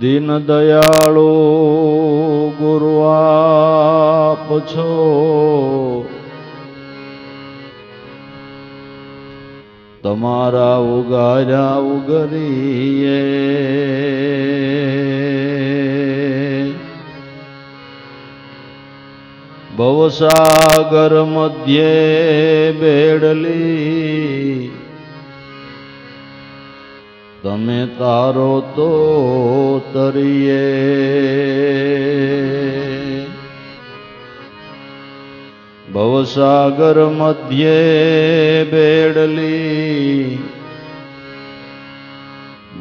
દીન દયાળુ ગુરુ આપ છો. તમારા ઉગાર્યા ઉગરીએ. ભવસાગર મધ્યે બેડલી તમે તારો તો તરીએ. ભવસાગર મધ્યે બેડલી.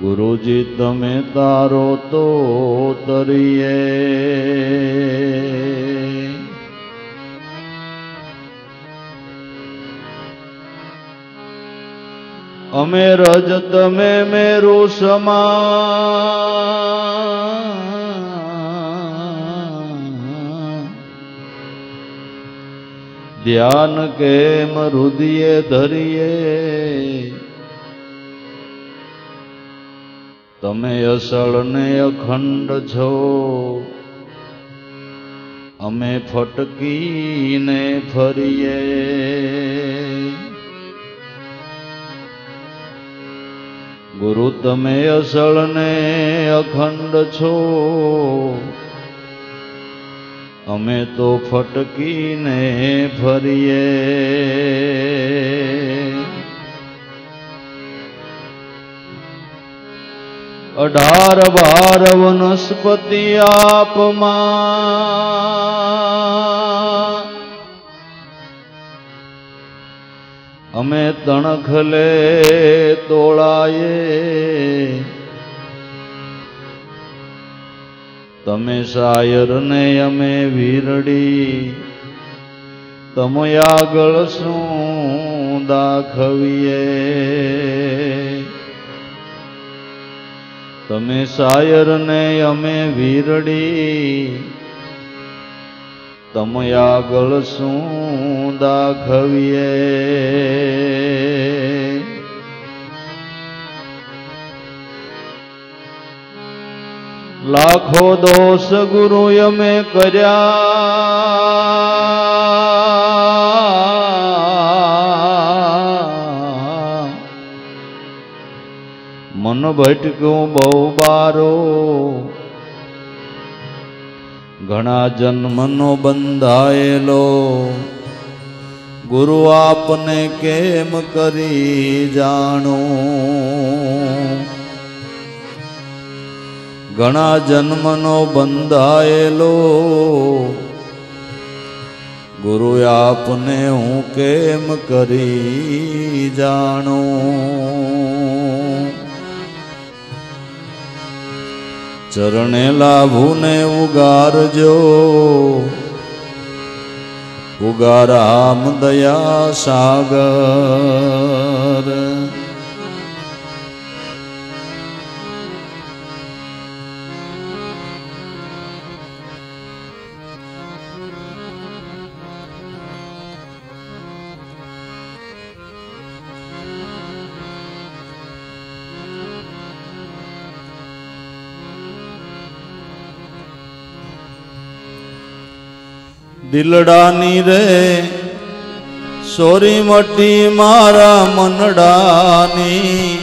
ગુરુજી તમે તારો તો તરીએ. અમે રજ તમે મેરુ સમા ધ્યાન કેમ રુદિયે ધરીએ? તમે અસળ ને અખંડ છો. અમે ફટકીને ફરીએ. ગુરુ તમે અસળ ને અખંડ છો. અમે તો ફટકીને ફરીએ. અઢાર બાર વનસ્પતિ આપમાં. અમે તણખલે તોળાયે. તમે શાયર ને અમે વીરડી. તમે આગળ શું દાખવીએ? તમે શાયર ને અમે વીરડી. તમે આગળ શું દાખવીએ? લાખો દોષ ગુરુ અમે કર્યા. મન ભટક્યું બહુ બારો. ઘણા જન્મનો બંધાયેલો. ગુરુ આપને કેમ કરી જાણું? ઘણા જન્મનો બંધાયેલો. ગુરુ આપને હું કેમ કરી જાણું? ચરણે લાભુને ઉગારજો. ઉગારામ દયા સાગર. દિલડાની રે, સોરી મટી મારા મનડાની,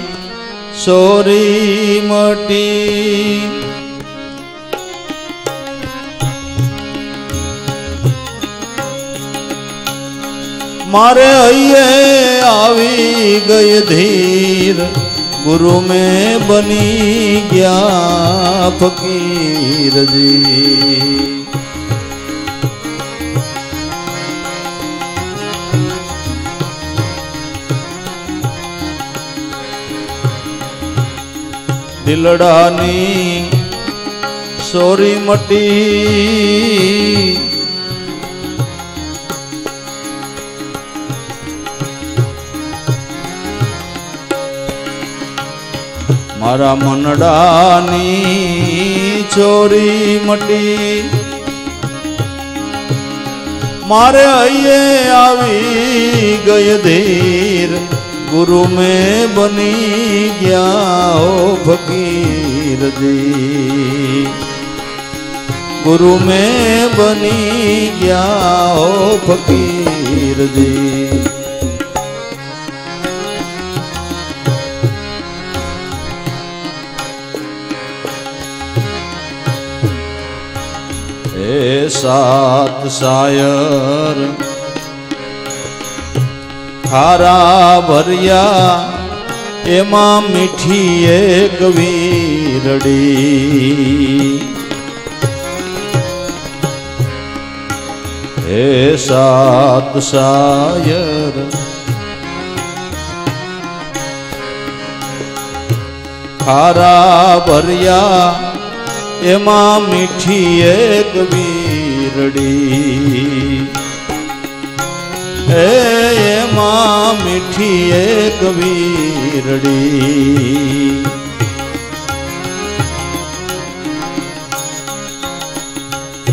સોરી મટી. મારે અહીએ આવી ગઈ ધીર, ગુરુ મેં બની ગયા ફકીરજી. દિલડાની સોરી મટી. મારા મનડાની ચોરી મટી. મારે અહીએ આવી ગઈ ધીર ગુરુ મેં બની ગયા ઓ ફકીર ફકીરજી ગુરુ મેં બની ગયા હો ફકીરજી સાત શાયર ખારા ભર્યા એમાં મીઠી એક વીરડી. હે સાત શાયર ખારા ભર્યા એમાં મીઠી એક વીરડી. હે માં મીઠી એક વીરડી.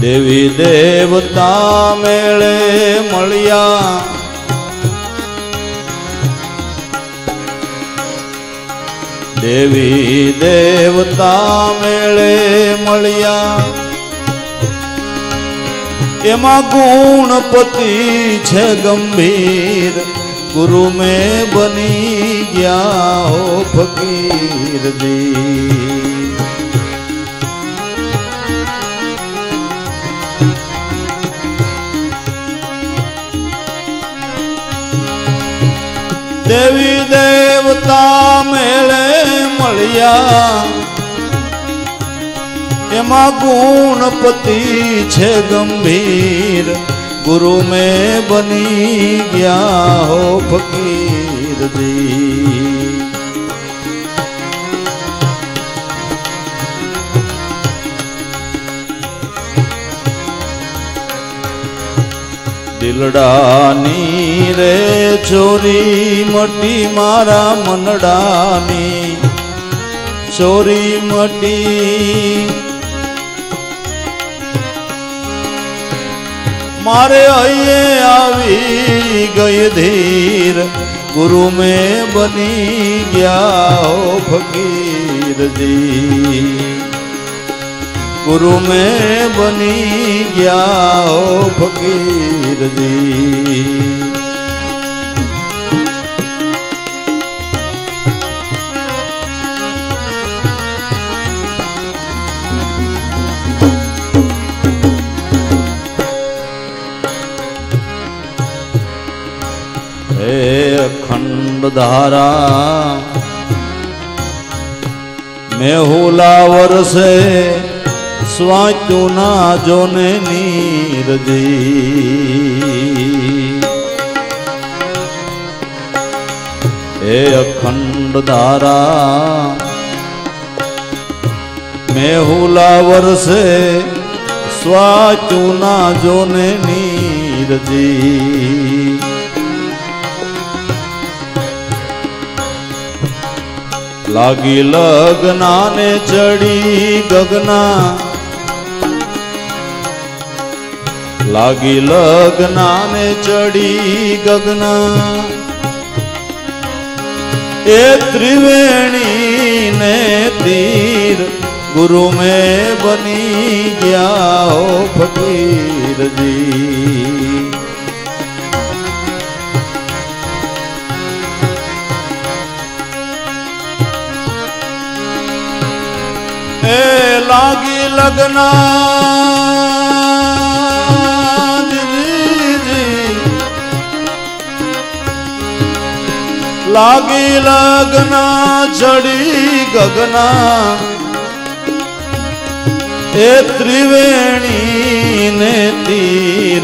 દેવી દેવતા મેળે મળ્યા. દેવી દેવતા મેળે મળ્યા. એમાં ગુણપતિ છે ગંભીર. ગુરુ મેં બની ગયા હો ફકીરજી. દેવી દેવતા મેળે મળ્યા. એમાં ગુણપતિ છે ગંભીર. ગુરુ મેં બની ગયા હો ફકીરજી. દિલડાની રે ચોરી મટી મારા મનડાની. ચોરી મટી મારે અહીંયા આવી ગઈ ધીર. ગુરુ મેં બની ગયા હો ફકીરજી. ગુરુ મેં બની ગયા હો ફકીરજી. હે અખંડ ધારા મેહુલા વરસે સ્વાચ્યું ના જોને નીરજી. હે અખંડ ધારા મેહુલા વરસે સ્વાચ્યું ના જોને નીરજી. લાગી લગના ને ચડી ગગના. લાગી લગના ને ચડી ગગના. એ ત્રિવેણી ને તીર ગુરુ મેં બની ગયા હો ફકીરજી. એ લાગી લગના લાગી લગના ચડી ગગના. એ ત્રિવેણી ને તીર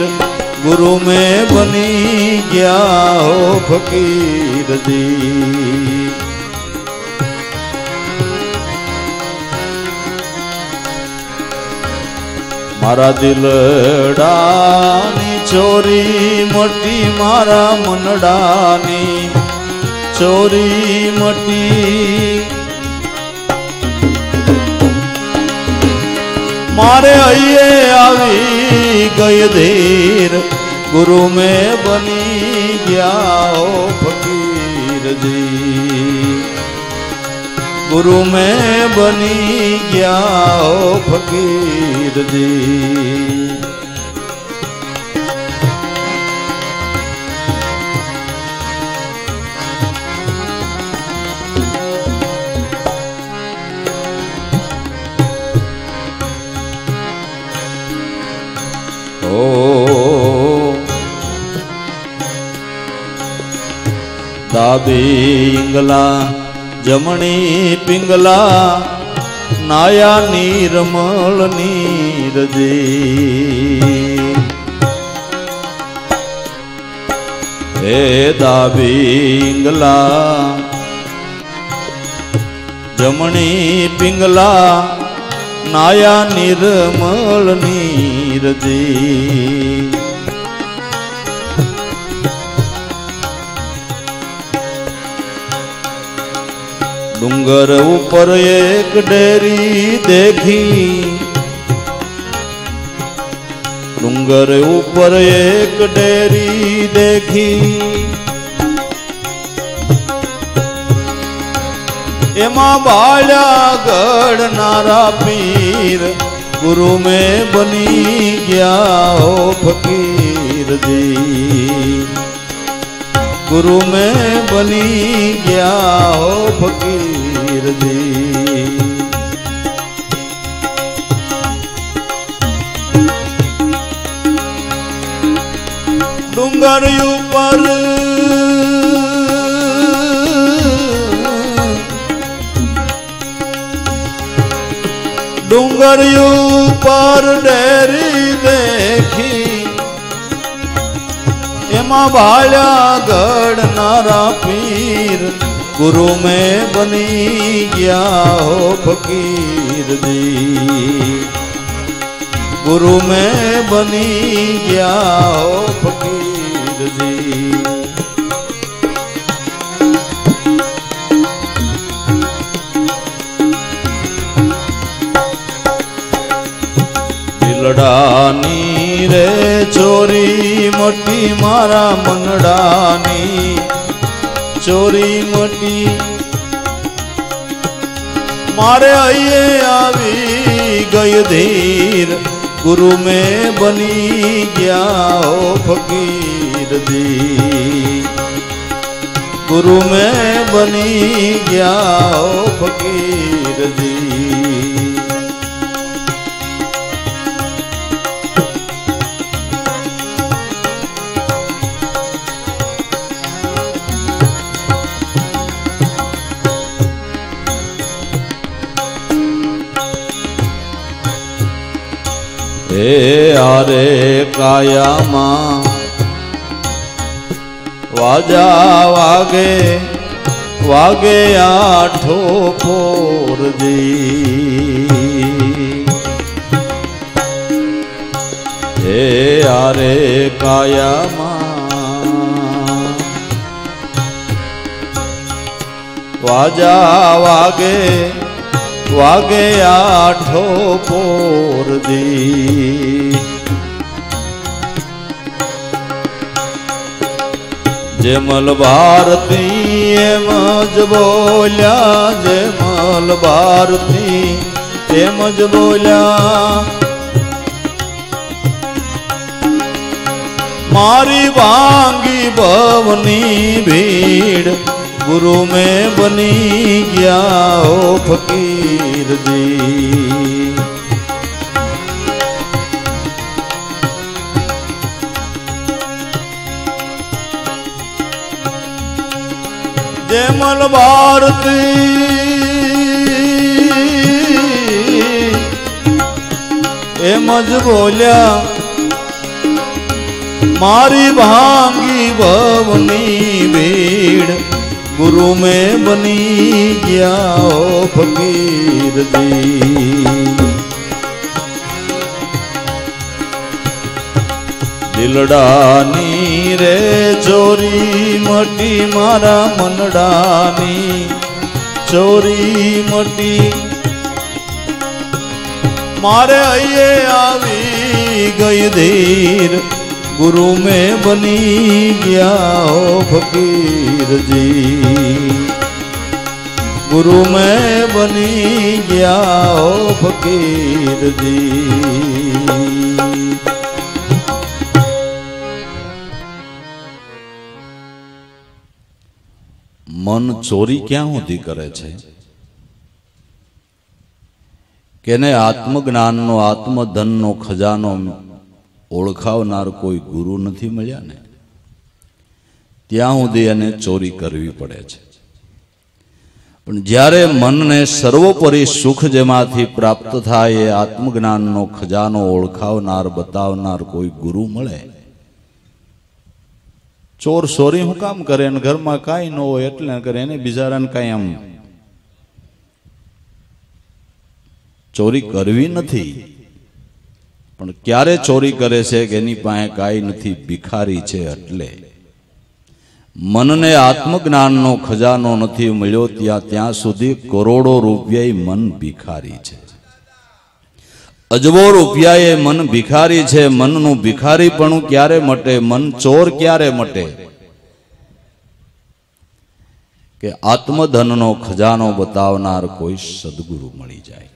ગુરુ મેં બની ગયા હો ફકીરજી મારા દિલડાની ચોરી મટી મારા મનડાની ચોરી મટી મારે અહીએ આવી ગઈ ધીર. ગુરુ મેં બની ગયા ફકીરજી गुरु में बनी गया हो फकीर जी। दादी इंगला જમણી પિંગલા નાયા નિર્મળ નીરજી હે દાબી ઇંગલા જમણી પિંગલા નાયા નિર્મળ નીરજી ડુંગર ઉપર એક ડેરી દેખી. ડુંગર ઉપર એક ડેરી દેખી. એમાં બાળ્યા ગઢનારા પીર, ગુરુ મેં બની ગયા હો ફકીરજી. ગુરુ મેં બની ગયા હો ફકીરજી ડુંગર ઉપર ડુંગર ઉપર ડે એમાં ભાળ્યા ગઢનારા પીર ગુરુ મેં બની ગયા હો ફકીરજી ગુરુ મેં બની ગયા હો ફકીરજી દિલડાની રે ચોરી મોટી મારા મંગડાની ચોરી મોટી મારે અહીએ આવી ગઈ ધીર. ગુરુ મેં બની ગયા હો ફકીરજી ગુરુ મેં બની ગયા હો ફકીરજી હે આરે કાયામાં વાજા વાગે વાગે આઠો પોરજી. હે આરે કાયામાં વાજા વાગે વાગે આઠો પોરદી જેમલ ભારતી એમ જ બોલ્યા જેમલ ભારતી તેમ જ બોલ્યા. મારી વાંગી ભવની ભીડ ગુરુ મેં બની ગયા ઓ ફકીરજી જેમલ ભારતી એમ જ બોલ્યા મારી ભાંગી ભવની ભીડ ગુરુ મેં બની ગયા ફકીરજી દિલડાની રે ચોરી મટી મારા મનડાની ચોરી મટી મારે અહીંયા આવી ગઈ ધીર. ગુરુ મેં બની ગયા હો ફકીરજી. ગુરુ મેં બની ગયા ઓ ફકીરજી. મન ચોરી ક્યાં સુધી કરે છે? કેને આત્મ આત્મજ્ઞાનનો, આત્મધનનો ખજાનો ઓળખાવનાર કોઈ ગુરુ નથી મળ્યા ને ત્યાં સુધી એને ચોરી કરવી પડે છે. પણ જ્યારે મનને સર્વોપરી સુખ જેમાંથી પ્રાપ્ત થાય એ આત્મજ્ઞાનનો ખજાનો ઓળખાવનાર, બતાવનાર કોઈ ગુરુ મળે? ચોર સોરી હું કામ કરે અને ઘરમાં કાંઈ ન હોય એટલે કરે, એને બિચારાને કાંઈ આમ ચોરી કરવી નથી. પણ ક્યારે ચોરી કરે છે કે એની પાસે કાંઈ નથી, ભિખારી છે એટલે. મનને આત્મજ્ઞાનનો ખજાનો નથી મળ્યો, ત્યાં ત્યાં સુધી કરોડો રૂપિયા મન ભિખારી છે. અજબો રૂપિયા એ મન ભિખારી છે, મનનું ભિખારીપણું ક્યારે મટે, મન ચોર ક્યારે મટે? કે આત્મધનનો ખજાનો બતાવનાર કોઈ સદગુરુ મળી જાય.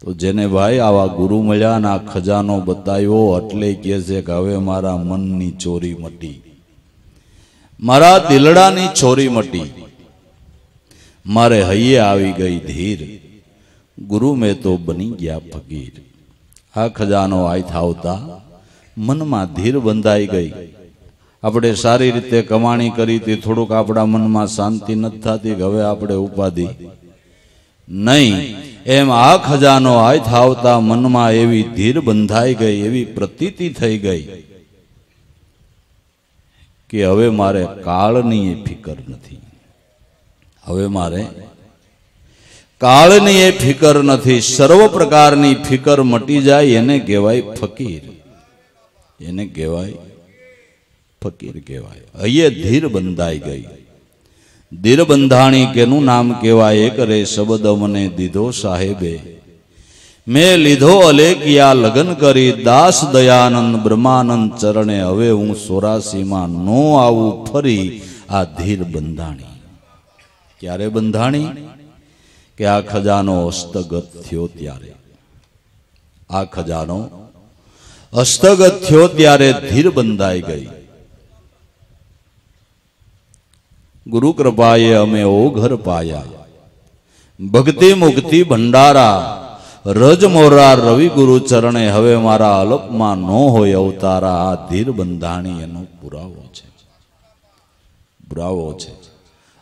તો જેને ભાઈ આવા ગુરુ મળ્યા ના ખજાનો બતાવ્યો, એટલે કે છે કે હવે મારા મનની ચોરી મટી. મારા દિલડાની ચોરી મટી. મારે હૈયે આવી ગઈ ધીર. ગુરુ મેં તો બની ગયા ફકીર. આ ખજાનો આય થાવતા મનમાં ધીર બંધાઈ ગઈ. આપણે સારી રીતે કમાણી કરી હતી, થોડુંક આપણા મનમાં શાંતિ નથી થતી હવે આપણે ઉપાધિ. નહીં એમ આ ખજાનો આય થાવતા મનમાં એવી ધીર બંધાઈ ગઈ, એવી પ્રતીતિ થઈ ગઈ કે હવે મારે કાળની એ ફિકર નથી. હવે મારે કાળની એ ફિકર નથી. સર્વ પ્રકારની ફિકર મટી જાય, એને કહેવાય ફકીર. એને કહેવાય ફકીર કહેવાય. હૈયે ધીર બંધાઈ ગઈ. બંધાણી કેનું નામ કહેવાય? એક રે મને દીધો સાહેબે. મેં લીધો અલેકિયા લગ્ન કરી, દાસ દયાનંદ બ્રહ્માનંદ ચરણે. હવે હું સોરાસીમાં નો આવું, ફરી આ ધીર બંધાણી ક્યારે બંધાણી? કે આ ખજાનો હસ્તગત થયો ત્યારે. આ ખજાનો હસ્તગત થયો ત્યારે ધીર બંધાઈ ગઈ. ગુરુ કૃપાએ અમે ઓ ઘર પાયા. ભક્તિ મુક્તિ ભંડારા, રજ મોરા રવિ ગુરુ ચરણે, હવે મારા અલપમાં ન હોય અવતારા, આ ધીર બંધાણી એનો પુરાવો છે. પુરાવો છે.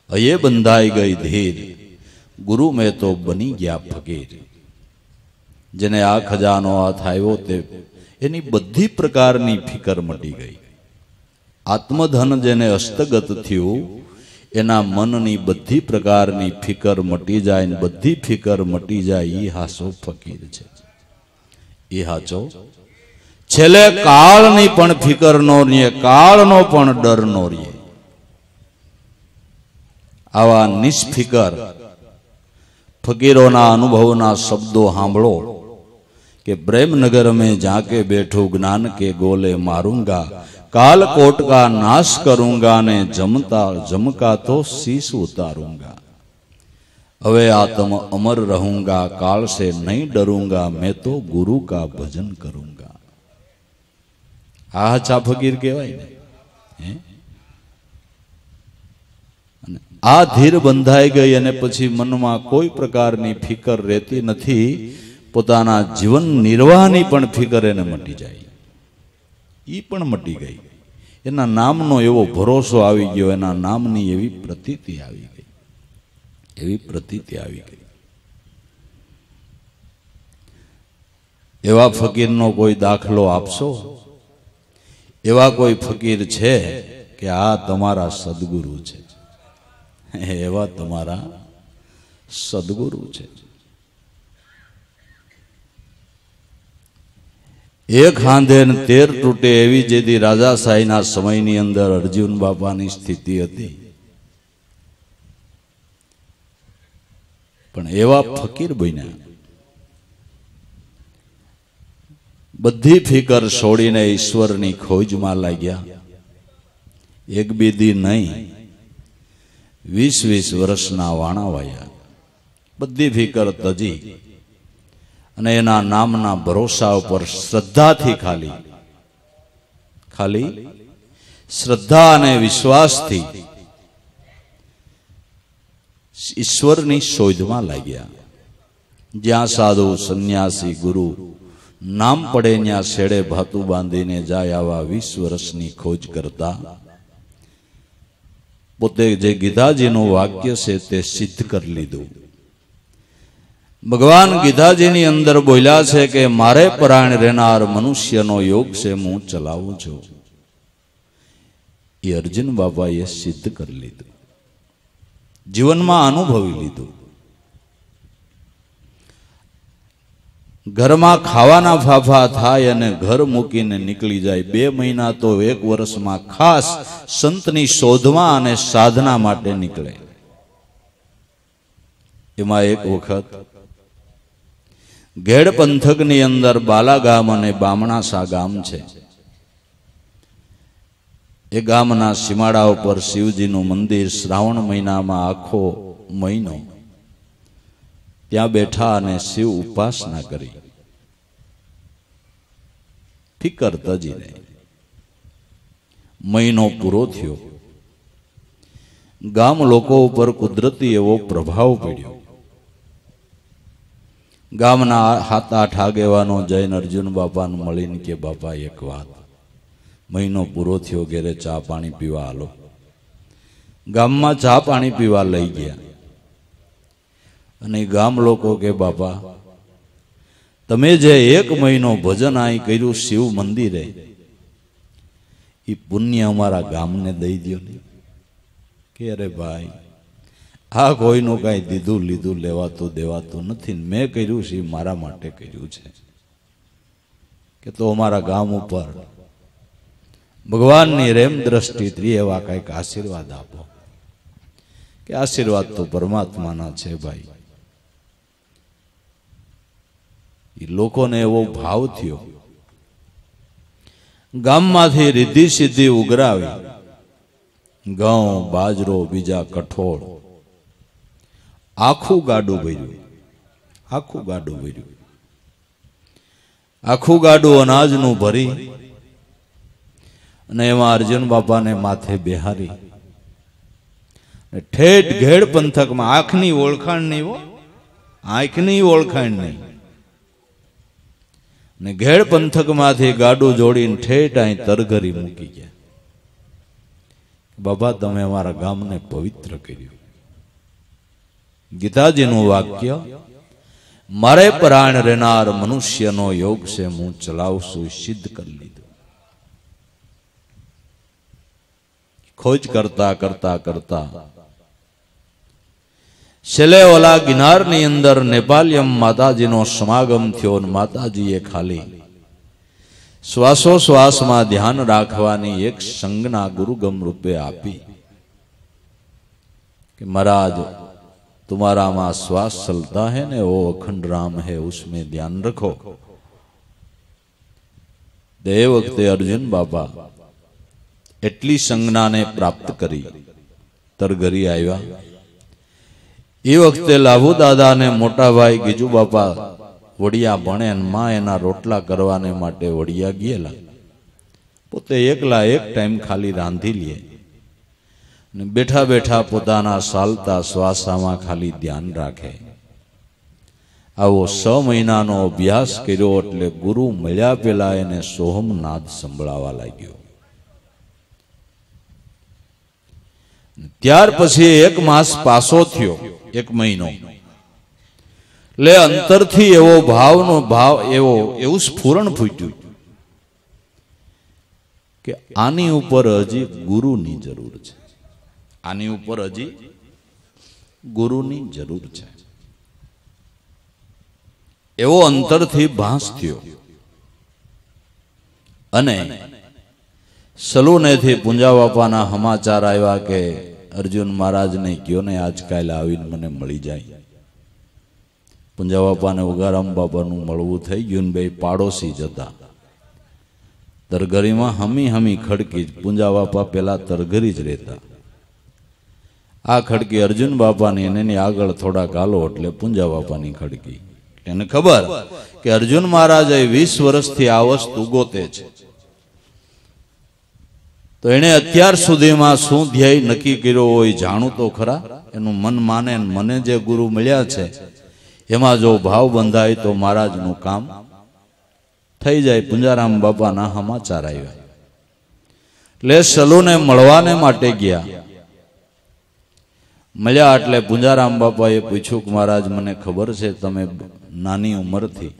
અયે બંધાઈ ગઈ ધીર, ગુરુ મેં તો બની ગયા ફકીર. જેને આ ખજાનો આ થાયો તે, એની બધી પ્રકારની ફિકર મટી ગઈ. આત્મધન જેને હસ્તગત થયું એના મનની બધી પ્રકારની ફિકર મટી જાય ને બધી ફિકર મટી જાય એ હાસો ફકીર છે. એ હાચો? છેલ્લે કાળની પણ ફિકર નો રીએ, કાળનો પણ ડર નો રીએ. આવા નિષ્ફિકર ફકીરોના અનુભવના શબ્દો સાંભળો કે પ્રેમનગર મેં જાકે બેઠું જ્ઞાન કે ગોલે મારુંગા काल कोट का नाश करूंगा ने जमता जमका तो शीश उतारूंगा હવે आत्म अमर रहूंगा काल से नहीं डरूंगा मैं तो गुरु का भजन करूंगा આ હાચા ફકીર કહેવાય ને હે અને આ ધીર બંધાઈ ગઈ અને પછી મનમાં કોઈ પ્રકારની ફિકર રહેતી નથી પોતાના જીવન નિર્વાહની પણ ફિકર એને મટી જાય એ પણ મટી ગઈ. એના નામનો એવો ભરોસો આવી ગયો, એના નામની એવી પ્રતીતિ આવી ગઈ. એવી પ્રતીતિ આવી ગઈ. એવા ફકીરનો કોઈ દાખલો આપશો? એવા કોઈ ફકીર છે કે આ તમારા સદગુરુ છે? એવા તમારા સદગુરુ છે. એક હાંધે ને તેર તૂટે એવી જેથી રાજાશાહીના સમયની અંદર અર્જુન બાપાની સ્થિતિ હતી. પણ એવા ફકીર બન્યા. બધી ફિકર છોડીને ઈશ્વરની ખોજમાં લાગ્યા. એક બીદી નહીં, વીસ વીસ વર્ષના વાણા વાયા બધી ફિકર તજી. અને એના નામના ભરોસા ઉપર શ્રદ્ધાથી ખાલી. ખાલી શ્રદ્ધા અને વિશ્વાસથી ઈશ્વરની શોધમાં લાગ્યા. જ્યાં સાધુ, સંન્યાસી, ગુરુ નામ પડે ત્યાં શેડે ભાતું બાંધીને જાય આવા વીસ વર્ષની ખોજ કરતા. પોતે જે ગીતાજીનું વાક્ય છે તે સિદ્ધ કરી લીધું. ભગવાન ગીતાજીની અંદર બોલ્યા છે કે મારે પરાયણ રહેનાર મનુષ્યનો યોગ છે, હું ચલાવું છું. એ અર્જુન બાબાએ સિદ્ધ કરી લીધું. જીવનમાં અનુભવી લીધું. ઘરમાં ખાવાના ફાફા થાય અને ઘર મૂકીને નીકળી જાય. બે મહિના તો એક વર્ષમાં ખાસ સંતની શોધમાં અને સાધના માટે નીકળે. એમાં એક વખત ઘેડ પંથકની અંદર બાલા ગામ અને બામણાસા ગામ છે. એ ગામના સીમાડા ઉપર શિવજીનું મંદિર શ્રાવણ મહિનામાં આખો મહિનો ત્યાં બેઠા અને શિવ ઉપાસના કરી. ફિકર તજીને મહિનો પૂરો થયો. ગામ લોકો ઉપર કુદરતી એવો પ્રભાવ પડ્યો. ગામના હાથ આઠ આગેવાનો જૈન અર્જુન બાપાને મળીને કે, બાપા, એક વાત. મહિનો પૂરો થયો ઘેરે ચા પાણી પીવા હાલો ગામમાં ચા પાણી પીવા લઈ ગયા. અને ગામ લોકો કે, બાપા, તમે જે એક મહિનો ભજન અહીં કર્યું શિવ મંદિરે એ પુણ્ય અમારા ગામને દઈ દો ને. કે, અરે ભાઈ આ કોઈનું કાંઈ દીધું લીધું, લેવાતું, દેવાતું નથી. મેં કર્યું છે મારા માટે કર્યું છે. કે તો અમારા ગામ ઉપર ભગવાનની રેમ દ્રષ્ટિથી એવા કંઈક આશીર્વાદ આપો. કે આશીર્વાદ તો પરમાત્માના છે ભાઈ. એ લોકોને એવો ભાવ થયો. ગામમાંથી રીધી સીધી ઉગરાવી ઘઉં, બાજરો, બીજા કઠોળ આખું ગાડું ભર્યું. આખું ગાડું ભર્યું. આખું ગાડું અનાજનું ભરી અને એમાં અર્જુન બાપાને માથે બેહારી. ઠેઠ ઘેડ પંથકમાં આંખની ઓળખાણ નહીં હો. આંખની ઓળખાણ નહીં. ને ઘેડ પંથકમાંથી ગાડું જોડીને ઠેઠ અહીં તરઘરી મૂકી ગયા. બાબા તમે અમારા ગામને પવિત્ર કર્યું. ગીતાજીનું વાક્ય, મારે પ્રાણ રહેનાર મનુષ્યનો યોગ છે, હું ચલાવશું, સિદ્ધ કરી લીધું. ખોજ કરતા કરતા કરતા છેલ્લે ઓલા ગિનારની અંદર નેપાલિયમ માતાજીનો સમાગમ થયો અને માતાજીએ ખાલી શ્વાસોશ્વાસમાં ધ્યાન રાખવાની એક સંજ્ઞા ગુરુગમ રૂપે આપી કે, મહારાજ तुम्हारा में श्वास चलता है ना वो अखंड राम है उसमें ध्यान रखो તે વખતે અર્જુન બાપા એટલી સંજ્ઞાને પ્રાપ્ત કરી તરઘરી આવ્યા એ વખતે લાભુ દાદા ને મોટા ભાઈ ગીજુ બાપા વડિયા ભણે અને માં એના રોટલા કરવાને માટે વડિયા ગયેલા પોતે એકલા એક ટાઈમ ખાલી રાંધી લે બેઠા બેઠા પોતાના સાલતા શ્વાસામાં ખાલી ધ્યાન રાખે. આવો છ મહિનાનો અભ્યાસ કર્યો એટલે ગુરુ મળ્યા પેલા એને સોહમનાદ સંભળાવા લાગ્યો. ત્યાર પછી એક માસ પાસો થયો, એક મહિનો. એટલે અંતરથી એવો ભાવનો ભાવ, એવો, એવું સ્ફુરણ ફૂટ્યું કે આની ઉપર હજી ગુરુની જરૂર છે. આની ઉપર હજી ગુરુની જરૂર છે. એવો અંતરથી ભાસ થયો. અને સલુનેથી પૂંજા બાપાના સમાચાર આવ્યા કે અર્જુન મહારાજને કયો ને આજકાલ આવીને મને મળી જાય. પૂંજા બાપાને ઉગારામ બાબાનું મળવું થઈ ગયું બે પાડોશી જતા તરઘરીમાં હમી હમી ખડકી જ પૂંજા બાપા પેલા તરઘરી જ રહેતા. આ ખડકી અર્જુન બાપાની અને એની આગળ થોડા ગાલો એટલે પૂંજા બાપાની ખડકી. એને ખબર કે અર્જુન મહારાજ એ વીસ વર્ષથી આ વસ્તુ ગોતે છે. તો એણે અત્યાર સુધીમાં શું ધ્યેય નક્કી કર્યો હોય જાણું તો ખરા. એનું મન માને મને જે ગુરુ મળ્યા છે, એમાં જો ભાવ બંધાય તો મહારાજનું કામ થઈ જાય. પુંજારામ બાપાના સમાચાર આવ્યા. એટલે સલુને મળવાને માટે ગયા. મળ્યા એટલે પુંજારામ બાપાએ પૂછ્યું કે મહારાજ, મને ખબર છે તમે નાની ઉંમરથી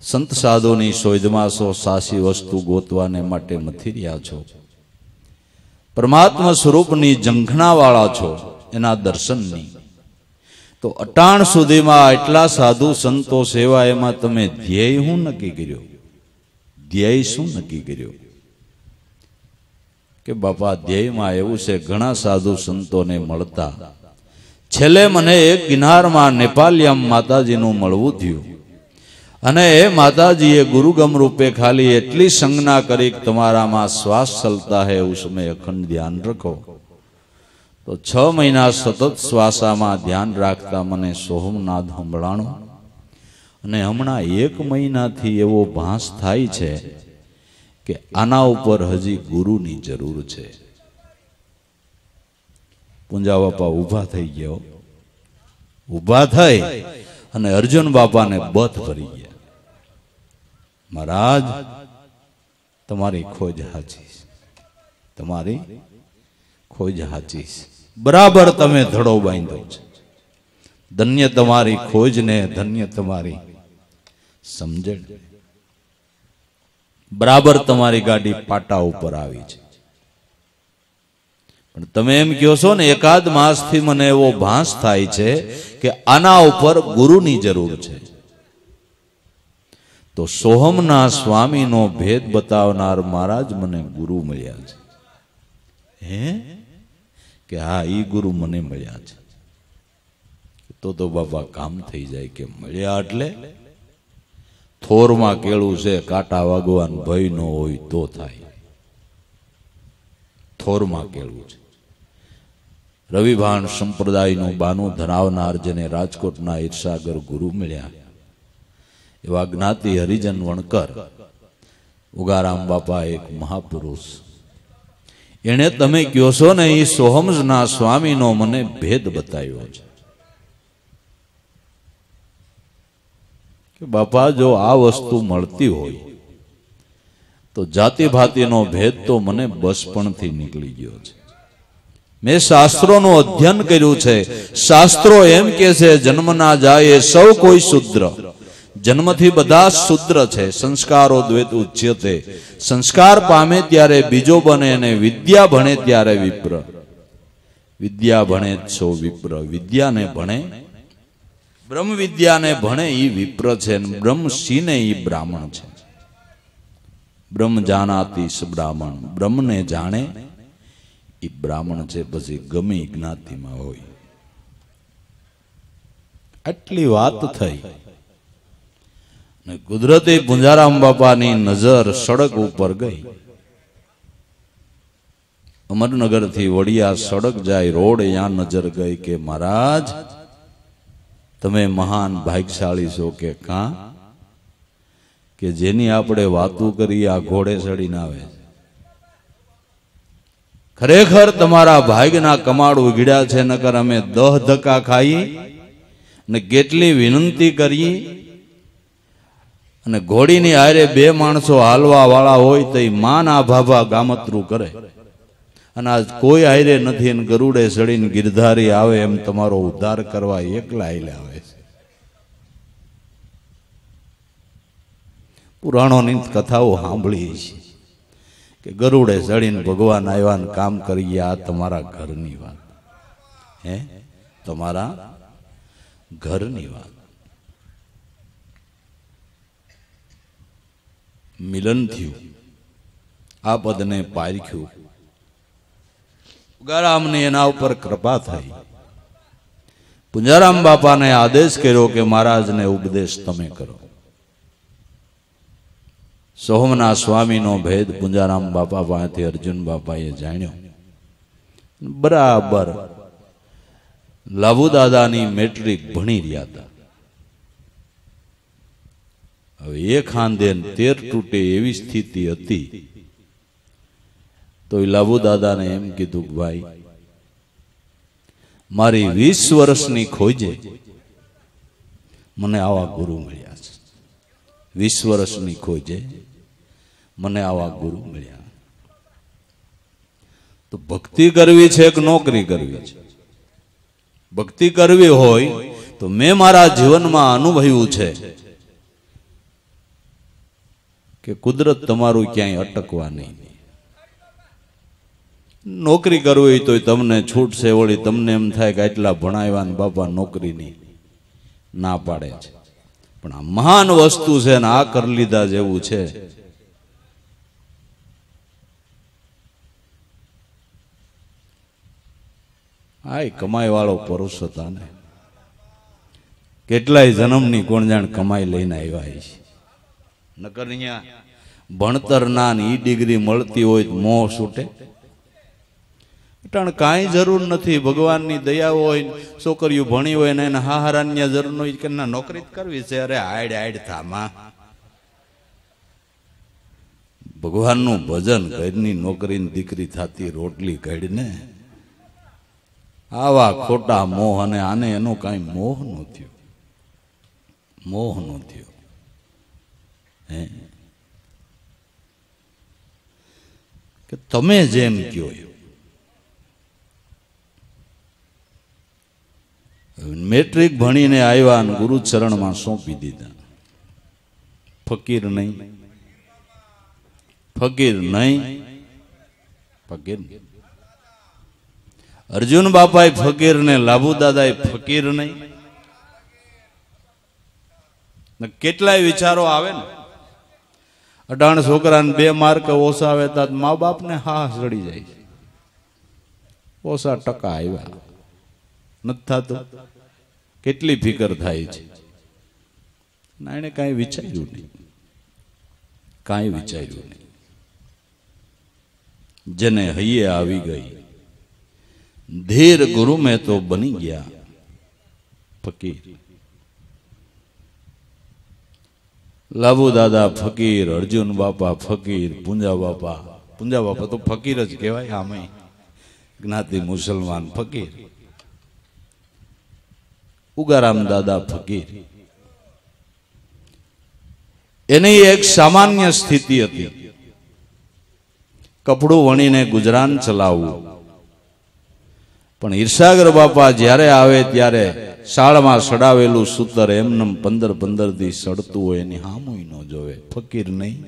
સંત સાધુની શોધમાં છો સાસી વસ્તુ ગોતવાને માટે મથી રહ્યા છો. પરમાત્મા સ્વરૂપની જંખણાવાળા છો, એના દર્શનની. તો અટાણ સુધીમાં એટલા સાધુ સંતો સેવા એમાં તમે ધ્યેય શું નક્કી કર્યો? ધ્યેય શું નક્કી કર્યો? કે બાપા, ધ્યેયમાં એવું છે, ઘણા સાધુ સંતોને મળતા. છેલ્લે મને એક ગિનારમાં નેપાલિયમ માતાજીનું મળવું થયું. અને એ માતાજીએ ગુરુગમ રૂપે ખાલી એટલી સંજ્ઞા કરી તમારામાં શ્વાસ ચલતા હે ઉસમે અખંડ ધ્યાન રખો. તો છ મહિના સતત શ્વાસામાં ધ્યાન રાખતા મને સોહમનાથ સંભળાણો. અને હમણાં એક મહિનાથી એવો ભાસ થાય છે કે આના ઉપર હજી ગુરુની જરૂર છે. પૂંજા બાપા ઊભા થઈ ગયો. ઊભા થઈ અને અર્જુન બાપાને બથ ભરી ગયા. મહારાજ, તમારી ખોજ હાચી તમારી ખોજ હાચી બરાબર તમે ધડો બાંધ્યો છે. ધન્ય તમારી ખોજ ને ધન્ય તમારી સમજણ. બરાબર તમારી ગાડી પાટા ઉપર આવી છે. પણ તમે એમ કહો છો ને, એકાદ માસથી મને એવો ભાસ થાય છે કે આના ઉપર ગુરુની જરૂર છે. તો સોહમના સ્વામીનો ભેદ બતાવનાર મહારાજ મને ગુરુ મળ્યા છે. હે? કે હા, ઈ ગુરુ મને મળ્યા છે. તો તો બાબા કામ થઈ જાય કે મળ્યા એટલે? થોરમાં કેળું છે, કાંટા વાગવાન ભય ન હોય તો થાય. થોરમાં કેળું છે. રવિભાન સંપ્રદાયનું બાનું ધરાવનાર જેને રાજકોટના ઈર્ષાગર ગુરુ મળ્યા. એવા જ્ઞાતિ હરિજન વણકર, ઉગારામ બાપા એક મહાપુરુષ. એણે તમે કહો છો ને એ સોહમજના સ્વામીનો મને ભેદ બતાવ્યો છે. કે બાપા, જો આ વસ્તુ મળતી હોય, તો જાતિ ભાતિનો ભેદ તો મને બસપણથી નીકળી ગયો છે. મેં શાસ્ત્રોનું અધ્યયન કર્યું છે. શાસ્ત્રો એમ કે છે, જન્મના જાય સૌ કોઈ શુદ્ર. જન્મથી બધા શુદ્ર છે. સંસ્કારો દ્વૈત ઉચ્યતે. સંસ્કાર પામે ત્યારે બીજો બને અને વિદ્યા ભણે ત્યારે વિપ્ર. વિદ્યા ભણે છો વિપ્ર. વિદ્યાને ભણે બ્રહ્મ વિદ્યાને ભણે એ વિપ્ર છે અને બ્રહ્મ સિંહને બ્રાહ્મણ છે. બ્રહ્મ જાણાતી બ્રાહ્મણ. બ્રહ્મને જાણે એ બ્રાહ્મણ છે, પછી ગમે જ્ઞાતિમાં હોય. આટલી વાત થઈ. ને કુદરતી પુંજારામ બાપાની નજર સડક ઉપર ગઈ. અમરનગરથી વડિયા સડક જાય, રોડ યા નજર ગઈ કે, મહારાજ તમે મહાન ભાગ્યશાળી છો કે કાં કે જેની આપણે વાતું કરી આ ઘોડે ચડીને આવે. ખરેખર તમારા ભાગ્યના કમાડ ઉઘડ્યા છે, નકર અમે દહ ધક્કા ખાઈ ને કેટલી વિનંતી કરી અને ઘોડીની હારે બે માણસો હાલવા વાળા હોય તો માન આ ભાભા ગામતરું કરે અને આજ કોઈ હારે નથી અને ગરુડે ચડીને ગિરધારી આવે એમ તમારો ઉદ્ધાર કરવા એકલા હાલે આવે છે. પુરાણોની કથાઓ સાંભળી છે કે ગરુડે ચડીને ભગવાન આવ્યા ને કામ કરીએ આ તમારા ઘરની વાત. હે? તમારા ઘરની વાત. મિલન થયું. આ પદને પારખ્યું. ઉગારામને એના ઉપર કૃપા થઈ. પુંજારામ બાપાને આદેશ કર્યો કે મહારાજને ઉપદેશ તમે કરો. સોહમના સ્વામીનો ભેદ પુંજારામ બાપા પાસેથી અર્જુન બાપાએ જાણ્યો. બરાબર લાભુ દાદાની મેટ્રિક ભણી રહ્યા હતા. હવે એ ખાંદે તેર તૂટે એવી સ્થિતિ હતી તો એ લાભુ દાદાને એમ કીધું કે ભાઈ, મારી વીસ વર્ષની ખોજે મને આવા ગુરુ મળ્યા છે. વીસ વર્ષની ખોજે મને આવા ગુરુ મળ્યા. તો ભક્તિ કરવી છે કે નોકરી કરવી છે? ભક્તિ કરવી હોય તો મેં મારા જીવનમાં અનુભવ્યું છે કે કુદરત તમારું ક્યાંય અટકવા નહીં નોકરી કરવી તોય તમને છૂટ છે, વળી તમને એમ થાય કે આટલા ભણાવ્યા ને બાપા નોકરીની ના પાડે છે. પણ આ મહાન વસ્તુ છે ને આ કરી લીધા જેવું છે. આ કમાઈ વાળો પુરુષ હતા ને. કેટલાય જન્મની કોણ જાણ કમાઈ લઈને આવ્યા છે. નકર અહીંયા ભણતર ના ઈ ડિગ્રી મળતી હોય મોં છૂટે. અટાણ કાંઈ જરૂર નથી. ભગવાનની દયા હોય છોકરીઓ ભણી હોય ને એને હાહારાની જરૂર કે ના, નોકરી જ કરવી છે. અરે આડ આડ થામાં. ભગવાનનું ભજન ઘરની નોકરીની દીકરી થતી રોટલી કાઢીને આવા ખોટા મોહ અને આને એનો કાંઈ મોહ નો થયો. મોહ નો થયો. હે? કે તમે જેમ કયો એમ. મેટ્રિક ભણીને આવ્યા અને ગુરુ ચરણમાં સોંપી દીધા. ફકીર નહીં. ફકીર નહીં. ફકીર અર્જુન બાપાએ ફકીર ને લાભુ દાદાએ ફકીર નહીં. કેટલાય વિચારો આવે ને. અઢાણ છોકરાને બે માર્ક ઓછા આવે તો મા બાપને હા સડી જાય. ઓછા ટકા આવ્યા. નથી થતો. કેટલી ફિકર થાય છે? ના એને કાંઈ વિચાર્યું નહીં. કાંઈ વિચાર્યું નહીં. જેને હૈયે આવી ગઈ. ધીર ગુરુ મેં તો બની ગયા. ફકીર. લાભુ દાદા ફકીર, અર્જુન બાપા ફકીર, પૂંજા બાપા. પૂંજા બાપા તો ફકીર જ કહેવાય આમે જ્ઞાતિ મુસલમાન ફકીર. ઉગારામ દાદા ફકીર. એની એક સામાન્ય સ્થિતિ હતી. કપડું વણીને ગુજરાન ચલાવવું. પણ ઈર્ષાગર બાપા જ્યારે આવે ત્યારે શાળમાં સડાવેલું સૂતર એમને પંદર પંદર દી સડતું હોય એની હામુય ન જોવે. ફકીર નહીં.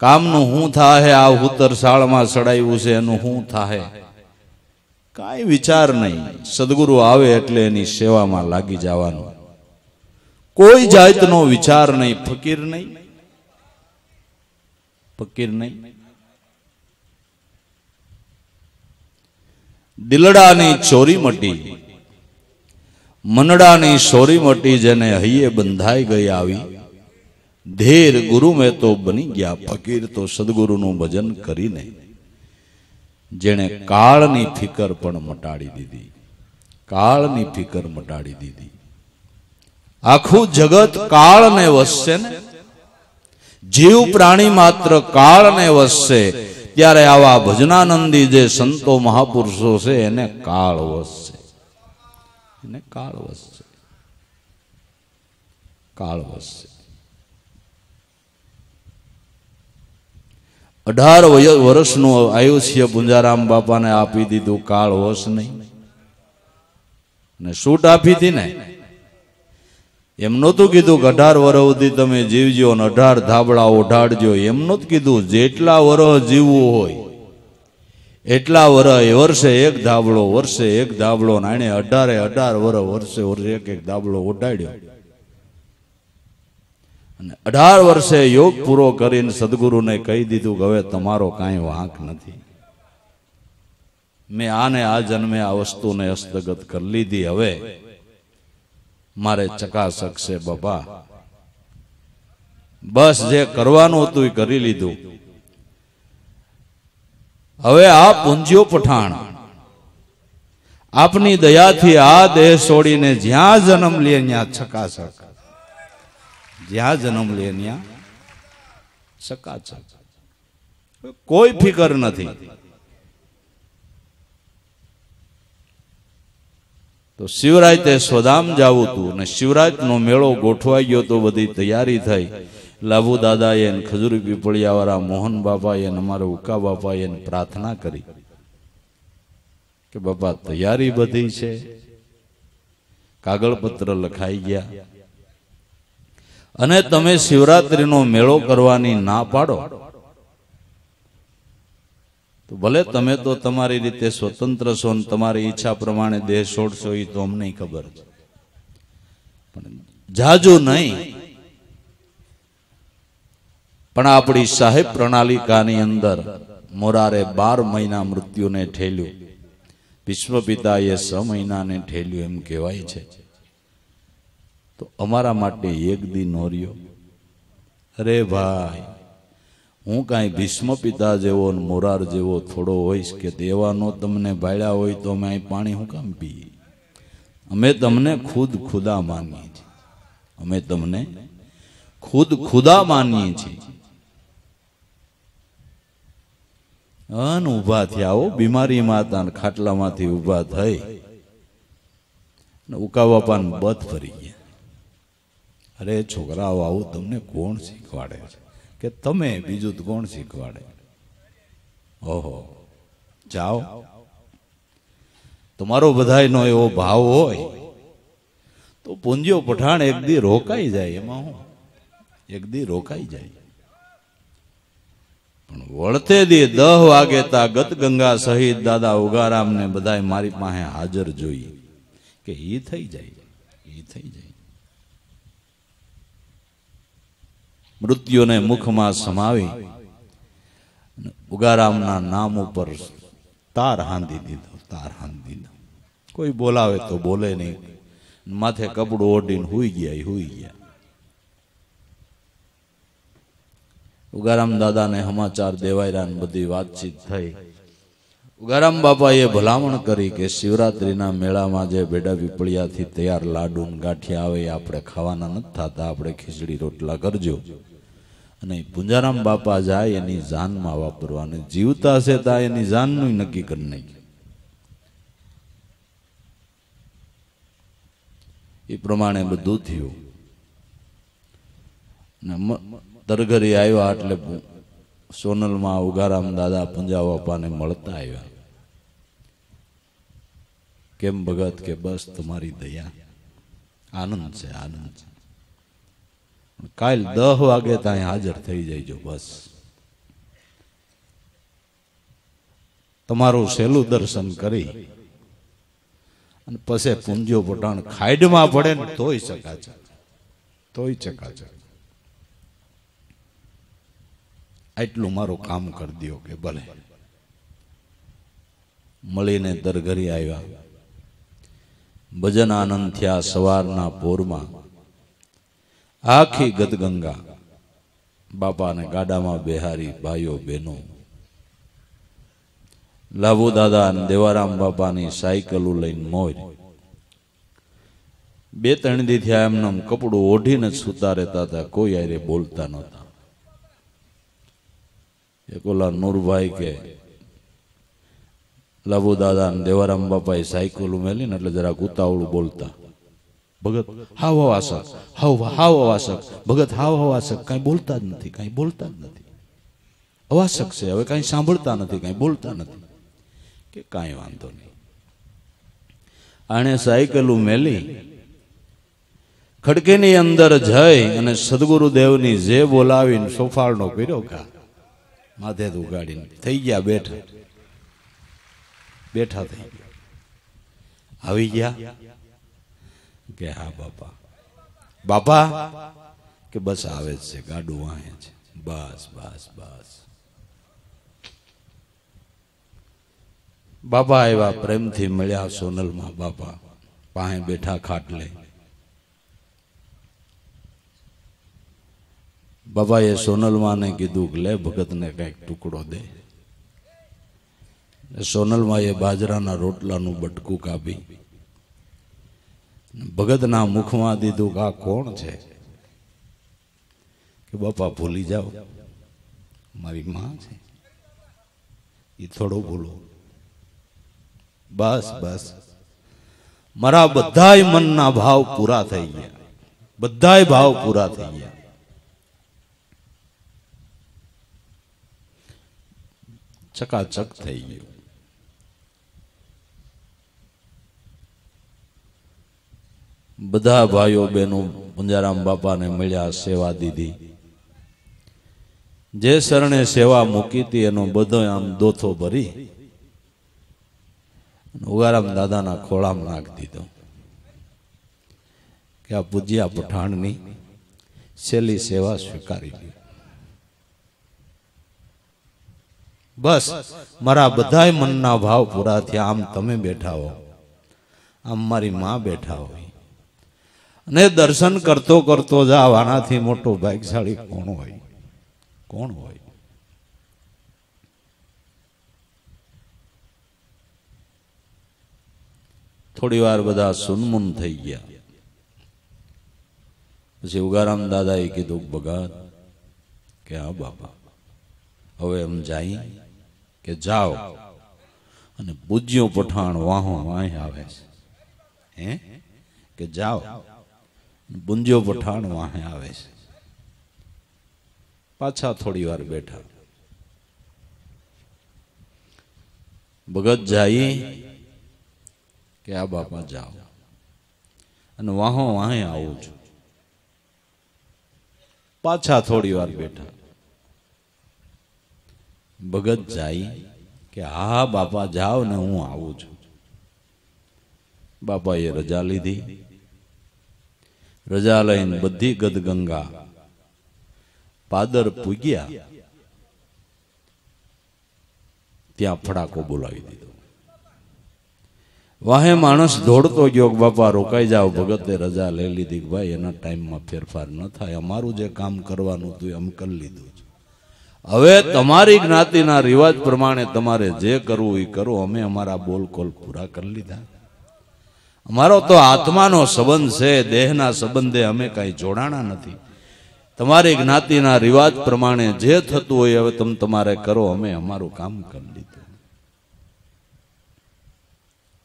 કામનું હું થાહે, આ ઉતર શાળમાં સડાયું છે, એનું હું થાહે. કાંઈ વિચાર નહીં. સદગુરુ આવે એટલે એની સેવામાં લાગી જવાનું. કોઈ જાતનો વિચાર નહીં. ફકીર નહીં. ફકીર નહીં. દિલડાની ચોરી મટી. મનડાની સોરી મટી જેને હૈયે બંધાઈ ગઈ આવી. ધેર ગુરુ મેં તો બની ગયા. ફકીર તો સદગુરુનું ભજન કરીને જેણે કાળની ફિકર પણ મટાડી દીધી. કાળની ફિકર મટાડી દીધી. આખું જગત કાળને વસશે ને? જીવ પ્રાણી માત્ર કાળને વસશે, ત્યારે આવા ભજનાનંદી જે સંતો મહાપુરુષો છે, એને કાળ વસશે. એને કાળ વસશે. કાળ વસશે. અઢાર વર્ષનું આયુષ્ય પુંજારામ બાપાને આપી દીધું, કાળ હોશ નહીં. ને છૂટ આપી હતી ને? એમ નહોતું કીધું કે અઢાર વર્ષ સુધી તમે જીવજો ને અઢાર ધાબળા ઓઢાડજો એમ નહોતું કીધું, જેટલા વર્ષ જીવવું હોય, એટલા વર્ષ વર્ષે એક ધાબળો, વર્ષે એક ધાબળો ને આણે અઢારે અઢાર વર્ષ વર્ષે વર્ષે એક એક ધાબળો ઓઢાડ્યો અને અઢાર વર્ષે યોગ પૂરો કરીને સદગુરુને કહી દીધું કે હવે તમારો કાંઈ વાંક નથી. મેં આને આ જન્મે આ વસ્તુને હસ્તગત કરી લીધી. હવે મારે ચકાસક છે બાપા બસ જે કરવાનું હતું એ કરી લીધું. હવે આ પૂંજ્યો પઠાણ. આપની દયાથી આ દેહ છોડીને જ્યાં જન્મ લે ત્યાં છકાછક જ્યાં જન્મ લે ત્યાં છકાછક કોઈ ફિકર નથી. તો શિવરાજ તે સ્વધામ જાવું હતું અને શિવરાજનો મેળો ગોઠવાઈ ગયો તો બધી તૈયારી થઈ. લાભુ દાદાએ ને ખજૂરી પીપળિયાવાળા મોહન બાપાએ ને અમારા ઉકા બાપાએ એને પ્રાર્થના કરી કે બાપા તૈયારી બધી છે. કાગળ પત્ર લખાઈ ગયા. અને તમે શિવરાત્રીનો મેળો કરવાની ના પાડો. ભલે તમે તો તમારી રીતે સ્વતંત્ર છો ને તમારી ઈચ્છા પ્રમાણે દેહ છોડશો એ તો અમને ખબર છે. પણ જાજુ નહીં. પણ આપણી સાહેબ પ્રણાલિકાની અંદર મોરારે બાર મહિના મૃત્યુને ઠેલ્યું. વિશ્વપિતાએ છ મહિનાને ઠેલ્યું એમ કહેવાય છે. તો અમારા માટે એક દી નોર્યો અરે ભાઈ, હું કાંઈ ભીષ્મ પિતા જેવો મોરાર જેવો થોડો હોઈશ કે દેવાનો તમને ભાડ્યા હોય તો અમે અહીં પાણી હું કામ પીએ? અમે તમને ખુદ ખુદા માનીએ છીએ. અમે તમને ખુદ ખુદા માનીએ છીએ. અન ઊભા થયા હો, બીમારી માતા ખાટલામાંથી ઊભા થઈ. ને ઉકા બાપાને ફરી ગયા. અરે છોકરાઓ, આવું તમને કોણ શીખવાડે છે? કે તમે બીજું કોણ શીખવાડે? ઓહો. જાઓ. તમારો બધાયનો એવો ભાવ હોય, તો પૂંજીઓ પઠાણ એક દી રોકાઈ જાય એમાં હું. એક દી રોકાઈ જાય. પણ વળતે દી દહ વાગે તા ગત ગંગા સહિત દાદા ઉગારામ ને બધાય મારી પાસે હાજર જોઈએ કે એ થઈ જાય એ થઈ જાય. મૃત્યુને મુખમાં સમાવી ઉગારામના નામ ઉપર તાર હાંધી દીધો, તાર હાંધી દીધો. કોઈ બોલાવે તો બોલે નહીં. માથે કપડું ઓઢીને હુઈ ગયા હુઈ ગયા. ઉગારામ દાદાને સમાચાર દેવાયરા બધી વાતચીત થઈ. ઉગારામ બાપાએ ભલામણ કરી કે શિવરાત્રીના મેળામાં જે બેડા પીપળિયાથી તૈયાર લાડુ ગાંઠિયા આવે આપણે ખાવાના નથી થતા, આપણે ખીચડી રોટલા કરજો. અને પૂંજારામ બાપા જાય એની જાનમાં વાપરવાની જીવતા છે તા એની જાનનું નક્કી કરી નાખ્યું. એ પ્રમાણે બધું થયું. ને તરઘરી આવ્યા એટલે સોનલમાં ઉગારામ દાદા પુંજા બાપાને મળતા આવ્યા. કેમ ભગત કે બસ તમારી દયા. આનંદ છે આનંદ છે. કાલ દહ વાગે ત્યાં હાજર થઈ જઈજો બસ. તમારું સહેલું દર્શન કરી. અને પછી પૂંજો પટાણ ખાઈડમાં પડે ને તોય ચકાચક તોય ચકાચક આટલું મારું કામ કરી દો કે ભલે. મળીને દરઘરી આવ્યા. ભજન આનંદ થયા સવારના પોરમાં આખી ગદગંગા. બાપાને ગાડામાં બેહારી ભાઈઓ બહેનો. લાભુ દાદા અને દેવારામ બાપાની સાયકલો લઈને મોર. બે ત્રણ દી થયા એમને કપડું ઓઢીને સુતા રહેતા હતા, કોઈ આરે બોલતા નહોતા. એક ઓલા નૂરભાઈ કે લાભુ દાદા અને દેવારામ બાપાએ સાયકલ મેલી ને એટલે જરાક ઉતાવળું બોલતા. ભગત હાવ હવાસક હાવ હાવ હવાસક ભગત હાવ હવાસક કાંઈ બોલતા જ નથી, કાંઈ બોલતા જ નથી. અવાસક છે, હવે કાંઈ સાંભળતા નથી, કાંઈ બોલતા નથી. કે કાંઈ વાંધો નહીં. આણે સાયકલું મેલી. ખડકેની અંદર જઈ અને સદગુરુદેવની જે બોલાવીને સોફાળનો કર્યો કા માથે ઉગાડીને થઈ ગયા બેઠા. બેઠા થઈ ગયા. આવી ગયા. કે, હા, બાપા. બાપા? કે બસ આવે છે, ગાડું વાહે છે. બસ બસ બસ. બાપા આવ્યા પ્રેમથી મળ્યા સોનલમાં, બાપા. પાસે બેઠા ખાટલે બાબાએ સોનલમાને કીધું કે, લે, ભગતને કંઈક ટુકડો દે. સોનલમાં એ બાજરાના રોટલાનું બટકું કાપી ભગતના મુખમાં દીધું કે આ કોણ છે? કે બાપા, ભૂલી જાઓ. મારી માં છે. એ થોડો ભૂલો. બસ બસ. મારા બધાય મનના ભાવ પૂરા થઈ ગયા. બધાય ભાવ પૂરા થઈ ગયા. ચકાચક થઈ ગયું. બધા ભાઈઓ બહેનો પુંજારામ બાપાને મળ્યા સેવા દીધી. જે શરણે સેવા મૂકી હતી એનો બધો આમ દોથો ભરી ઉગારામ દાદાના ખોળામાં નાખી દીધો. કે આ પૂજ્યા પઠાણની છેલ્લી સેવા સ્વીકારી બસ, મારા બધાય મનના ભાવ પૂરા થયા. આમ તમે બેઠા હો. આમ મારી માં બેઠા હોય. અને દર્શન કરતો કરતો જાવ આનાથી મોટો ભાગશાળી કોણ હોય? કોણ હોય? થોડી વાર બધા સુનમુન થઈ ગયા. પછી ઉગારામ દાદાએ કીધું ભગત કે હા બાપા, હવે એમ જાય કે જાઓ અને પૂજ્યો પઠાણ વાહો, વાહ આવે છે. હે? કે જાઓ. પૂંજ્યો પઠાણ વાહે આવે છે. પાછા થોડી વાર બેઠા. ભગત જાય કે આ બાપા જાઓ. અને વાહો વાહે આવું છું. પાછા થોડી વાર બેઠા. ભગત જાય કે હા, બાપા જાઓ ને હું આવું છું. બાપાએ રજા લીધી. રજા લઈને બધી ગદગંગા. પાદર પૂગ્યા. ત્યાં ફડાકો બોલાવી દીધો. વાહે માણસ દોડતો ગયો બાપા, રોકાઈ જાઓ, ભગતે રજા લઈ લીધી ભાઈ, એના ટાઈમમાં ફેરફાર ન થાય. અમારું જે કામ કરવાનું હતું, એમ કરી લીધું છે. હવે તમારી જ્ઞાતિના રિવાજ પ્રમાણે તમારે જે કરવું એ કરો. અમે અમારા બોલ કોલ પૂરા કરી લીધા. અમારો તો આત્માનો સંબંધ છે, દેહના સંબંધે અમે કાંઈ જોડાણા નથી. તમારી જ્ઞાતિના રિવાજ પ્રમાણે જે થતું હોય હવે તમે તમારે કરો, અમે અમારું કામ કરી લીધું.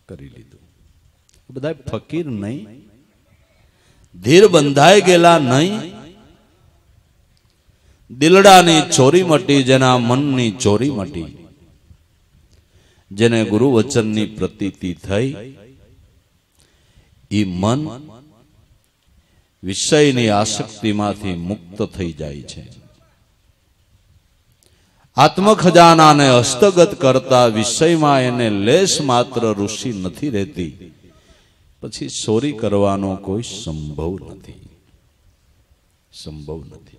કરી લીધું. બધા ફકીર નહીં. ધીર બંધાઈ ગયેલા નહીં. દિલડાની ચોરી મટી, જેના મનની ચોરી મટી, જેને ગુરુ વચનની પ્રતીતિ થઈ. ઈ મન વિષયની આસક્તિમાંથી મુક્ત થઈ જાય છે. આત્મ ખજાનાને હસ્તગત કરતા વિષયમાં એને લેશ માત્ર ઋષિ નથી રહેતી. પછી ચોરી કરવાનો કોઈ સંભવ નથી. સંભવ નથી.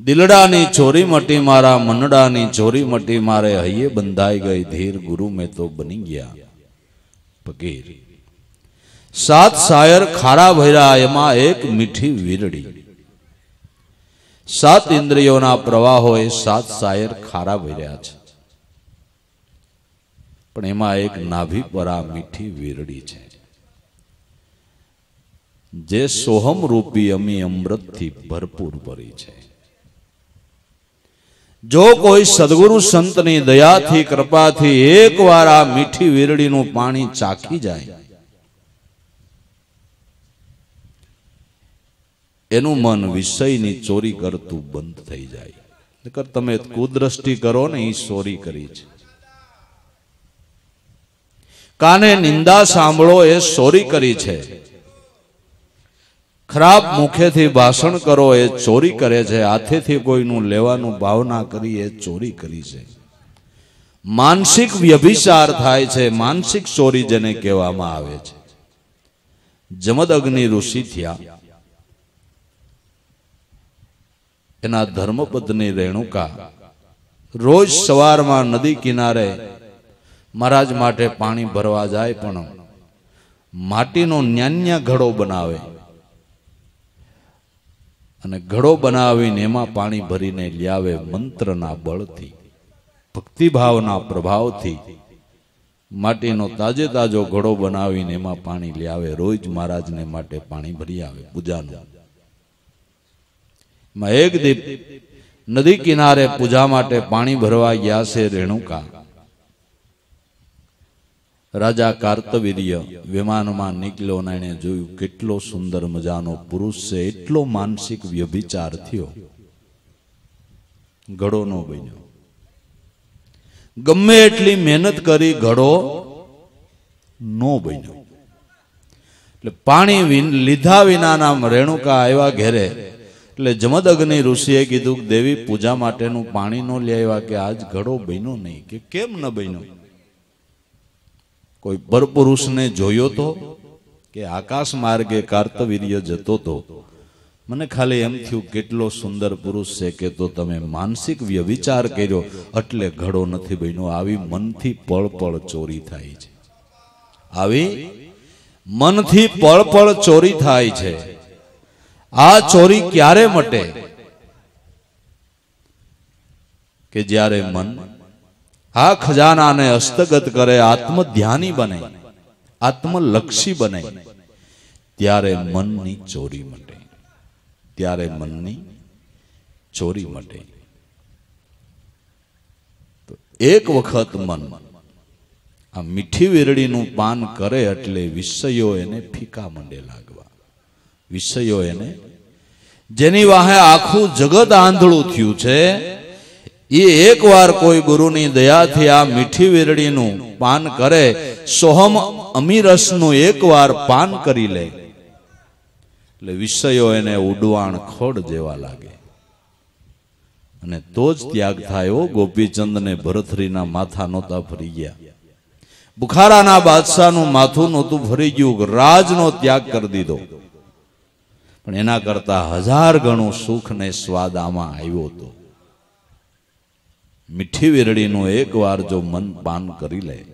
દિલડાની ચોરી મટી મારા મનડાની ચોરી મટી મારે હૈયે બંધાઈ ગઈ ધીર ગુરુ મેં તો બની ગયા. ફકીર સાત શાયર ખારા ભર્યા એમાં એક મીઠી વીરડી. સાત ઇન્દ્રિયોના પ્રવાહો એ સાત શાયર ખારા ભર્યા છે. પણ એમાં એક નાભી પરા મીઠી વીરડી છે. જે સોહમ રૂપી અમી અમૃતથી ભરપૂર ભરી છે. જો કોઈ સદગુરુ સંતની દયાથી, કૃપાથી એકવાર આ મીઠી વીરડીનું પાણી ચાખી જાય, એનું મન વિષયની ચોરી કરતું બંધ થઈ જાય. તમે કુદ્રષ્ટિ કરો ને એ ચોરી કરી છે. કાને નિંદા સાંભળો એ ચોરી કરી છે. ખરાબ મુખેથી ભાષણ કરો એ ચોરી કરે છે. હાથેથી કોઈનું લેવાનું ભાવના કરી એ ચોરી કરી છે. માનસિક વ્યભિચાર થાય છે. માનસિક ચોરી જેને કહેવામાં આવે છે. જમદ અગ્નિ ઋષિ થયા. એના ધર્મપત્ની રેણુકા રોજ સવારમાં નદી કિનારે મહારાજ માટે પાણી ભરવા જાય પણ માટીનો ન્યાન્ય ઘડો બનાવે. અને ઘડો બનાવીને એમાં પાણી ભરીને લ્યાવે મંત્રના બળથી, ભક્તિભાવના પ્રભાવથી. માટીનો તાજે તાજો ઘડો બનાવીને એમાં પાણી લ્યાવે, રોજ મહારાજને માટે પાણી ભરી આવે, પૂજાનું. એક દીપ, નદી કિનારે પૂજા માટે પાણી ભરવા ગયા છે રેણુકા. રાજા કાર્તવીર્ય વિમાનમાં નીકળ્યો અને એણે જોયું કેટલો સુંદર મજાનો પુરુષ છે, એટલો માનસિક વ્યભિચાર થયો. ઘડો નો બન્યો. ગમે એટલી મહેનત કરી ઘડો નો બન્યો. એટલે પાણી લીધા વિનાના રેણુકા આવ્યા ઘેરે. એટલે જમદગ્નિ ઋષિએ કીધું દેવી પૂજા માટેનું પાણી નો આવ્યા કે આજ ઘડો બન્યો નહીં, કે કેમ ન બન્યો? કોઈ પરપુરુષને જોયો તો કે આકાશ માર્ગે કાર્તવીર્ય જતો તો? મને ખાલી એમ થયું, કેટલો સુંદર પુરુષ છે કે તો તમે માનસિક વ્યવિચાર કર્યો, એટલે ઘડો નથી બન્યો, આવી મનથી પળ પળ ચોરી થાય છે. આવી મનથી પળ પળ ચોરી થાય છે. આ ચોરી ક્યારે મટે? કે જ્યારે મન આ ખજાનાને હસ્તગત કરે આત્મધ્યાની બને, આત્મલક્ષી બને. ત્યારે મનની ચોરી મટે. ત્યારે મનની ચોરી મટે. એક વખત મન આ મીઠી વીરડીનું પાન કરે એટલે વિષયો એને ફીકા મંડે લાગવા. વિષયો એને જેની વાહે આખું જગત આંધળું થયું છે એ એકવાર કોઈ ગુરુની દયાથી આ મીઠી વીરડીનું પાન કરે, સોહમ અમીરસનું એકવાર પાન કરી લે. એટલે વિષયો એને ઉડવાણ ખોડ જેવા લાગે. અને તો જ ત્યાગ થાય ઓ ગોપીચંદ ને ભરથરીના માથા નહોતા ફરી ગયા. બુખારાના બાદશાહનું માથું નહોતું ફરી ગયું, રાજનો ત્યાગ કરી દીધો. પણ એના કરતા હજાર ગણું સુખ ને સ્વાદ આમાં આવ્યો હતો. મીઠી વીરડીનું એકવાર જો મન પાન કરી લે,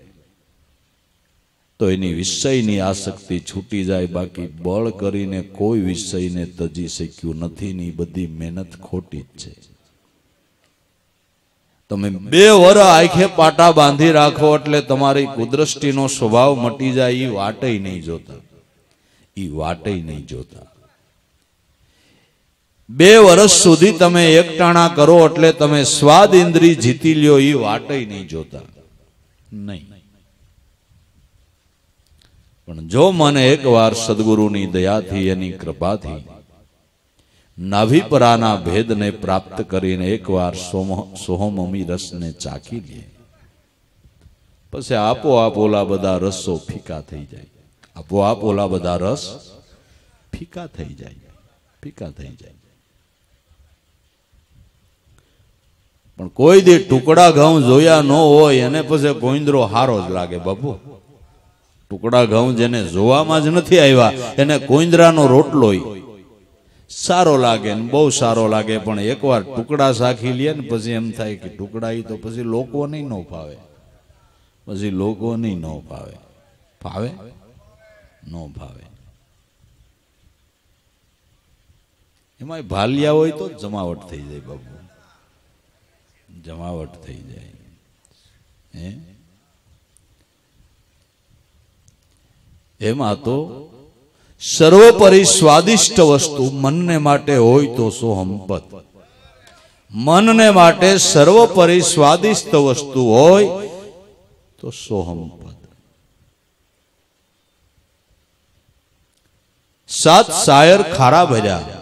તો એની વિષયની આસક્તિ છૂટી જાય. બાકી બળ કરીને કોઈ વિષયને તજી શક્યું નથી, ની બધી મહેનત ખોટી જ છે. તમે બે વર આંખે પાટા બાંધી રાખો એટલે તમારી કુદ્રષ્ટિનો સ્વભાવ મટી જાય. એ વાટે નહીં જોતા. એ વાટે નહીં જોતા. બે વર્ષ સુધી તમે એકટાણા કરો એટલે તમે સ્વાદ ઇન્દ્રી જીતી લ્યો એ વાટય નહીં જોતા. નહીં. પણ જો મને એકવાર સદગુરુની દયાથી, એની કૃપાથી, નાભીપરાના ભેદને પ્રાપ્ત કરીને એકવાર સોહમમી રસને ચાખી લે. પછી આપોઆપ ઓલા બધા રસો ફીકા થઈ જાય. આપોઆપ ઓલા બધા રસ ફીકા થઈ જાય. ફીકા થઈ જાય. પણ કોઈ દી ટુકડા ઘઉં જોયા ન હોય, એને પછી ગોઈંદરો હારો જ લાગે, બાપુ. ટુકડા ઘઉં જેને જોવામાં જ નથી આવ્યા, એને કોઈંદરાનો રોટલો સારો લાગે ને બહુ સારો લાગે, પણ એકવાર ટુકડા સાખી લે ને પછી એમ થાય કે ટુકડા તો પછી લોકો નહીં ન ફાવે. પછી લોકો નહીં ન ફાવે. ફાવે? ન ફાવે. એમાં ભાલિયા હોય તો જમાવટ થઈ જાય બાબુ જમાવટ થઈ જાય. હે? એમાં તો સર્વોપરી સ્વાદિષ્ટ વસ્તુ મનને માટે હોય તો સોહંપત મનને માટે સર્વોપરી સ્વાદિષ્ટ વસ્તુ હોય તો સોહંપદ સાત શાયર ખારા ભર્યા.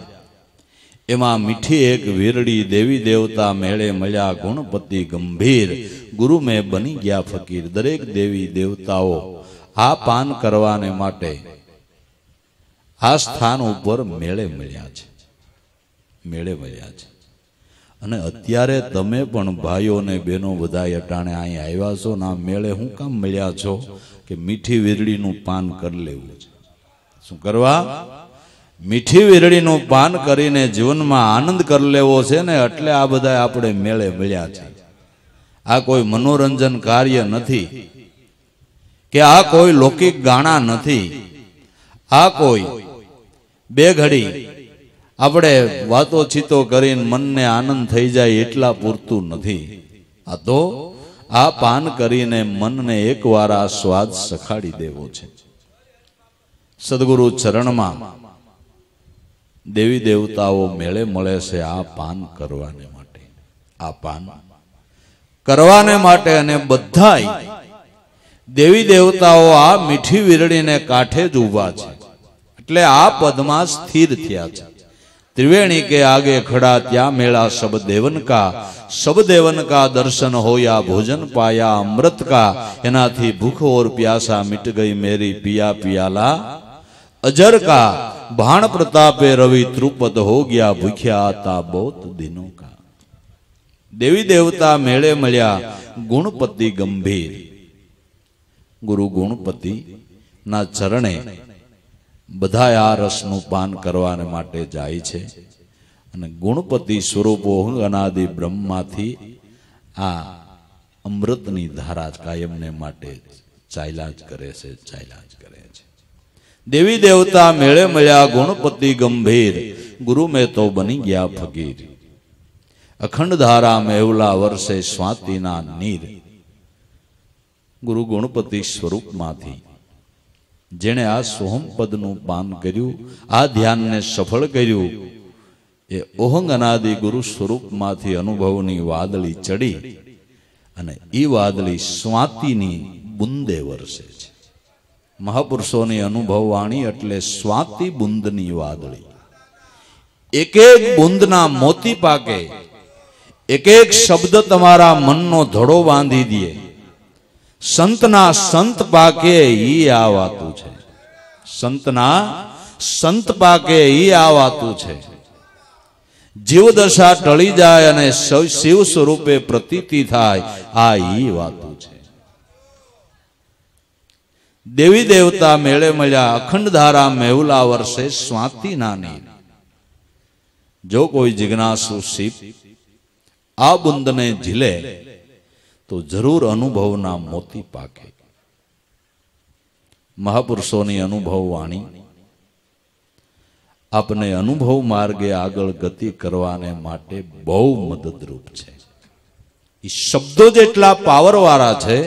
એમાં મીઠી એક વીરડી દેવી દેવતા મેળે મળ્યા ગુણપતિ ગંભીર. ગુરુ મેં બની ગયા ફકીર, દરેક દેવી દેવતાઓ આ પાન કરવાને માટે આ સ્થાન ઉપર મેળે મળ્યા છે. મેળે મળ્યા છે. અને અત્યારે તમે પણ ભાઈઓ ને બહેનો બધા અટાણે અહીં આવ્યા છો ને આ મેળે હું કામ મળ્યા છો કે મીઠી વીરડીનું પાન કરી લેવું છે. શું કરવા? મીઠી વીરડીનું પાન કરીને જીવનમાં આનંદ કરી લેવો છે ને એટલે આ બધા આપણે મેળે મળ્યા છે. આ કોઈ મનોરંજન કાર્ય નથી કે આ કોઈ લૌકિક ગાણા નથી. આ કોઈ બે ઘડી આપણે વાતો ચીતો કરીને મનને આનંદ થઈ જાય એટલા પૂરતું નથી. આ તો આ પાન કરીને મનને એકવાર આ સ્વાદ સખાડી દેવો છે. સદગુરુ ચરણમાં દેવી દેવતાઓ મેળે મળે છે આ પાન કરવાને માટે. આ પાન કરવાને માટે અને બધાય દેવી દેવતાઓ આ મીઠી વીરડીને કાંઠે જ ઊભા છે. એટલે આ પદમાં સ્થિર થયા છે. ત્રિવેણી કે આગે ખડા ત્યાં મેળા સબ દેવન કા સબ કા દર્શન હોયા ભોજન પાયા અમૃત કા, એનાથી ભૂખ ઓર પ્યાસા મિટ ગઈ મેરી પિયા પિયાલા અજર કા ભાણ પ્રતાપે રવિ ત્રુપદ હો ગયા ભૂખ્યા હતા બહુત દિનો કા દેવી દેવતા મેળે મળ્યા ગુણપતિ ગંભીર. ગુરુ ગુણપતિ ના ચરણે બધા આ રસનું પાન કરવાને માટે જાય છે અને ગુણપતિ સ્વરૂપો અનાદિ બ્રહ્માથી આ અમૃતની ધારા કાયમને માટે ચાલ્યા જ કરે છે, ચાલ્યા દેવી દેવતા મેળે મળ્યા ગુણપતિ ગંભીર. ગુરુ મેં તો બની ગયા ફકીર. અખંડ ધારા મેવલા વર્ષે સ્વાતિના નીર. ગુરુ ગુણપતિ સ્વરૂપમાંથી. જેણે આ સોહમ પદનું પાન કર્યું, આ ધ્યાનને સફળ કર્યું, એ ઓહંગ અનાદિ ગુરુ સ્વરૂપમાંથી અનુભવની વાદળી ચડી અને એ વાદળી સ્વાતિની બુંદે વરસે. છે મહાપુરુષોની અનુભવ વાણી એટલે સ્વાતિ બુંદની વાદળી. એક એક બુંદના મોતી પાકે, એક એક શબ્દ તમારા મનનો ધડો બાંધી દે. સંતના સંત પાકે ઈ આ વાતું છે. સંતના સંત પાકે ઈ આ વાતું છે. જીવદશા ટળી જાય અને શિવ- સ્વરૂપે પ્રતીતિ થાય, આ ઈ વાતું છે. દેવી દેવતા મેળે મળ્યા, અખંડ ધારા મેહુલા વર્ષે સ્વાતિ નાની જો કોઈ જિજ્ઞાસુ શિપ આ બુંદને ઝીલે, તો જરૂર અનુભવના મોતી પાકે. મહાપુરુષોની અનુભવ વાણી, આપને અનુભવ માર્ગે આગળ ગતિ કરવાને માટે બહુ મદદરૂપ છે. એ શબ્દો જેટલા પાવર વાળા છે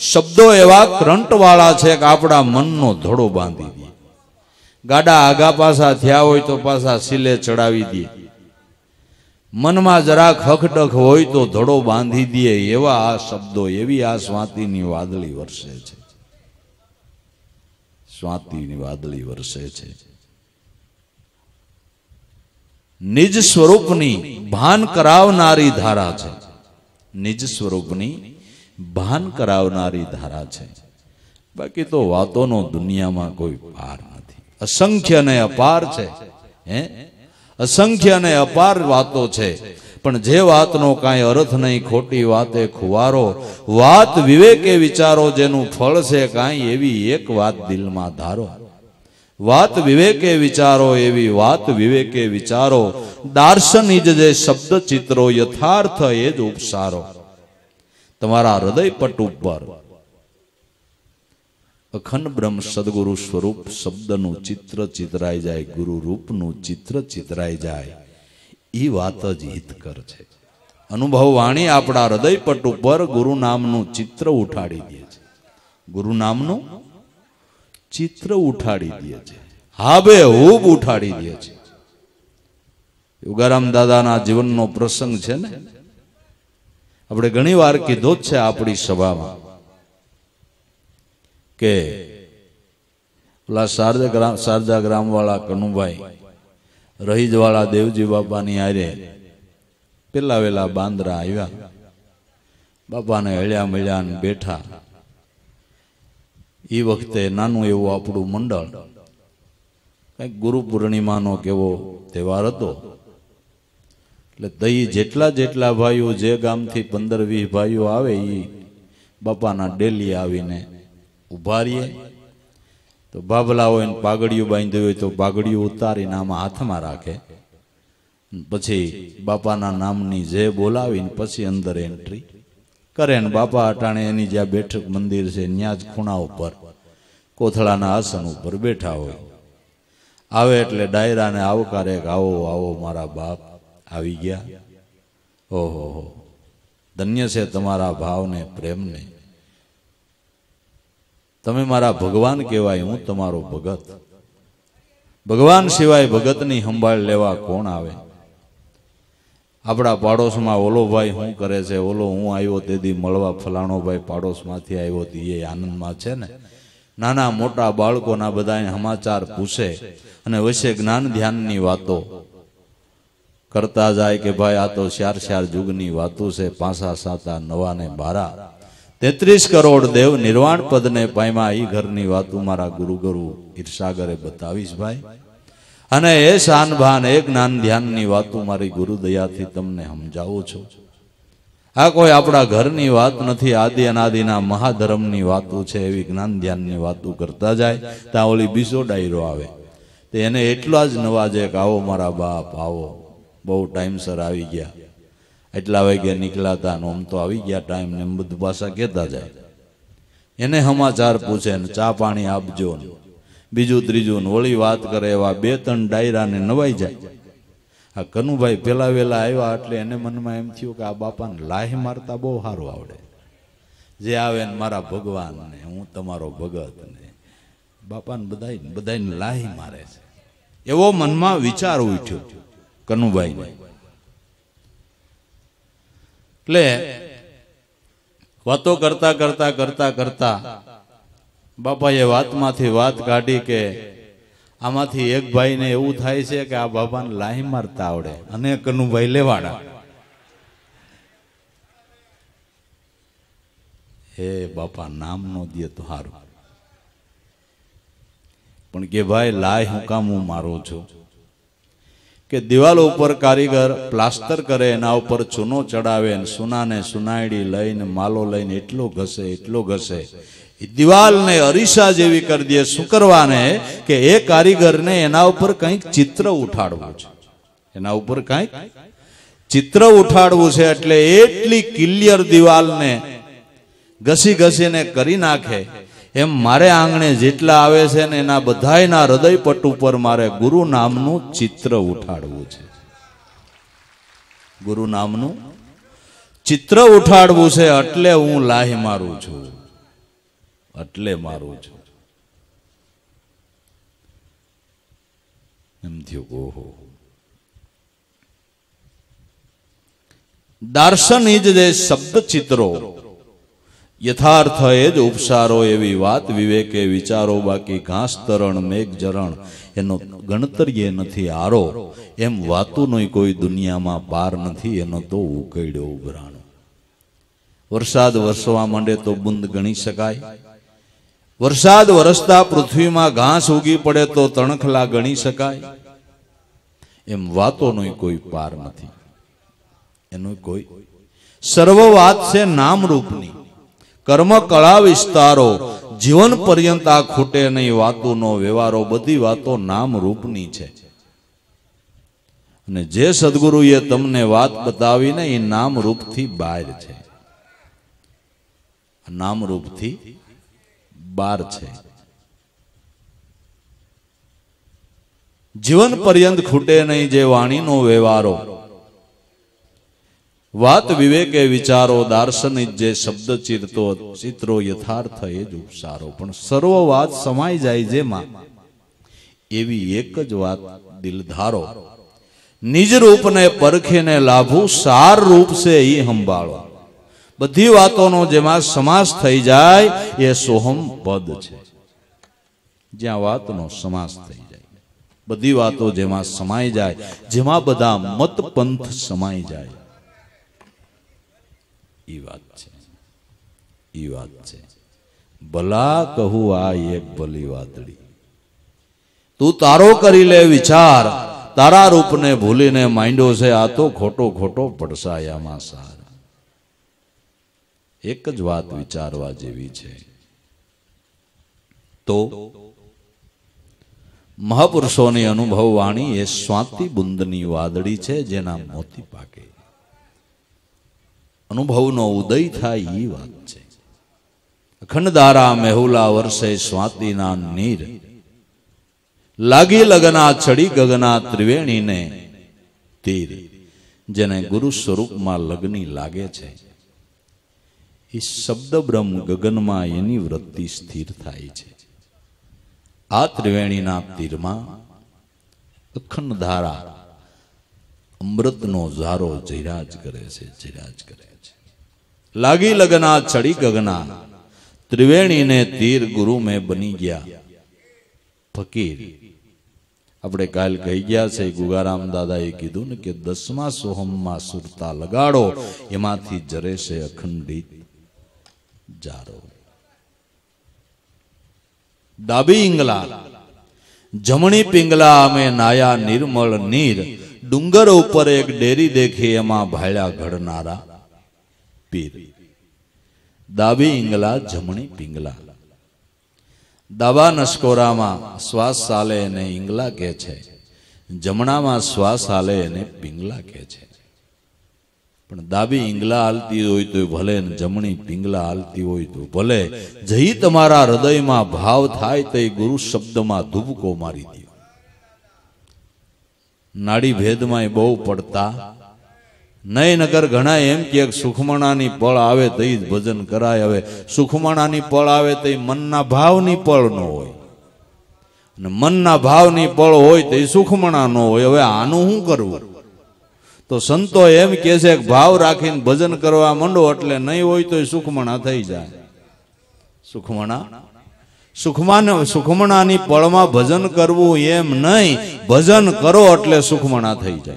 શબ્દો એવા કરંટવાળા છે કે આપણા મનનો ધોડો બાંધી દે. ગાડા આગા પાછા થયા હોય તો પાછા સિલે ચડાવી દે. મનમાં જરાક હકડખ હોય તો ધડો બાંધી દે એવા આ શબ્દો, એવી આ સ્વાતિની વાદળી વરસે છે. સ્વાતિની વાદળી વરસે છે. નિજ સ્વરૂપની ભાન કરાવનારી ધારા છે. નિજ સ્વરૂપની ભાન કરાવનારી ધારા છે. બાકી તો વાતોનો દુનિયામાં કોઈ પાર નથી. અસંખ્ય ને અપાર છે. હે? અસંખ્ય અને અપાર વાતો છે. પણ જે વાતનો કાંઈ અર્થ નહીં, ખોટી વાતે ખુવારો, વાત વિવેકે વિચારો જેનું ફળ છે કાંઈ એવી એક વાત દિલમાં ધારો. વાત વિવેકે વિચારો, એવી વાત વિવેકે વિચારો. દાર્શનિક જે શબ્દ ચિત્રો યથાર્થ એ જ ઉપસારો. તમારા હૃદય પટ ઉપર. અખંડ બ્રહ્મ સદગુરુ સ્વરૂપ શબ્દનું ચિત્ર ચિતરાઈ જાય, ગુરુ રૂપનું ચિત્ર ચિતરાઈ જાય. એ વાત જ હિતકર છે. અનુભવ વાણી આપણા હૃદયપટ ઉપર ગુરુ નામનું ચિત્ર ઉઠાડી દે છે. ગુરુ નામનું ચિત્ર ઉઠાડી દે છે. હાબે હૂબ ઉઠાડી દે છે. યોગારામ દાદાના જીવનનો પ્રસંગ છે ને? આપણે ઘણી વાર કીધો જ છે આપણી સભામાં કે પેલા શારદા ગ્રામ શારદા ગ્રામ વાળા કનુભાઈ રહીજ વાળા દેવજી બાપાની આરે પેલા વેલા બાંદરા આવ્યા. બાપાને હળ્યા મળ્યા ને બેઠા. એ વખતે નાનું એવું આપણું મંડળ. કંઈક ગુરુ પૂર્ણિમાનો કેવો તહેવાર હતો. એટલે દહી જેટલા જેટલા ભાઈઓ જે ગામથી પંદર વીસ ભાઈઓ આવે એ બાપાના ડેલી આવીને ઊભા રહીએ તો બાબલા હોય ને પાઘડિયું બાંધ્યું હોય તો પાઘડિયું ઉતારીને આમાં હાથમાં રાખે. પછી બાપાના નામની જે બોલાવીને પછી અંદર એન્ટ્રી કરે ને બાપા અટાણે એની જ્યાં બેઠક મંદિર છે ત્યાં જ ખૂણા ઉપર, કોથળાના આસન ઉપર બેઠા હોય. આવે એટલે ડાયરાને આવકારે આવો આવો મારા બાપ આવી ગયા? ઓહો, હો. ધન્ય છે તમારા ભાવને, પ્રેમને. તમે મારા ભગવાન કહેવાય, હું તમારો ભગત. ભગવાન સિવાય ભગતની સંભાળ લેવા કોણ આવે? આપણા પાડોશમાં ઓલો ભાઈ શું કરે છે? ઓલો હું આવ્યો તેથી મળવા ફલાણો ભાઈ પાડોશમાંથી આવ્યો તે એ આનંદમાં છે ને? નાના મોટા બાળકોના બધાને સમાચાર પૂછે અને વચ્ચે જ્ઞાન ધ્યાનની વાતો કરતા જાય કે ભાઈ આ તો શ્યાર શ્યાર યુગની વાતો છે, પાસા સાતા નવા ને બારા. તેત્રીસ કરોડ દેવ નિર્વાણ પદને પામ્યા એ ઘરની વાતો મારા ગુરુ ગુરુ ઈર્ષાગરે બતાવીશ ભાઈ. અને એ શાન ભાન એ જ્ઞાન ધ્યાનની વાતો મારી ગુરુ દયાથી તમને સમજાવું છું. આ કોઈ આપણા ઘરની વાત નથી, આદિ અનાદિના મહાધર્મની વાતો છે, એવી જ્ઞાન ધ્યાનની વાતો કરતા જાય, ત્યાં ઓલી બીજો ડાયરો આવે. તો એને એટલા જ નવાજે કે આવો મારા બાપ, આવો. બહુ ટાઈમસર આવી ગયા. એટલા વાગ્યા નીકળાતા ને આમ તો આવી ગયા ટાઈમ ને બધું પાછા કહેતા જાય. એને સમાચાર પૂછે ને ચા પાણી આપજો ને. બીજું ત્રીજું ને વળી વાત કરે એવા બે ત્રણ ડાયરાને નવાઈ જાય. આ કનુભાઈ પેલા વેલા આવ્યા એટલે એને મનમાં એમ થયું કે આ બાપાને લાહી મારતા બહુ સારું આવડે. જે આવે ને મારા ભગવાન ને, હું તમારો ભગત ને. બાપાને બધા બધાને લાહી મારે છે. એવો મનમાં વિચાર ઉઠ્યો. કનુભાઈને એટલે વાતો કરતા કરતા કરતા કરતા બાપાએ વાતમાંથી વાત કાઢી કે આમાંથી એક ભાઈને એવું થાય છે કે આ બાપાને લાહી મારતા આવડે અને કનુભાઈ લેવાડા. હે બાપા, નામ નો દે તો સારું પણ કે ભાઈ લાય હું કામ હું મારું છું? કે દિવાલો ઉપર કારીગર પ્લાસ્ટર કરે, એના ઉપર ચૂનો ચડાવે ને સુનાને સુનાયડી લઈને, માલો લઈને એટલો ઘસે એટલો ઘસે. દિવાલને અરીસા જેવી કરી દે શું કરવાને કે એ કારીગરને એના ઉપર કંઈક ચિત્ર ઉઠાડવું છે. એના ઉપર કંઈક ચિત્ર ઉઠાડવું છે એટલે એટલી ક્લિયર દિવાલને ઘસી ઘસીને કરી નાખે એમ મારે આંગણે જેટલા આવે છે ને એના બધાયના હૃદયપટ ઉપર મારે ગુરુ નામનું ચિત્ર ઉઠાડવું છે. ગુરુ નામનું ચિત્ર ઉઠાડવું છે એટલે હું લાહી મારું છું. એટલે મારું છું. એમ થયું, ઓહો. દાર્શનિક જે શબ્દ ચિત્રો યથાર્થ એ જ ઉપસારો એવી વાત, વિવેકે વિચારો બાકી ઘાસ તરણ, મેઘ જરણ, એનો ગણતરીએ નથી આરો એમ વાતુનો કોઈ દુનિયામાં પાર નથી, એનો તો ઉકેડ્યો ઉભરાણ. વરસાદ વરસવા માંડે તો બુંદ ગણી શકાય. વરસાદ વરસતા પૃથ્વીમાં ઘાસ ઉગી પડે તો તણખલા ગણી શકાય. એમ વાતોનો કોઈ પાર નથી. એનો કોઈ સર્વ વાત છે નામ રૂપની કર્મ, કળા વિસ્તારો, જીવન પર્યંત આ ખૂટે નહીં, વાતોનો વ્યવહારો, બધી વાતો નામ રૂપની છે. અને જે સદગુરુએ તમને વાત બતાવીને એ નામ રૂપથી બહાર છે. નામ રૂપથી બાર છે. જીવન પર્યંત ખૂટે નહીં જે વાણીનો વ્યવહારો વાત વિવેકે વિચારો દાર્શનિક જે શબ્દ ચિરતો ચિત્રો યથાર્થ એ જ ઉપસારો. પણ સર્વ વાત સમાઈ જાય જેમાં એવી એક જ વાત દિલધારો નિજ રૂપને પરખીને લાભું સાર રૂપ છે એ સંભાળો બધી વાતોનો જેમાં સમાસ થઈ જાય એ સોહમ પદ છે. જ્યાં વાતનો સમાસ થઈ જાય. બધી વાતો જેમાં સમાઈ જાય, જેમાં બધા મત પંથ સમાઈ જાય. ઈ વાત છે. ઈ વાત છે. ભલા કહું આ એક ભલી વાતડી તું તારો કરી લે વિચાર. તારા રૂપને ભૂલીને માંડ્યો છે, આ તો ખોટો ખોટો પડસાયામાં સાર. એક જ વાત વિચારવા જેવી છે. તો? મહાપુરુષોની અનુભવ વાણી એ સ્વાતિ બુંદની વાદળી છે, જેના મોતી પાકે. અનુભવનો ઉદય થાય એ વાત છે. અખંડદારા મેહુલા વર્ષે સ્વાતિના નીર. લાગી લગના ચડી ગગના ત્રિવેણીને તીર, જેને ગુરુ સ્વરૂપમાં લગ્ની લાગે છે. એ શબ્દ બ્રહ્મ ગગનમાં એની વૃત્તિ સ્થિર થાય છે. આ ત્રિવેણીના તીરમાં અખંડ ધારા અમૃતનો ઝારો જયરાજ કરે છે, જયરાજ કરે. છે લાગી લગના ચડી ગગના. ત્રિવેણીને તીર ગુરુ મેં બની ગયા. ફકીર. આપણે કાલ કહી ગયા છે, ગુગારામ દાદાએ કીધું ને કે દસમા સોહમમાં સુરતા લગાડો, એમાંથી જરે છે અખંડિત જારો. ડાબી ઇંગલા. જમણી પિંગલા અમે નાયા નિર્મળ નીર, ડુંગર ઉપર એક ડેરી દેખી એમાં ભાળ્યા ઘડનારા. પીર. ડાબી ઇંગલા, જમણી પિંગલા. દાબા નસકોરામાં શ્વાસ હાલે એને ઇંગલા કહે છે. જમણામાં શ્વાસ હાલે એને પિંગલા કહે છે. પણ દાબી ઇંગલા હાલતી હોય તો ભલે જમણી પિંગલા હાલતી હોય તો ભલે. જઈ તમારા હૃદયમાં ભાવ થાય તો ગુરુ શબ્દમાં ધુબકો મારી દો નાડી ભેદમાં બહુ પડતા નહીં નગર ઘણા એમ કે સુખમણાની પળ આવે તો જ ભજન કરાય. હવે સુખમણાની પળ આવે તો મનના ભાવની પળ ન હોય. અને મનના ભાવની પળ હોય તો સુખમણા ન હોય. હવે આનું શું કરવું? તો સંતો એમ કે છે ભાવ રાખીને ભજન કરવા માંડો એટલે નહીં હોય તો સુખમણા થઈ જાય. સુખમણા? સુખમાન, સુખમણાની પળમાં ભજન કરવું એમ નહીં. ભજન કરો એટલે સુખમણા થઈ જાય.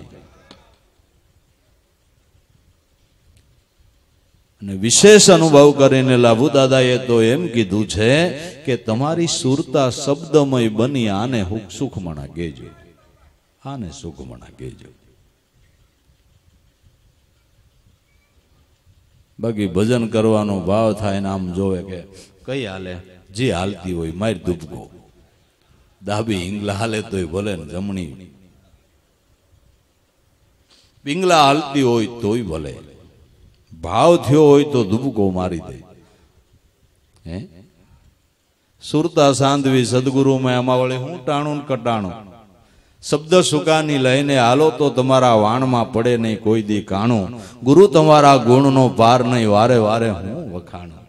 અને વિશેષ અનુભવ કરીને લાભુ દાદાએ તો એમ કીધું છે કે તમારી સુરતા શબ્દમય બની, આને સુખમણા ગેજો આને સુખમણા ગેજો બાકી ભજન કરવાનો ભાવ થાય ને આમ જોવે કે કઈ હાલે? જે હાલતી હોય મારી દુબકો. દાબી હિંગલા હાલે તોય ભલે ને જમણી. પિંગલા હાલતી હોય તોય ભલે. ભાવ થયો હોય તો દુબકો મારી દે. હે? સુરતા સાંધવી સદગુરુ મેં આમાં વળે હું ટાણું કટાણું? શબ્દ સુકાની લઈને હાલો તો તમારા વાણમાં પડે નહીં કોઈ દી કાણું. ગુરુ તમારા ગુણનો પાર નહીં, વારે વારે હું વખાણું.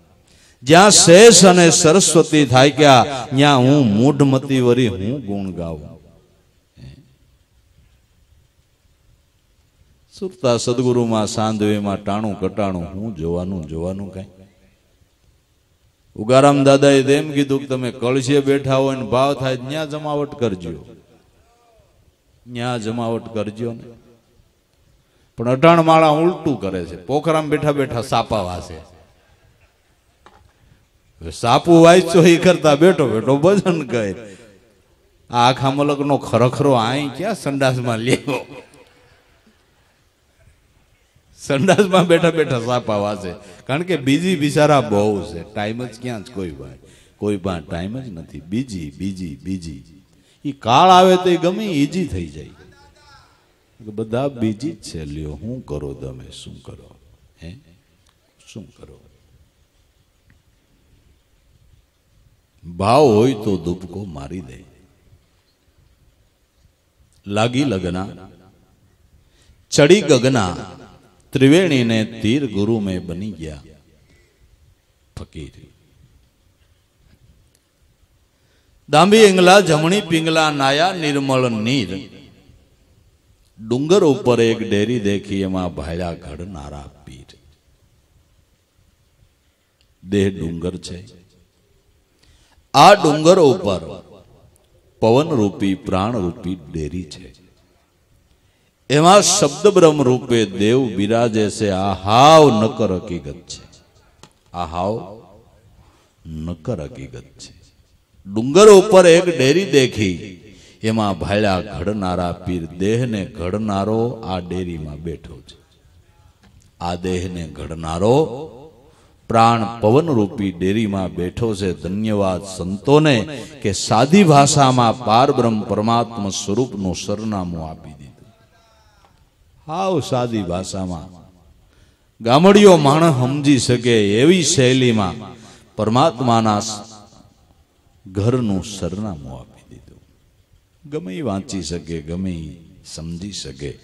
જ્યાં શેષ અને સરસ્વતી થાય ક્યાં, ત્યાં હું મૂઢમતી વરી હું ગુણ ગાઉં. સુરતા સદગુરુમાં સાંધવીમાં ટાણું કટાણું હું જોવાનું જોવાનું કઈ. ઉગારામ દાદાએ તેમ કીધું કે તમે કળશીએ બેઠા હોય ને ભાવ થાય ત્યાં જમાવટ કરજો. ત્યાં જમાવટ કરજો ને. પણ અટાણ માળા ઉલટું કરે છે. પોખરામ બેઠા બેઠા સાપા વાસે સાપુ વાંચો એ કરતા બેઠો બેઠો ભજન કહે આ આખા મલક નો ખરખરો આઈ ક્યાં સંડાસમાં લેવો? સંડાસમાં બેઠા બેઠા સાપા વાસે કારણ કે બીજી બિચારા બહુ છે. ટાઈમ જ ક્યાં જ કોઈ ભાઈ, કોઈ પણ ટાઈમ જ નથી. બીજી બીજી બીજી. એ કાળ આવે તો એ ગમે ઈજી થઈ જાય. બધા બીજી જ છે. લ્યો, હું કરો તમે? શું કરો? હે? શું કરો? ભાવ હોય તો દુબકો મારી દે. લાગી લગના, ચડી ગગના ત્રિવેણીને તીર ગુરુ મેં બની ગયા. ફકીર. દાંબી ઇંગલા જમણી પિંગલા, નાયા, નિર્મળ નીર. ડુંગર ઉપર એક ડેરી દેખી એમાં ભાયા ઘડનારા પીર. દેહ ડુંગર છે. આ ડુંગર ઉપર પવન રૂપી પ્રાણ રૂપી ડેરી છે. એમાં શબ્દ બ્રહ્મ રૂપે દેવ બિરાજે છે. આ હાવ નકર હકીકત છે. આ હાવ નકર હકીકત છે. ડુંગર ઉપર એક ડેરી દેખી. એમાં ભાળ્યા ઘડનારા પીર દેહને ઘડનારો આ ડેરીમાં બેઠો છે. આ દેહને ઘડનારો પ્રાણ પવન રૂપી ડેરીમાં બેઠો છે. ધન્યવાદ સંતોને કે સાદી ભાષામાં પાર બ્રહ્મ પરમાત્મા સ્વરૂપનું સરનામું આપી દીધું. હાવ સાદી ભાષામાં. ગામડીઓ માણસ સમજી શકે એવી શૈલીમાં પરમાત્માના ઘરનું સરનામું આપી દીધું. ગમે વાંચી શકે, ગમે સમજી શકે,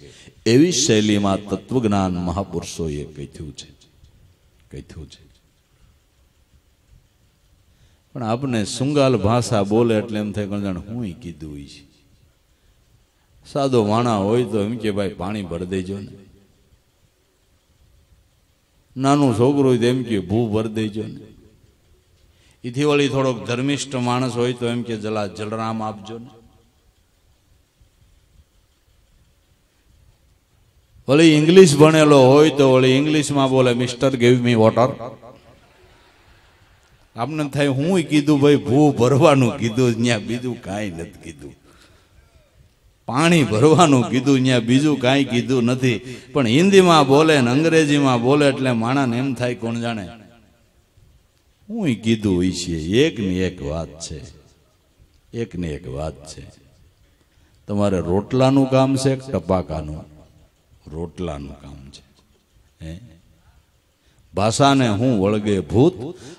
એવી શૈલીમાં તત્વજ્ઞાન મહાપુરુષોએ કહ્યું છે. કહ્યું છે. પણ આપણે સુંગાલ ભાષા બોલે એટલે એમ થાય કોણ જાણે હું કીધું છે. સાદો વાણા હોય તો એમ કે ભાઈ પાણી ભરી દેજો ને. નાનું છોકરું હોય તો એમ કે ભૂ ભરી દેજો ને. એથી વળી થોડોક ધર્મિષ્ઠ માણસ હોય તો એમ કે જલા જલરામ આપજો ને. વળી ઇંગ્લિશ ભણેલો હોય તો વળી ઇંગ્લિશમાં બોલે મિસ્ટર ગેવ મી વોટર આપને થાય, હું કીધું ભાઈ, ભૂ ભરવાનું કીધું ત્યાં બીજું કાંઈ નથી કીધું. પાણી ભરવાનું કીધું ત્યાં બીજું કાંઈ કીધું નથી. પણ હિન્દીમાં બોલે ને અંગ્રેજીમાં બોલે એટલે માણાને એમ થાય કોણ જાણે? હું કીધું હોય છે એક ને એક વાત છે. એક ને એક વાત છે. તમારે રોટલાનું કામ છે ટપાકાનું? રોટલાનું કામ છે. હે? ભાષાને હું વળગે ભૂત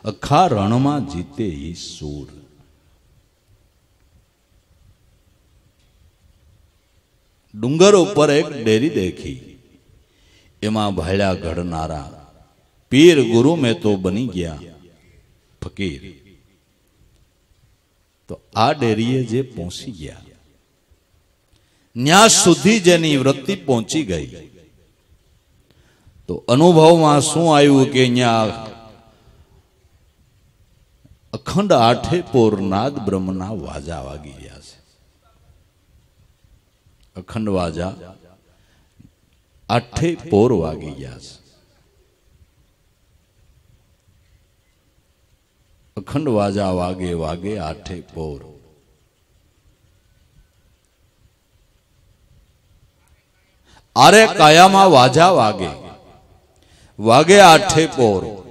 અખા રણમાં જીતે ઈ સૂર. ડુંગર ઉપર એક ડેરી દેખી. એમાં ભાડ્યા ઘડનારા પીર ગુરુ મેં તો બની ગયા. ફકીર. તો આ ડેરીએ જે પહોંચી ગયા. ન્યાસ સુધી જેની વૃત્તિ પહોંચી ગઈ. તો અનુભવમાં શું આવ્યું કે અહીંયા અખંડ આઠે પોર નાદ બ્રહ્મના વાજા વાગી ગયા. અખંડ વાજા આઠે પોર વાગી ગયા છે. અખંડ વાજા વાગે વાગે આઠે પોર. આરે કાયામાં વાજા વાગે. વાગે આઠે પોર.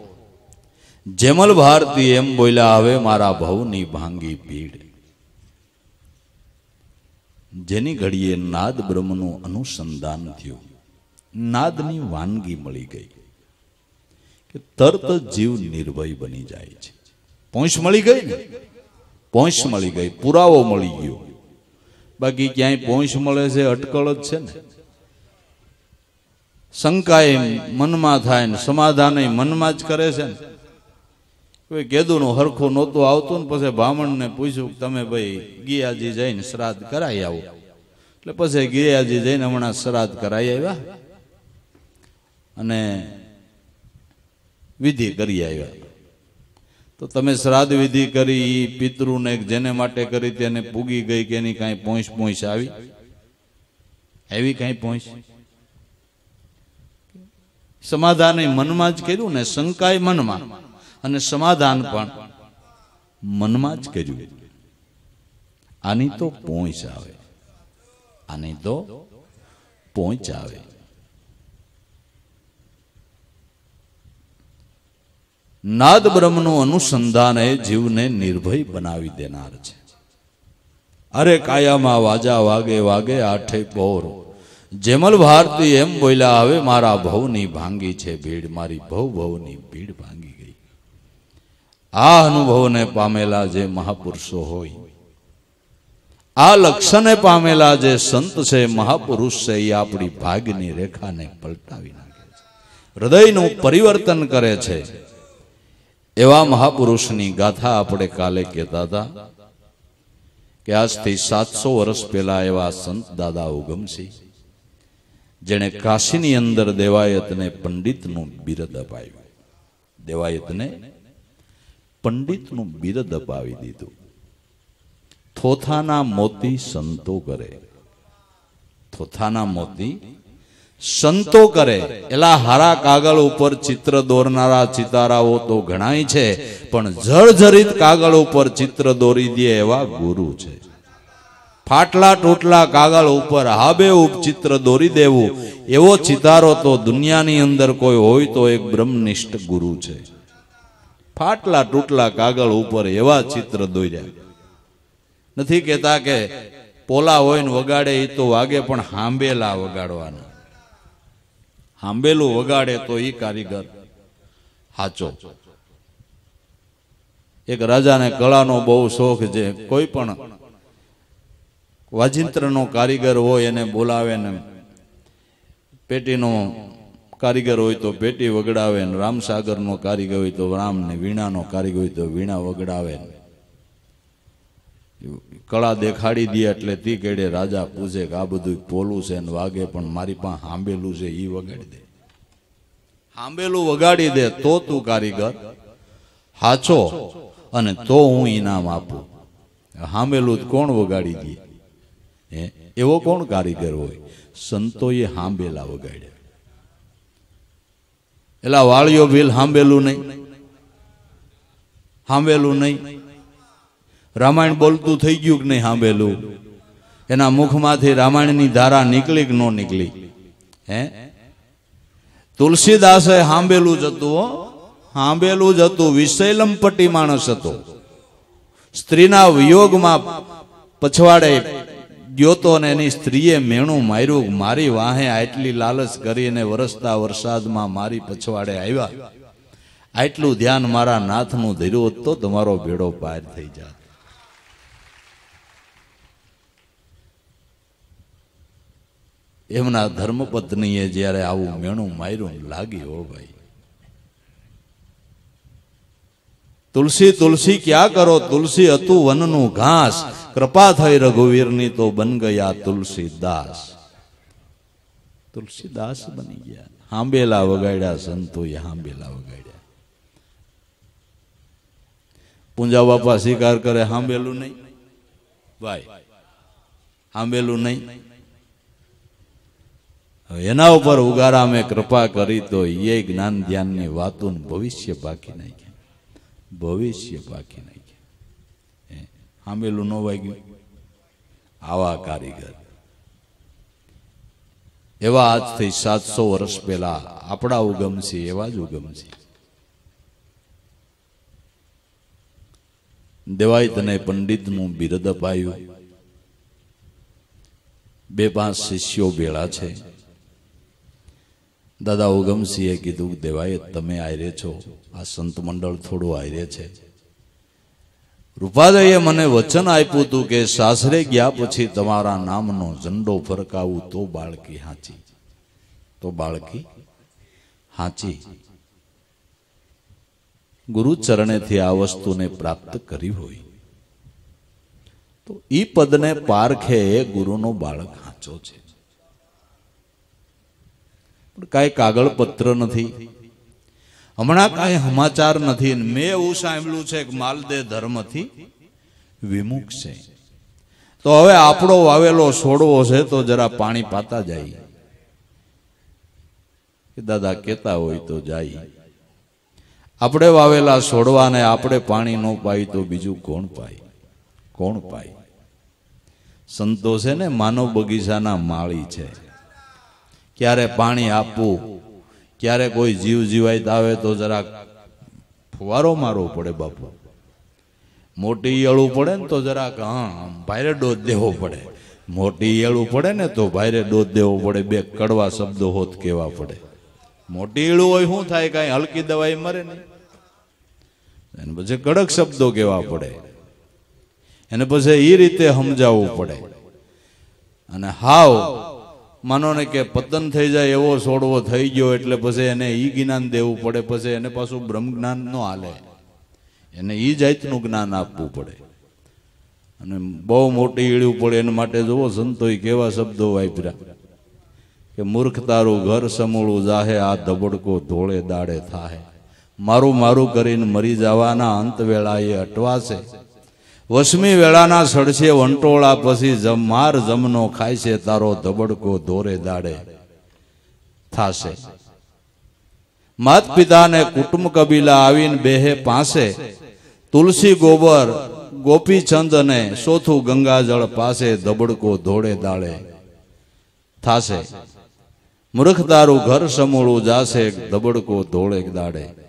જેમલ ભારતી એમ બોલ્યા, હવે મારા ભવની ભાંગી પીડ જેની ઘડીએ નાદ બ્રહ્મનું અનુસંધાન થયું. નાદની વાનગી મળી ગઈ કે તરત જ જીવ નિર્ભય બની જાય છે. પહોંચ મળી ગઈ ને? પહોંચ મળી ગઈ, પુરાવો મળી ગયો. બાકી ક્યાંય પહોંચ મળે છે અટકળ જ છે ને. શંકા એ મનમાં થાય ને સમાધાન મનમાં જ કરે છે ને. કોઈ કેદુનું હરખું નહોતું આવતું ને પછી બ્રાહ્મણને પૂછ્યું, તમે ભાઈ ગિયાજી જઈને શ્રાદ્ધ કરાવી આવો. એટલે પછી ગિયાજી જઈને હમણાં શ્રાદ્ધ કરાવી આવ્યા અને વિધિ કરી આવ્યા. તો તમે શ્રાદ્ધ વિધિ કરી એ પિતૃને જેને માટે કરી તેને પૂગી ગઈ કે એની કાંઈ પોંચ પહોંચ આવી? એવી કાંઈ પહોંચ સમાધાન મનમાં જ કર્યું ને શંકાય મનમાં. અને સમાધાન પણ. મનમાં જ કર્યું આની તો પહોંચ આવે, આની તો પહોંચ આવે. નાદ બ્રહ્મનું અનુસંધાન એ જીવને નિર્ભય બનાવી દેનાર છે. અરે કાયામાં વાજા વાગે વાગે આઠે પોર. જેમલ ભારતી એમ બોલ્યા, હવે મારા ભવની ભાંગી છે ભીડ, મારી ભવ ભવની ભીડ ભાંગી. આ અનુભવને પામેલા જે મહાપુરુષો હોય, આ લક્ષણે પામેલા જે સંત છે, મહાપુરુષ છે, એ આપણી ભાગ્યની રેખાને પલટાવી નાખે છે. હૃદયનું પરિવર્તન કરે છે. એવા મહાપુરુષની ગાથા આપણે કાલે કહેતા હતા કે આજથી સાતસો વર્ષ પહેલા એવા સંત દાદા ઉગમસિંહ જેણે કાશીની અંદર દેવાયતને પંડિતનું બિરદ અપાવ્યું. દેવાયતને પંડિતનું બિરદ અપાવી દીધું. થોથાના મોતી સંતો કરે. થોથાના મોતી સંતો કરે. એલા હારા કાગળ ઉપર ચિત્ર દોરનારા ચિતારાઓ તો ઘણાય છે, પણ જર્જરિત કાગળ ઉપર ચિત્ર દોરી દે એવા ગુરુ છે. ફાટલા ટોટલા કાગળ ઉપર હાબે ઉપ ચિત્ર દોરી દેવું. એવો ચિતારો તો દુનિયાની અંદર કોઈ હોય તો એક બ્રહ્મનિષ્ઠ ગુરુ છે. ફાટલા તૂટલા કાગળ ઉપર એવા ચિત્ર દોર્યા. નથી કહેતા કે પોલા હોય ને વગાડે એ તો વાગે, પણ હાંબેલા વગાડવાના. હાંબેલું વગાડે તો એ કારીગર હાચો. એક રાજાને કળાનો બહુ શોખ છે. કોઈ પણ વાજિંત્રનો કારીગર હોય એને બોલાવે ને પેટીનો કારીગર હોય તો પેટી વગડાવે ને રામસાગરનો કારીગર હોય તો રામ ને વીણાનો કારીગર હોય તો વીણા વગડાવે કળા દેખાડી દે એટલે તી કેડે રાજા પૂછે કે આ બધું પોલું છે ને વાગે પણ મારી પાસે હાંબેલું છે એ વગાડી દે. હાંબેલું વગાડી દે તો તું કારીગર હાચો અને તો હું ઈનામ આપું. હાંબેલું જ કોણ વગાડી દે? હે? એવો કોણ કારીગર હોય? સંતોએ હાંબેલા વગાડ્યા. એલા વાળીઓ ભીલ સાંભેલું નહીં. સાંભેલું નહીં. રામાયણ બોલતું થઈ ગયું કે નહીં સાંભેલું એના મુખમાંથી રામાયણની ધારા નીકળી કે ન નીકળી? હે? તુલસીદાસે સાંભેલું જ હતું હાંભેલું જ હતું. વિશૈલમપટ્ટી માણસ હતો. સ્ત્રીના વિયોગમાં પછવાડે ગયો તો અને એની સ્ત્રીએ મેણું માર્યું, મારી વાહે આટલી લાલચ કરીને વરસતા વરસાદમાં મારી પછવાડે આવ્યા. આટલું ધ્યાન મારા નાથનું ધર્યું હોત તો તમારો ભેડો પાર થઈ જાત. એમના ધર્મપત્નીએ જ્યારે આવું મેણું માર્યું લાગી હો ભાઈ તુલસી તુલસી ક્યાં કરો? તુલસી હતું વનનું ઘાસ. કૃપા થઈ રઘુવીરની તો બન ગયા તુલસીદાસ. તુલસીદાસ બની ગયા. હાંબેલા વગાડ્યા સંતોએ હાંબેલા વગાડ્યા. પૂંજા બાપા સ્વીકાર કરે, હાંબેલું નહીં. ભાઈ હાંબેલું નહીં. એના ઉપર ઉગારા મેં કૃપા કરી તો એ જ્ઞાન ધ્યાનની વાતું ભવિષ્ય બાકી નાખ્યા. ભવિષ્ય બાકી નાખ્યા. સાંભેલું ન વાગ્યું? આવા કારીગર. એવા આજથી સાતસો વર્ષ પહેલા આપણા ઉગમસી એવા જ ઉગમસી દેવાય તને પંડિતનું બિરદ અપાયું. બે પાંચ શિષ્યો ભેળા છે. દાદા ઉગમસિંહે કીધું દેવાય તમે આયરે છો. આ સંત મંડળ થોડું આયરે છે. રૂપાદયે મને વચન આપ્યું હતું કે, સાસરે ગયા પછી તમારા નામનો ઝંડો ફરકાવું તો બાળકી હાચી. તો બાળકી હાચી. ગુરુ ચરણેથી આ વસ્તુને પ્રાપ્ત કરી હોય. તો ઈ પદને પારખે એ ગુરુનો બાળક હાચો છે. કાંઈ કાગળ પત્ર નથી. હમણાં કાંઈ સમાચાર નથી મેં એવું સાંભળ્યું છે કે માલદેહ ધર્મથી વિમુખ છે. તો હવે આપણો વાવેલો છોડવો છે તો જરા પાણી પાતા જાય. કે દાદા કેતા હોય તો જાય. આપણે વાવેલા છોડવાને આપણે પાણી ન પાય તો બીજું કોણ પાય? કોણ પાય? સંતો છે ને માનવ બગીચાના માળી છે. ક્યારે પાણી આપવું? ક્યારે કોઈ જીવ જીવાય આવે તો જરાક ફુવારો મારવો પડે બાપુ. મોટી ઈયળું પડે ને તો જરાક હા ભાઈરે ડોઝ દેવો પડે. મોટી ઈયળું પડે ને તો ભાઈરે ડોઝ દેવો પડે. બે કડવા શબ્દો હોત કેવા પડે. મોટી ઈળું હોય શું થાય? કાંઈ હલકી દવાઈ મરે ને એને પછી કડક શબ્દો કેવા પડે. એને પછી એ રીતે સમજાવવું પડે. અને હાવ માનો ને કે પતન થઈ જાય એવો છોડવો થઈ ગયો એટલે પછી એને ઈ જ્ઞાન દેવું પડે, પછી એને પાછું બ્રહ્મ જ્ઞાન ન હાલે એને ઈ જાતનું જ્ઞાન આપવું પડે. અને બહુ મોટી ઈળ્યું પડે એના માટે જુઓ સંતોએ કેવા શબ્દો વાપર્યા. કે મૂર્ખ તારું ઘર સમૂળું જાહે, આ ધબડકો ધોળે દાડે થાહે. મારું મારું કરીને મરી જવાના અંત વેળાએ અટવાશે. વસમી વેળાના સડશે વંટોળા પછી માર જમનો ખાય છે તારો ધબડકો ધોરે દાડે. થાશે. માત પિતાને કુટુંબ કબીલા આવીને બેહે પાસે તુલસી ગોબર ગોપીચંદ અને સોથું ગંગાજળ પાસે ધબડકો ધોળે દાડે. થાશે. મૂર્ખ તારું ઘર સમૂળું જાશે ધબડકો ધોળે દાડે.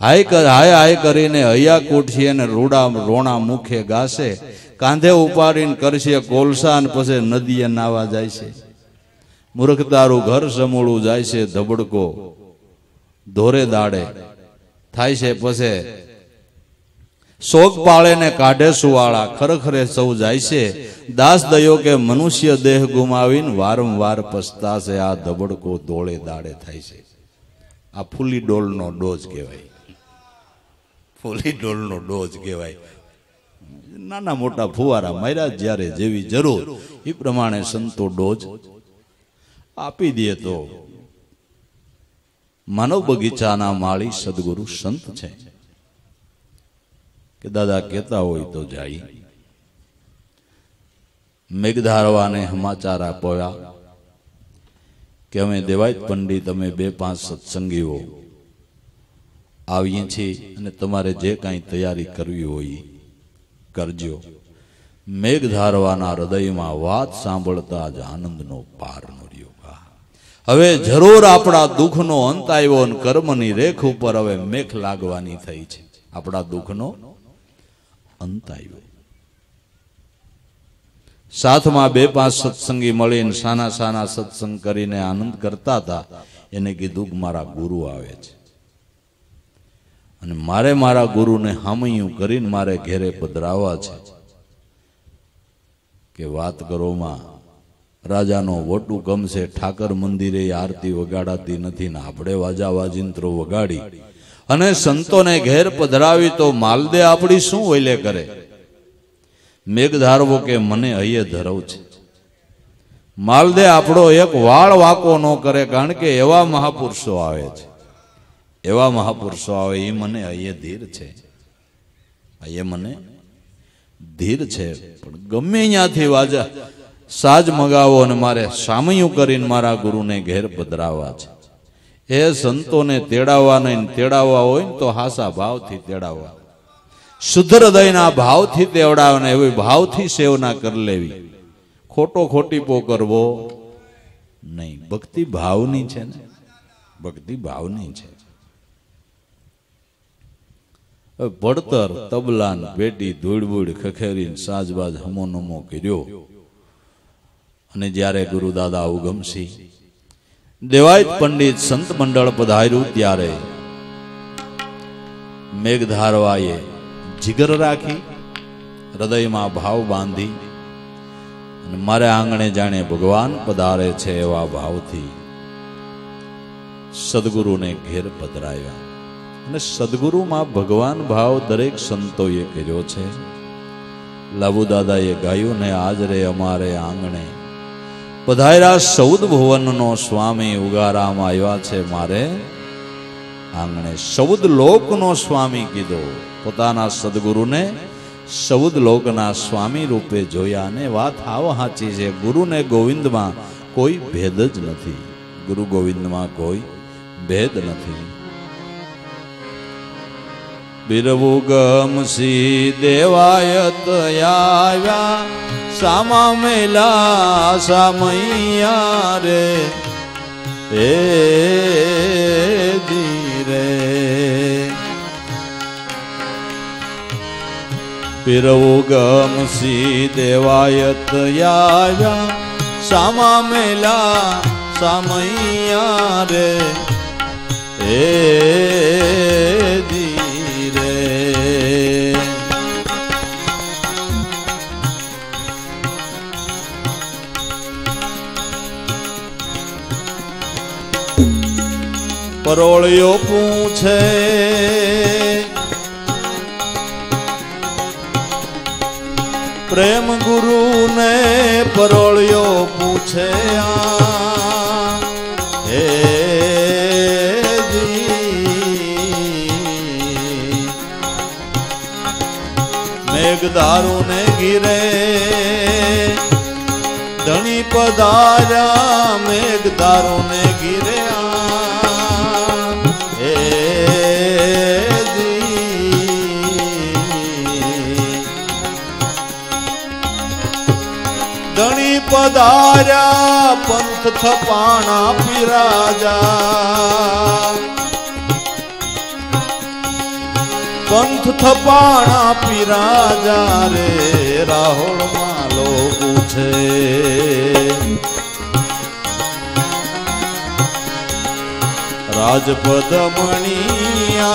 હાય કર, હાય હાય કરીને હૈયા કોઠીએ ને રૂડા, રોણા મુખે ગાશે. કાંધે ઉપાડીને કરશે કોલસા અને પછી નદીએ નાવા જાય છે. મૂર્ખતારું ઘર સમૂળું જાય છે ધબડકો. ધોરે દાડે. થાય છે પછી શોક પાળે ને કાઢે સુવાળા, ખરેખરે સૌ જાય છે. દાસ દયો કે મનુષ્ય દેહ ગુમાવીને વારંવાર પસ્તાશે. આ ધબડકો ધોળે દાડે થાય છે. આ ફૂલી ડોલનો ડોઝ કહેવાય. ફૂલી ડોલનો ડોઝ કહેવાય. નાના મોટા ફુવારા માર્યા જ્યારે જેવી જરૂર, એ પ્રમાણે સંતો ડોઝ આપી દે તો માનવ બગીચાના માળી સદગુરુ સંત છે. કે દાદા કહેતા હોય તો જાય. મેઘધારવાને સમાચાર આપ્યા કે અમે દેવાય પંડિત, અમે બે પાંચ સત્સંગીઓ આવીએ છીએ અને તમારે જે કાંઈ તૈયારી કરવી હોય, કરજો. મેઘધારવાના હૃદયમાં વાત સાંભળતા જ આનંદનો પાર ન હવે જરૂર આપણા દુઃખનો અંત આવ્યો અને કર્મની રેખ ઉપર હવે મેઘ લાગવાની થઈ છે. આપણા દુઃખનો અંત આવ્યો. સાથમાં બે પાંચ સત્સંગી મળીને સાના સાના સત્સંગ કરીને આનંદ કરતા હતા. એને કીધું મારા ગુરુ આવે છે. અને મારે મારા ગુરુને હામૈયું કરીને મારે ઘેરે પધરાવા છે. કે વાત કરોમાં રાજાનો વોટું ગમશે ઠાકર મંદિરે આરતી વગાડાતી નથી ને આપણે વાજા વાજિંત્રો વગાડી. અને સંતોને ઘેર પધરાવી તો માલદે આપણી શું ઓલે કરે? મેઘ ધારવો કે મને અહીએ ધરવ છે. માલદે આપણો એક વાળ વાકો ન કરે, કારણ કે એવા મહાપુરુષો આવે છે. એવા મહાપુરુષો આવે એ મને અહીંયા ધીર છે. અહીંયા મને ધીર છે. પણ ગમે ત્યાંથી વાજા સાજ મગાવો અને મારે સામયું કરીને મારા ગુરુને ઘેર પધરાવા છે. એ સંતોને તેડાવવા નહીં, તેડાવવા હોય ને તો હાસા ભાવથી તેડાવવા. શુદ્ધ હૃદયના ભાવથી તેવડાવે એવી ભાવથી સેવના કરી લેવી. ખોટો ખોટીપો કરવો નહીં. ભક્તિ ભાવની છે ને. ભક્તિ ભાવની છે. પડતર તબલાન પેટી ધૂળબૂળ, ખખેરીને, સાજબાજ હમો નમો કર્યો. અને જ્યારે ગુરુદાદા ઉગમસી દેવાયત પંડિત સંત મંડળ પધાર્યું ત્યારે મેઘધારવાએ જીગર રાખી, હૃદયમાં ભાવ બાંધી, અને મારે આંગણે જાણે ભગવાન પધારે છે એવા ભાવથી સદગુરુને ઘેર પધરાવ્યા. અને સદગુરુમાં ભગવાન ભાવ દરેક સંતોએ કર્યો છે. લાબુદાદાએ ગાયું ને આજ રે અમારે આંગણે. પધાયરા સૌદ ભુવનનો સ્વામી ઉગારામાં આવ્યા છે મારે. આંગણે સૌદ લોકનો સ્વામી કીધો. પોતાના સદગુરુને સૌદ લોકના સ્વામી રૂપે જોયા અને વાત હાવ સાચી છે. ગુરુને ગોવિંદમાં કોઈ ભેદ જ નથી. ગુરુ ગોવિંદમાં કોઈ ભેદ નથી. બિરવું ગમસી દેવાયત આવ્યા સામા મેલા સામૈયા રે. એ ધીરે. પીરવું ગમસી દેવાયત આવ્યા સામા મેલા સામૈયા રે. એ પરોળિયો પૂછે. પ્રેમ ગુરુને પરોળિયો પૂછે આ. હે મેઘદારું ને ઘીરે. ધણી પધાર્યા મેઘદારુને ઘીરે ધણી પંથ થપાણા પીરાજા. પંથ થપાણા પીરાજા રે રાહુલ માલો પૂછે રાજપદ મણિયા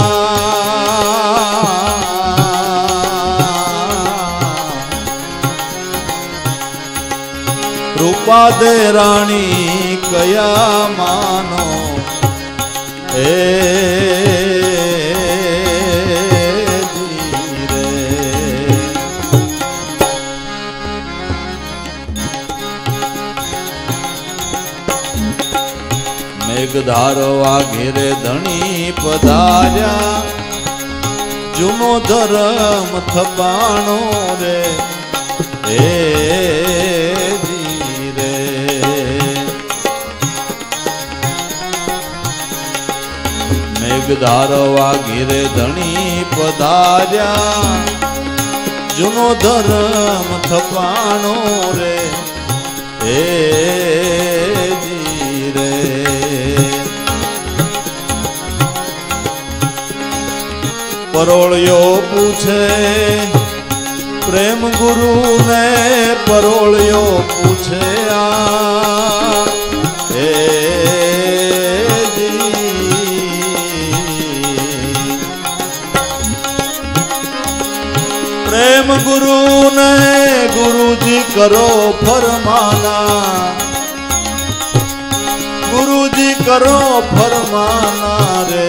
રૂપા દે રાણી કયા માનો? હે ધીરે. મેઘધારવા ઘેરે ધણી પધાર્યા. જૂનો ધરમ થપાણો રે. હે મેઘધારવા ઘેરે ધણી પધાર્યા. જૂનો ધરમ થપાણો રે, હે ધીરે પરોળિયો પૂછે, પ્રેમ ગુરુ ને પરોળિયો ગુરુ ને ગુરુજી કરો ફરમાના. ગુરુજી કરો ફરમાના રે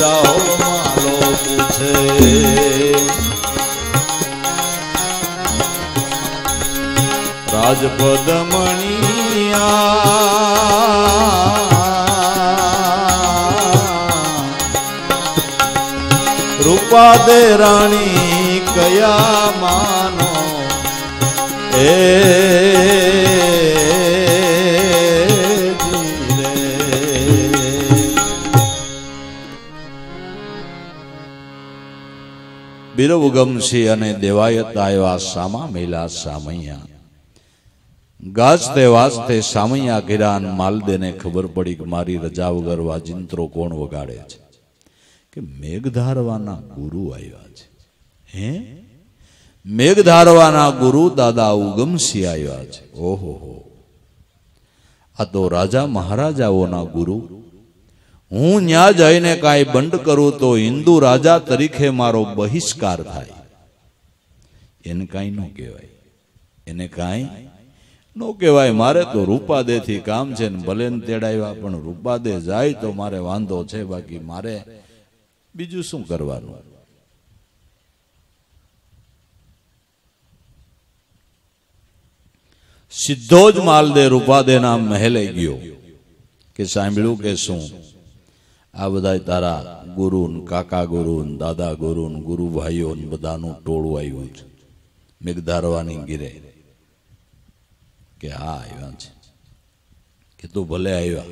રાહો માલો પૂછે. રાજપદ મણિયા રૂપા દે રાણી કયા માનો? એ બિરવગમસિંહ અને દેવાયત આવ્યા સામા મેલા સામૈયા. ગાજતે વાજતે સામૈયા ગિરાન માલદેને ખબર પડી કે મારી રજા વગર વાજિંત્રો કોણ વગાડે છે? કે મેઘધારવાના ગુરુ આવ્યા છે. હે? મેઘધારવાના ગુરુ દાદા ઉગમસિંહ આવ્યા છે. ઓહો હો. આ તો રાજા મહારાજાઓના ગુરુ. હું ન્યા જઈને કાંઈ બંધ કરું તો હિન્દુ રાજા તરીકે મારો બહિષ્કાર થાય. એને કાંઈ ન કહેવાય. એને કાંઈ ન કહેવાય. મારે તો રૂપાદેથી કામ છે ને ભલે તેડાવ્યા પણ રૂપાદે જાય તો મારે વાંધો છે. બાકી મારે બીજું શું કરવાનું? સીધો જ માલદે રૂપાદેના મહેલે ગયો. કે સાંભળ્યું કે શું? આ બધા તારા ગુરુ કાકા ગુરુ દાદા ગુરુ ને ગુરુ ભાઈઓ બધાનું ટોળું આવ્યું છે. મેઘધારવાની ગીરે. કે હા, આવ્યા છે. કે તું ભલે આવ્યા.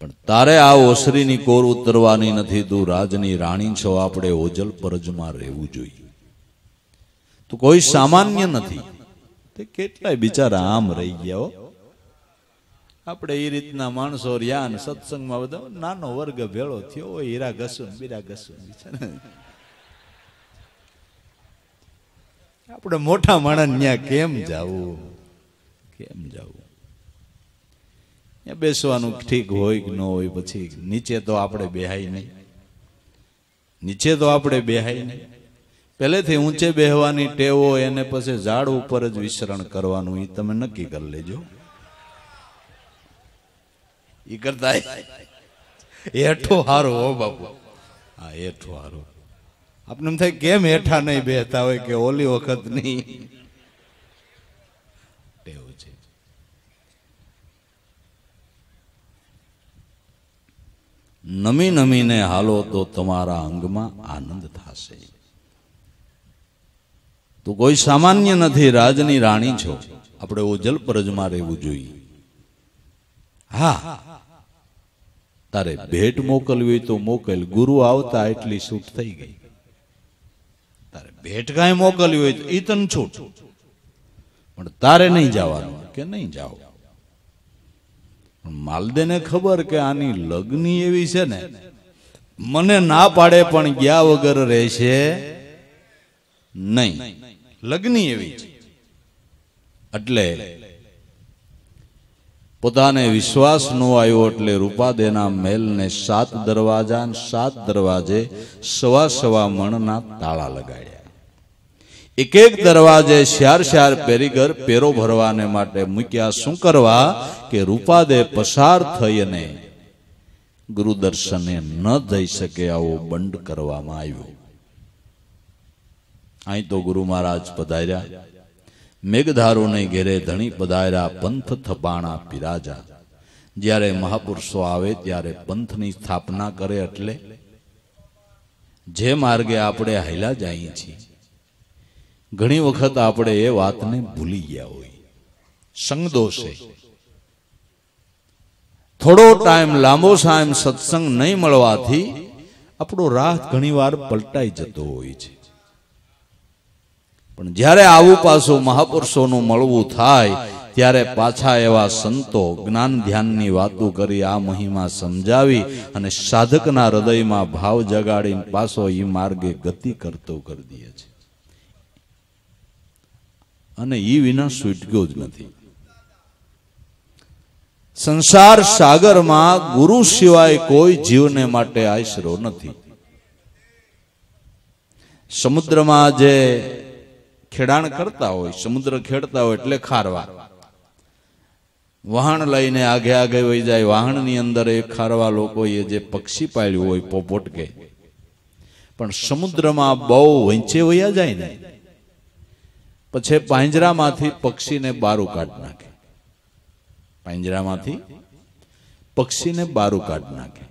પણ તારે આ ઓસરીની કોર ઉતરવાની નથી. તું રાજની રાણી છો. આપણે ઓજલ પરજમાં રહેવું જોઈએ. તો કોઈ સામાન્ય નથી. તે કેટલાય બિચારા આમ રહી ગયા હો. આપણે એ રીતના માણસો રહ્યા ને સત્સંગમાં બધા નાનો વર્ગ ભેળો થયો હોય, હીરા ઘસું બીરા ઘસું આપણે મોટા માણસ ત્યાં કેમ જવું? કેમ જાવું? બેસવાનું ઠીક હોય કે ન હોય, પછી નીચે તો આપણે બેહાય નહીં. નીચે તો આપણે બેહાય નહીં. પહેલેથી ઊંચે બેહવાની ટેવો એને પછી ઝાડ ઉપર જ વિસરણ કરવાનું એ તમે નક્કી કરી લેજો. એ કરતા હેઠો હારો હો બાપુ. હા, હેઠો હારો. આપણે એમ થાય કેમ હેઠા નહીં બેહતા હોય કે ઓલી વખત નહીં? ટેવ નમી નમીને હાલો તો તમારા અંગમાં આનંદ થશે. તું કોઈ સામાન્ય નથી, રાજની રાણી છો. આપણે ઓજલ પરજમાં રહેવું જોઈએ. હા. તારે ભેટ મોકલવી તો મોકલ. ગુરુ આવતા એટલી છૂટ થઈ ગઈ. તારે ભેટ કાંઈ મોકલવી હોય તો એ તને છૂટ. પણ તારે નહીં જવાનું, કે નહીં જાઓ? માલદેને ખબર કે આની લગ્ની એવી છે ને. મને ના પાડે પણ ગયા વગર રહેશે નહીં. લગ્ની એવી. એટલે પોતાને વિશ્વાસ નો આવ્યો એટલે રૂપાદેના મહેલને સાત દરવાજા સાત દરવાજે સવા સવા મણના તાળા લગાડ્યા. એક એક દરવાજે શ્યાર શ્યાર પેરીગર પેરો ભરવાને માટે મૂક્યા. શું કરવા? કે રૂપાદે પસાર થઈ અને ગુરુ દર્શને ન જઈ શકે આવો બંધ કરવામાં આવ્યો. અહીં તો ગુરુ મહારાજ પધાર્યા. મેઘધારોને ઘેરે ધણી પધાર્યા, પંથ થપાણા પિરાજા. જ્યારે મહાપુરુષો આવે ત્યારે પંથની સ્થાપના કરે એટલે જે માર્ગે આપણે હાલ્યા જઈએ છીએ. ઘણી વખત આપણે એ વાતને ભૂલી ગયા હોય. સંગદોષે થોડો ટાઈમ, લાંબો સાયમ સત્સંગ નહીં મળવાથી આપણો રાહ ઘણીવાર પલટાઈ જતો હોય છે. પણ જ્યારે આવું પાછું મહાપુરુષોનું મળવું થાય, ત્યારે પાછા એવા સંતો જ્ઞાન ધ્યાનની વાતો કરી આ મહિમા સમજાવી અને સાધકના હૃદયમાં ભાવ જગાડીને પાછો એ માર્ગે ગતિ કરતો કરી દે છે. અને એ વિના છૂટક્યો જ નથી. સંસાર સાગરમાં ગુરુ સિવાય કોઈ જીવને માટે આશરો નથી. સમુદ્રમાં જે ખેડાણ કરતા હોય, સમુદ્ર ખેડતા હોય એટલે ખારવા. વાહણ લઈને આગે આગે વહી જાય, વાહણની અંદર એ ખારવા લોકોએ જે પક્ષી પાળ્યું હોય, પોપોટ કે. પણ સમુદ્રમાં બહુ વંચે વયા જાય ને, પછી પાંજરામાંથી પક્ષીને બારું કાઢી નાખે. પાંજરામાંથી પક્ષીને બારું કાઢી નાખે.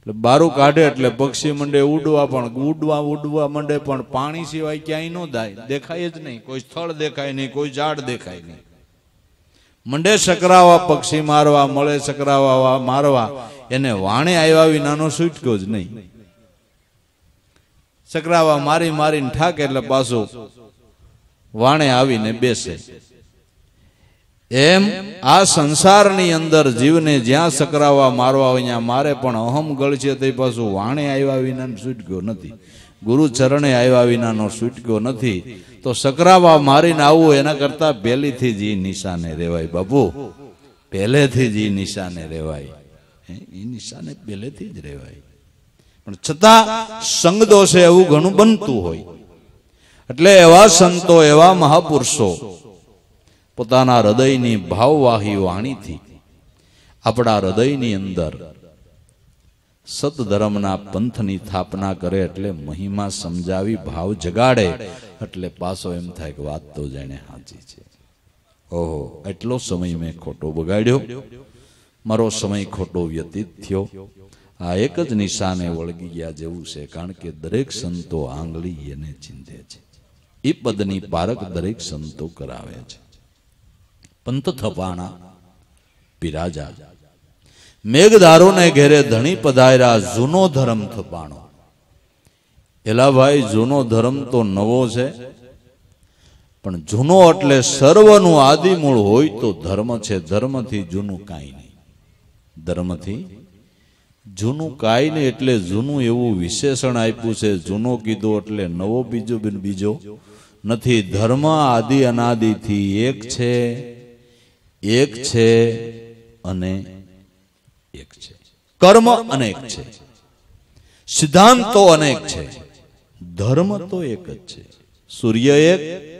એટલે બારું કાઢે એટલે પક્ષી મંડે ઉડવા પણ, ઉડવા ઉડવા મંડે પણ પાણી સિવાય ક્યાંય ન થાય દેખાય જ નહીં. કોઈ સ્થળ દેખાય નહીં, કોઈ ઝાડ દેખાય નહીં. મંડે સકરાવા પક્ષી મારવા, મળે સકરાવા મારવા. એને વાણે આવ્યા વિનાનો છૂટક્યો જ નહીં. સકરાવા મારી મારીને ઠાકે એટલે પાછું વાણે આવીને બેસે. એમ આ સંસારની અંદર જીવને જ્યાં સકરાવા મારવા હોય ત્યાં મારે પણ અહમ છે તે પાછું વાણે આવ્યા વિના છૂટક્યો નથી. ગુરુ ચરણે આવ્યા વિનાનો છૂટક્યો નથી. તો સકરાવા મારીને આવવું એના કરતા પહેલીથી જ નિશાને રેવાય બાપુ. પહેલેથી જ નિશાને રેવાય ઈ નિશાને પહેલેથી જ રેવાય પણ છતાં સંગ દોષે એવું ઘણું બનતું હોય. એટલે એવા સંતો, એવા મહાપુરુષો પોતાના હૃદયની ભાવવાહી વાણીથી આપણા હૃદયની અંદર સતધર્મના પંથની સ્થાપના કરે એટલે મહિમા સમજાવી ભાવ જગાડે એટલે પાછો એમ થાય કે વાત તો જેને સાચી છે. ઓહો, એટલો સમય મેં ખોટો બગાડ્યો. મારો સમય ખોટો વ્યતીત થયો. આ એક જ નિશાને વળગી ગયા જેવું છે, કારણ કે દરેક સંતો આંગળી એને ચિંધે છે. એ પદની પારક દરેક સંતો કરાવે છે. પંત થપાણા બિરાજા. મેઘધારોને ઘેરે ધણી પધાર્યા, જૂનો ધર્મ થપાણો એલા ભાઈ જૂનો ધર્મ તો નવો છે, પણ જૂનો એટલે સર્વનું આદિમૂળ હોય તો ધર્મ છે, ધર્મથી જૂનું કાંઈ નહીં. ધર્મથી જૂનું કાંઈ નહીં એટલે જૂનું એવું વિશેષણ આપ્યું છે, જૂનો કીધો એટલે નવો બીજો બિન બીજો નથી. ધર્મ આદિ અનાદિથી એક છે. એક છે અને એક છે. કર્મ અનેક છે. સિદ્ધાંતો અનેક છે. ધર્મ તો એક જ છે. સૂર્ય એક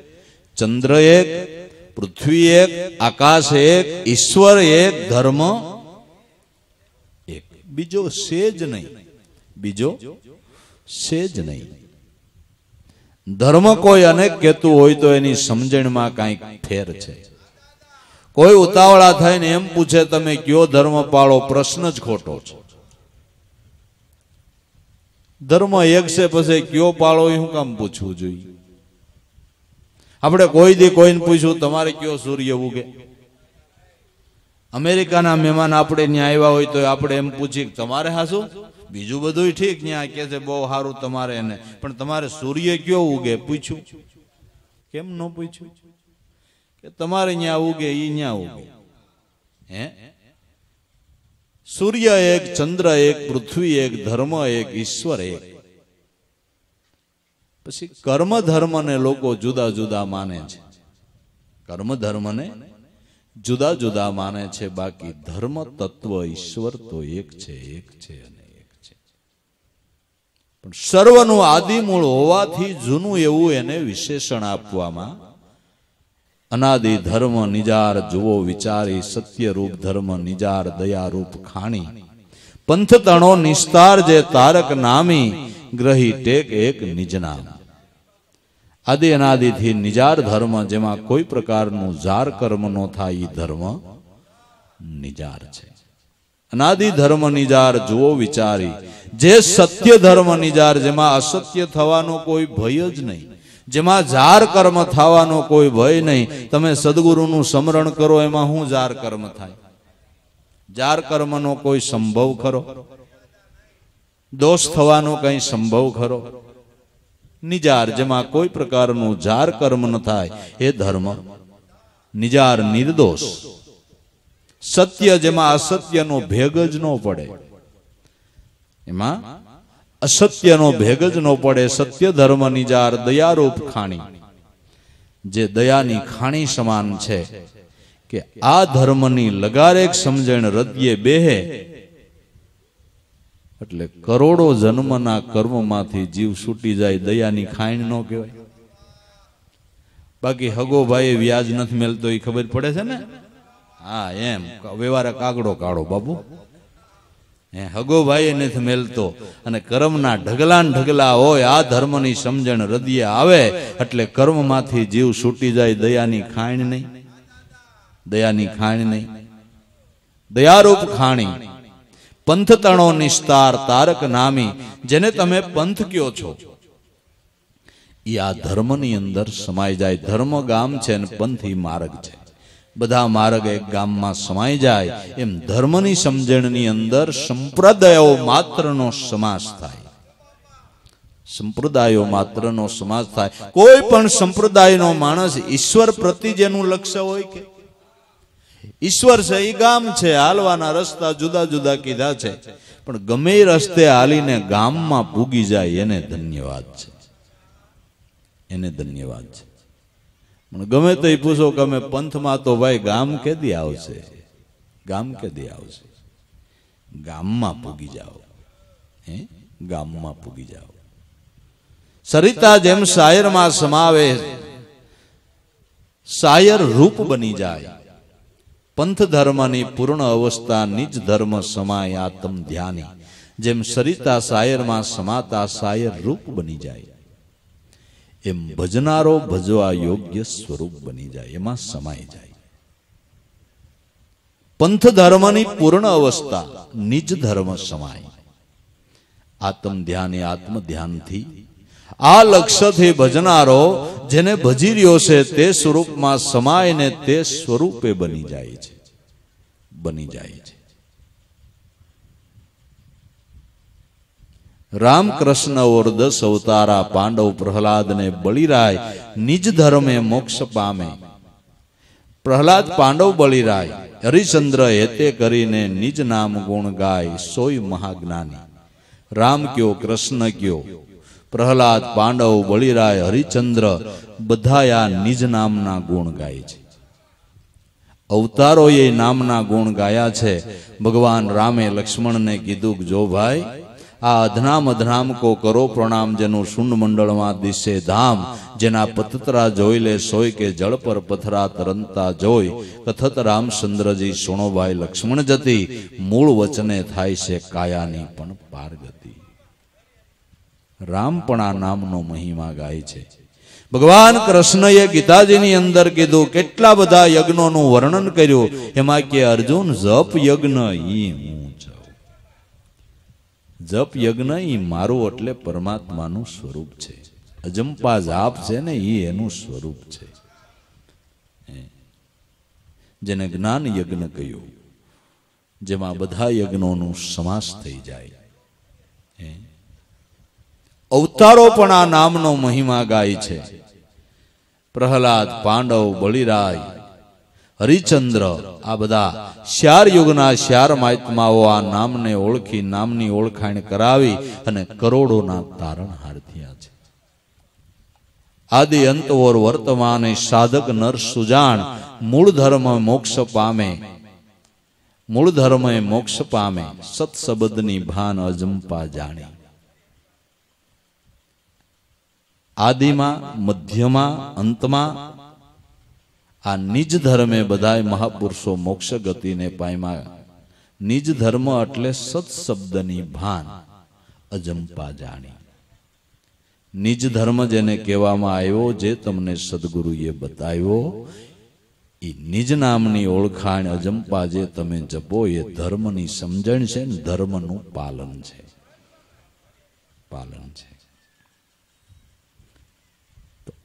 ચંદ્ર એક પૃથ્વી એક આકાશ એક ઈશ્વર એક ધર્મ એક. બીજો સેજ નહીં. બીજો સેજ નહીં. ધર્મ કોઈ અનેક કહેતું હોય તો એની સમજણમાં કાંઈક ફેર છે. કોઈ ઉતાવળા થઈને એમ પૂછે, તમે કયો ધર્મ પાળો પ્રશ્ન જ ખોટો છે. ધર્મ એક છે, પછી કયો પાળો, એ શું કામ પૂછવું જોઈએ. આપણે કોઈ દી કોઈને પૂછ્યું, તમારે કયો સૂર્ય ઉગે? અમેરિકાના મહેમાન આપણે ત્યાં આવ્યા હોય તો આપણે એમ પૂછીએ તમારે હાસું? બીજું બધું ઠીક, ત્યાં કે છે, બહુ સારું તમારે એને. પણ તમારે સૂર્ય કયો ઉગે? પૂછ્યું. કેમ ન પૂછ્યું? કે તમારે ત્યાં ઉગે, ઈ ત્યાં ઉગે. હે? સૂર્ય એક, ચંદ્ર એક, પૃથ્વી એક, ધર્મ એક, ઈશ્વર એક. પછી કર્મ ધર્મને લોકો જુદા જુદા માને છે. કર્મ ધર્મને જુદા જુદા માને છે, બાકી ધર્મ, તત્વ, ઈશ્વર તો એક છે એક છે અને એક છે. પણ સર્વનું આદિમૂળ હોવાથી જૂનું એવું એને વિશેષણ આપવામાં અનાદિ ધર્મ નિજાર જુઓ વિચારી સત્ય રૂપ ધર્મ નિજાર દયા રૂપ ખાણી. પંથ તણો નિસ્તાર જે તારક નામી, ગ્રહી ટેક એક નિજનામ આદિ અનાદિથી નિજાર ધર્મ જેમાં કોઈ પ્રકારનું જાર કર્મ નો થાય એ ધર્મ નિજાર છે. અનાદિ ધર્મ નિજાર જુઓ વિચારી, જે સત્ય ધર્મ નિજાર જેમાં અસત્ય થવાનો કોઈ ભય જ નહીં. જેમાં જાર કર્મ થવાનો કોઈ ભય નહીં. તમે સદગુરુનું સ્મરણ કરો, એમાં હું જાર કર્મ થાય? જાર કર્મનો કોઈ સંભવ ખરો? દોષ થવાનો કઈ સંભવ ખરો? નિજાર જેમાં કોઈ પ્રકારનું જાર કર્મ ન થાય, એ ધર્મ. નિજાર નિર્દોષ. સત્ય જેમાં અસત્યનો ભેગ જ ન પડે. એમાં અસત્યનો ભેગ જ ન પડે સત્ય ધર્મની જાર દયારૂપ ખાણી. જે દયાની ખાણી સમાન છે કે આ ધર્મની લગારેક સમજણ હૃદયે બેહે, એટલે કરોડો જન્મના કર્મમાંથી જીવ છૂટી જાય, દયાની ખાણ ન કહેવાય. બાકી હગો ભાઈ વ્યાજ નથી મેલતો, એ ખબર પડે છે ને? હા, એમ. વ્યવહાર કાગડો કાઢો બાબુ હે હગો ભાઈ નથી મેલતો. અને કર્મના ઢગલા ઢગલા હોય, આ ધર્મની સમજણ હૃદય આવે, એટલે કર્મમાંથી જીવ છૂટી જાય, દયાની ખાણ નહીં. દયાની ખાણ નહીં. દયારૂપ ખાણી. પંથ તણો નિસ્તાર તારક નામી, જેને તમે પંથ કયો છો. એ આ ધર્મની અંદર સમાઈ જાય. ધર્મ ગામ છે અને પંથ માર્ગ છે. બધા માર્ગ એક ગામમાં સમાઈ જાય. એમ ધર્મની સમજણની અંદર સંપ્રદાયો માત્રનો સમાસ થાય. સંપ્રદાયો માત્રનો સમાસ થાય. કોઈ પણ સંપ્રદાયનો માણસ ઈશ્વર પ્રતિ જેનું લક્ષ્ય હોય કે? ઈશ્વર છે એ ગામ છે, હાલવાના રસ્તા જુદા જુદા કીધા છે. પણ ગમે રસ્તે હાલીને ગામમાં પૂગી જાય, એને ધન્યવાદ છે. એને ધન્યવાદ છે. પણ ગમે તો પૂછો કે અમે પંથમાં તો ભાઈ ગામ કેદી આવશે? ગામ કેદી આવશે? ગામમાં પૂગી જાઓ. હે? ગામમાં પૂગી જાઓ. સરિતા જેમ શાયરમાં સમાવે, શાયર રૂપ બની જાય. પંથ ધર્મની પૂર્ણ અવસ્થા નિજ ધર્મ સમાય આત્મ ધ્યાની. જેમ સરિતા શાયરમાં સમાતા શાયર રૂપ બની જાય. એમ ભજનારો ભજવા યોગ્ય સ્વરૂપ બની જાય, એમાં સમાઈ જાય. પંથ ધર્મની પૂર્ણ અવસ્થા, નિજ ધર્મ સમાય. આત્મ ધ્યાન આત્મ ધ્યાનથી. આ લક્ષ્યથી ભજનારો જેને ભજી રહ્યો છે તે સ્વરૂપમાં સમાય ને તે સ્વરૂપે બની જાય છે. બની જાય છે. રામકૃષ્ણ ઓર દસ અવતારા પાંડવ પ્રહલાદને બળીરાય નિજ ધર્મે મોક્ષ પામે. પ્રહલાદ પાંડવ બળીરાય, હરિચંદ્ર હેતે કરીને નિજ નામ ગુણ ગાય સોય મહાજ્ઞાની. રામ કયો, કૃષ્ણ કયો? પ્રહલાદ પાંડવ બળીરાય, હરિચંદ્ર બધા નિજ નામના ગુણ ગાય છે. અવતારોએ નામના ગુણ ગાયા છે. ભગવાન રામે લક્ષ્મણને કીધું જો ભાઈ આ અધનામ અધનામ કો કરો પ્રણામ જેનું શુંડ મંડળમાં દિશે ધામ. જેના પતતરા જોઈ લે સોય કે જળ પર પથરા તરંતા જોઈ કથત રામચંદ્રજી સોણોભાઈ લક્ષ્મણ જતી. મૂળ વચને થાય છે કાયાની પણ પારગતિ રામ પણ આ નામનો મહિમા ગાય છે. ભગવાન કૃષ્ણએ ગીતાજીની અંદર કીધું, કેટલા બધા યજ્ઞોનું વર્ણન કર્યું. એમાં કે અર્જુન જપ યજ્ઞ ઈ જપ યજ્ઞ ઈ મારું એટલે પરમાત્માનું સ્વરૂપ છે. અજંપા જાપ છે ને ઈ એનું સ્વરૂપ છે. જેને જ્ઞાન યજ્ઞ કહ્યું, જેમાં બધા યજ્ઞોનું સમાસ થઈ જાય. અવતારો પણ આ નામનો મહિમા ગાય છે. પ્રહલાદ, પાંડવ બલિરાય હરિચંદ્ર, આ બધા શ્યાર યુગના શ્યાર મહાત્માઓ આ નામને ઓળખી, નામની ઓળખાણ કરાવી અને કરોડોના તારણ થયા છે. આદિ અંતવોર વર્તમાન સાધક નર સુજાણ, મૂળ ધર્મ મોક્ષ પામે. મૂળ ધર્મ મોક્ષ પામે, સત્સબદની ભાન અજંપા જાણી. આદિમાં, મધ્યમાં, અંતમાં આ નિજ ધર્મે બધાય મહાપુરુષો મોક્ષ ગતિને પામ્યા નિજ ધર્મ એટલે સત્શબ્દની ભાન, અજંપા જાણી. નિજ ધર્મ જેને કહેવામાં આવ્યો, જે તમને સદગુરુએ બતાવ્યો એ નિજ નામની ઓળખાણ અજંપા જે તમે જપો, એ ધર્મની સમજણ છે ને ધર્મનું પાલન છે. પાલન છે.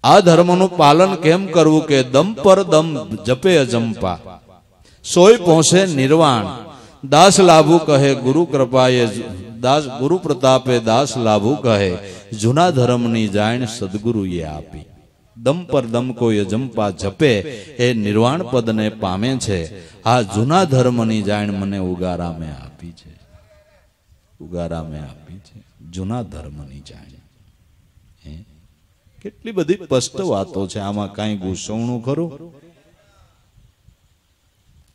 આ ધર્મનું પાલન કેમ કરવું કે દમ પર દમ જપે અજંપા? સોય પહોંચે નિર્વાણ. દાસ લાભુ કહે, ગુરુ કૃપાએ દાસ, ગુરુ પ્રતાપે દાસ લાભુ કહે, જૂના ધર્મની જાણ સદગુરુએ આપી. દમ પર દમ કોઈ અજંપા જપે, એ નિર્વાણ પદને પામે છે. આ જૂના ધર્મની જાણ મને ઉગારામે આપી છે. ઉગારામે આપી છે. જૂના ધર્મની જાણ? કેટલી બધી સ્પષ્ટ વાતો છે. આમાં કાંઈ ગુસવણું ખરું?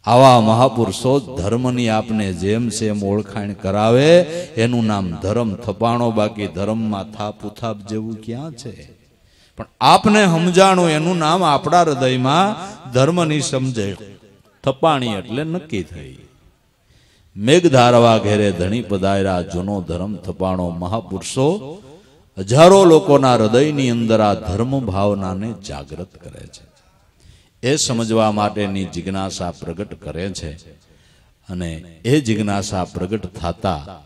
આવા મહાપુરુષો ધર્મની આપને જેમ છે એમ ઓળખાણ કરાવે, એનું નામ ધર્મ થપાણો, બાકી ધર્મમાં થાપ ઉથાપ જેવું ક્યાં છે? પણ આપને સમજાણું, એનું નામ આપણા હૃદયમાં ધર્મની સમજે. થપાણી એટલે નક્કી થઈ. મેઘધારવા ઘેરે ધણી પધાર્યા, જૂનો ધર્મ થપાણો મહાપુરુષો હજારો લોકોના હૃદયની અંદર આ ધર્મ ભાવનાને જાગૃત કરે છે. એ સમજવા માટેની જિજ્ઞાસા પ્રગટ કરે છે અને એ જિજ્ઞાસા પ્રગટ થતા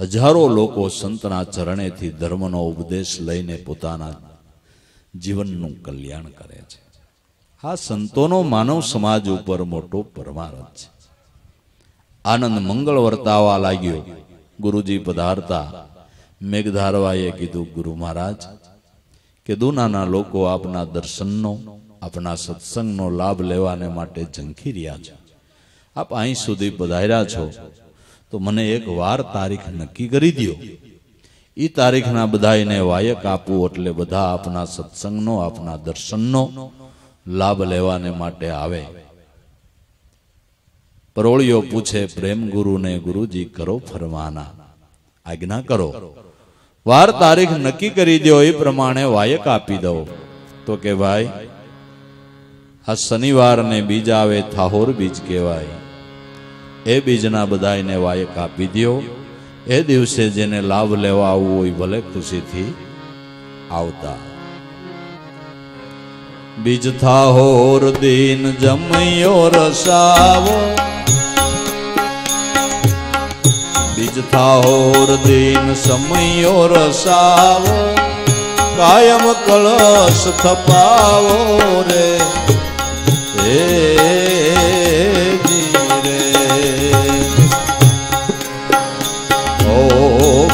હજારો લોકો સંતના ચરણેથી ધર્મનો ઉપદેશ લઈને પોતાના જીવનનું કલ્યાણ કરે છે. આ સંતોનો માનવ સમાજ ઉપર મોટો પરમારથ છે. આનંદ મંગળ વર્તાવા લાગ્યો. ગુરુજી પધારતા મેઘધારવાએ કીધું, ગુરુ મહારાજ, કે દુનાના લોકો આપના દર્શનનો, આપના સત્સંગનો લાભ લેવાને માટે ઝંખી રહ્યા છે. આપ અહીં સુધી પધાર્યા છો, તો મને એક વાર તારીખ નક્કી કરી દો એ તારીખના બધાને વાયક આપવું એટલે બધા આપના સત્સંગનો, આપના દર્શનનો લાભ લેવાને માટે આવે. પરોળીઓ પૂછે, પ્રેમ ગુરુને ગુરુજી કરો ફરમાના. આજ્ઞા કરો. વાર તારીખ નક્કી કરી દો એ પ્રમાણે વાયક આપી દો. તો કે ભાઈ આ શનિવારને બીજ આવે થાહોર બીજ કહેવાય. એ બીજના બધાને વાયક આપી દો. એ દિવસે જેને લાભ લેવા આવવું હોય ભલે ખુશીથી આવતા. બીજ થાહોર, દિન જમયો, રસાવો. બીજ થાહોર દિન સમયો રસાવો. કાયમ કળશ થપાવો રે. હે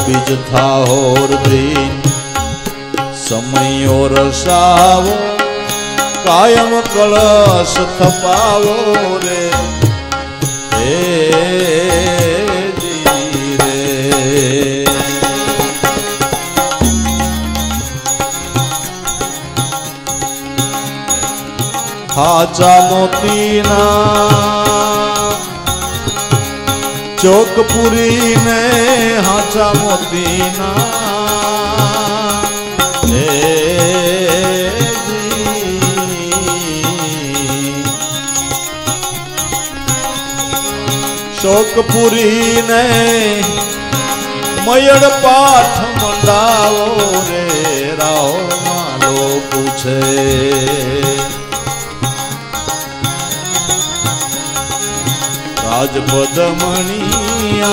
બીજ થાહોર દિન સમયો રસાવો. કાયમ કળશ થપાવો રે. હાચા મોતીના ચોકપુરી ને હાચા મોતીના. શોકપુરી ને મયડ પાઠ મંડાવો રે, રાવ માલો પૂછે. રાજપદ મણિયા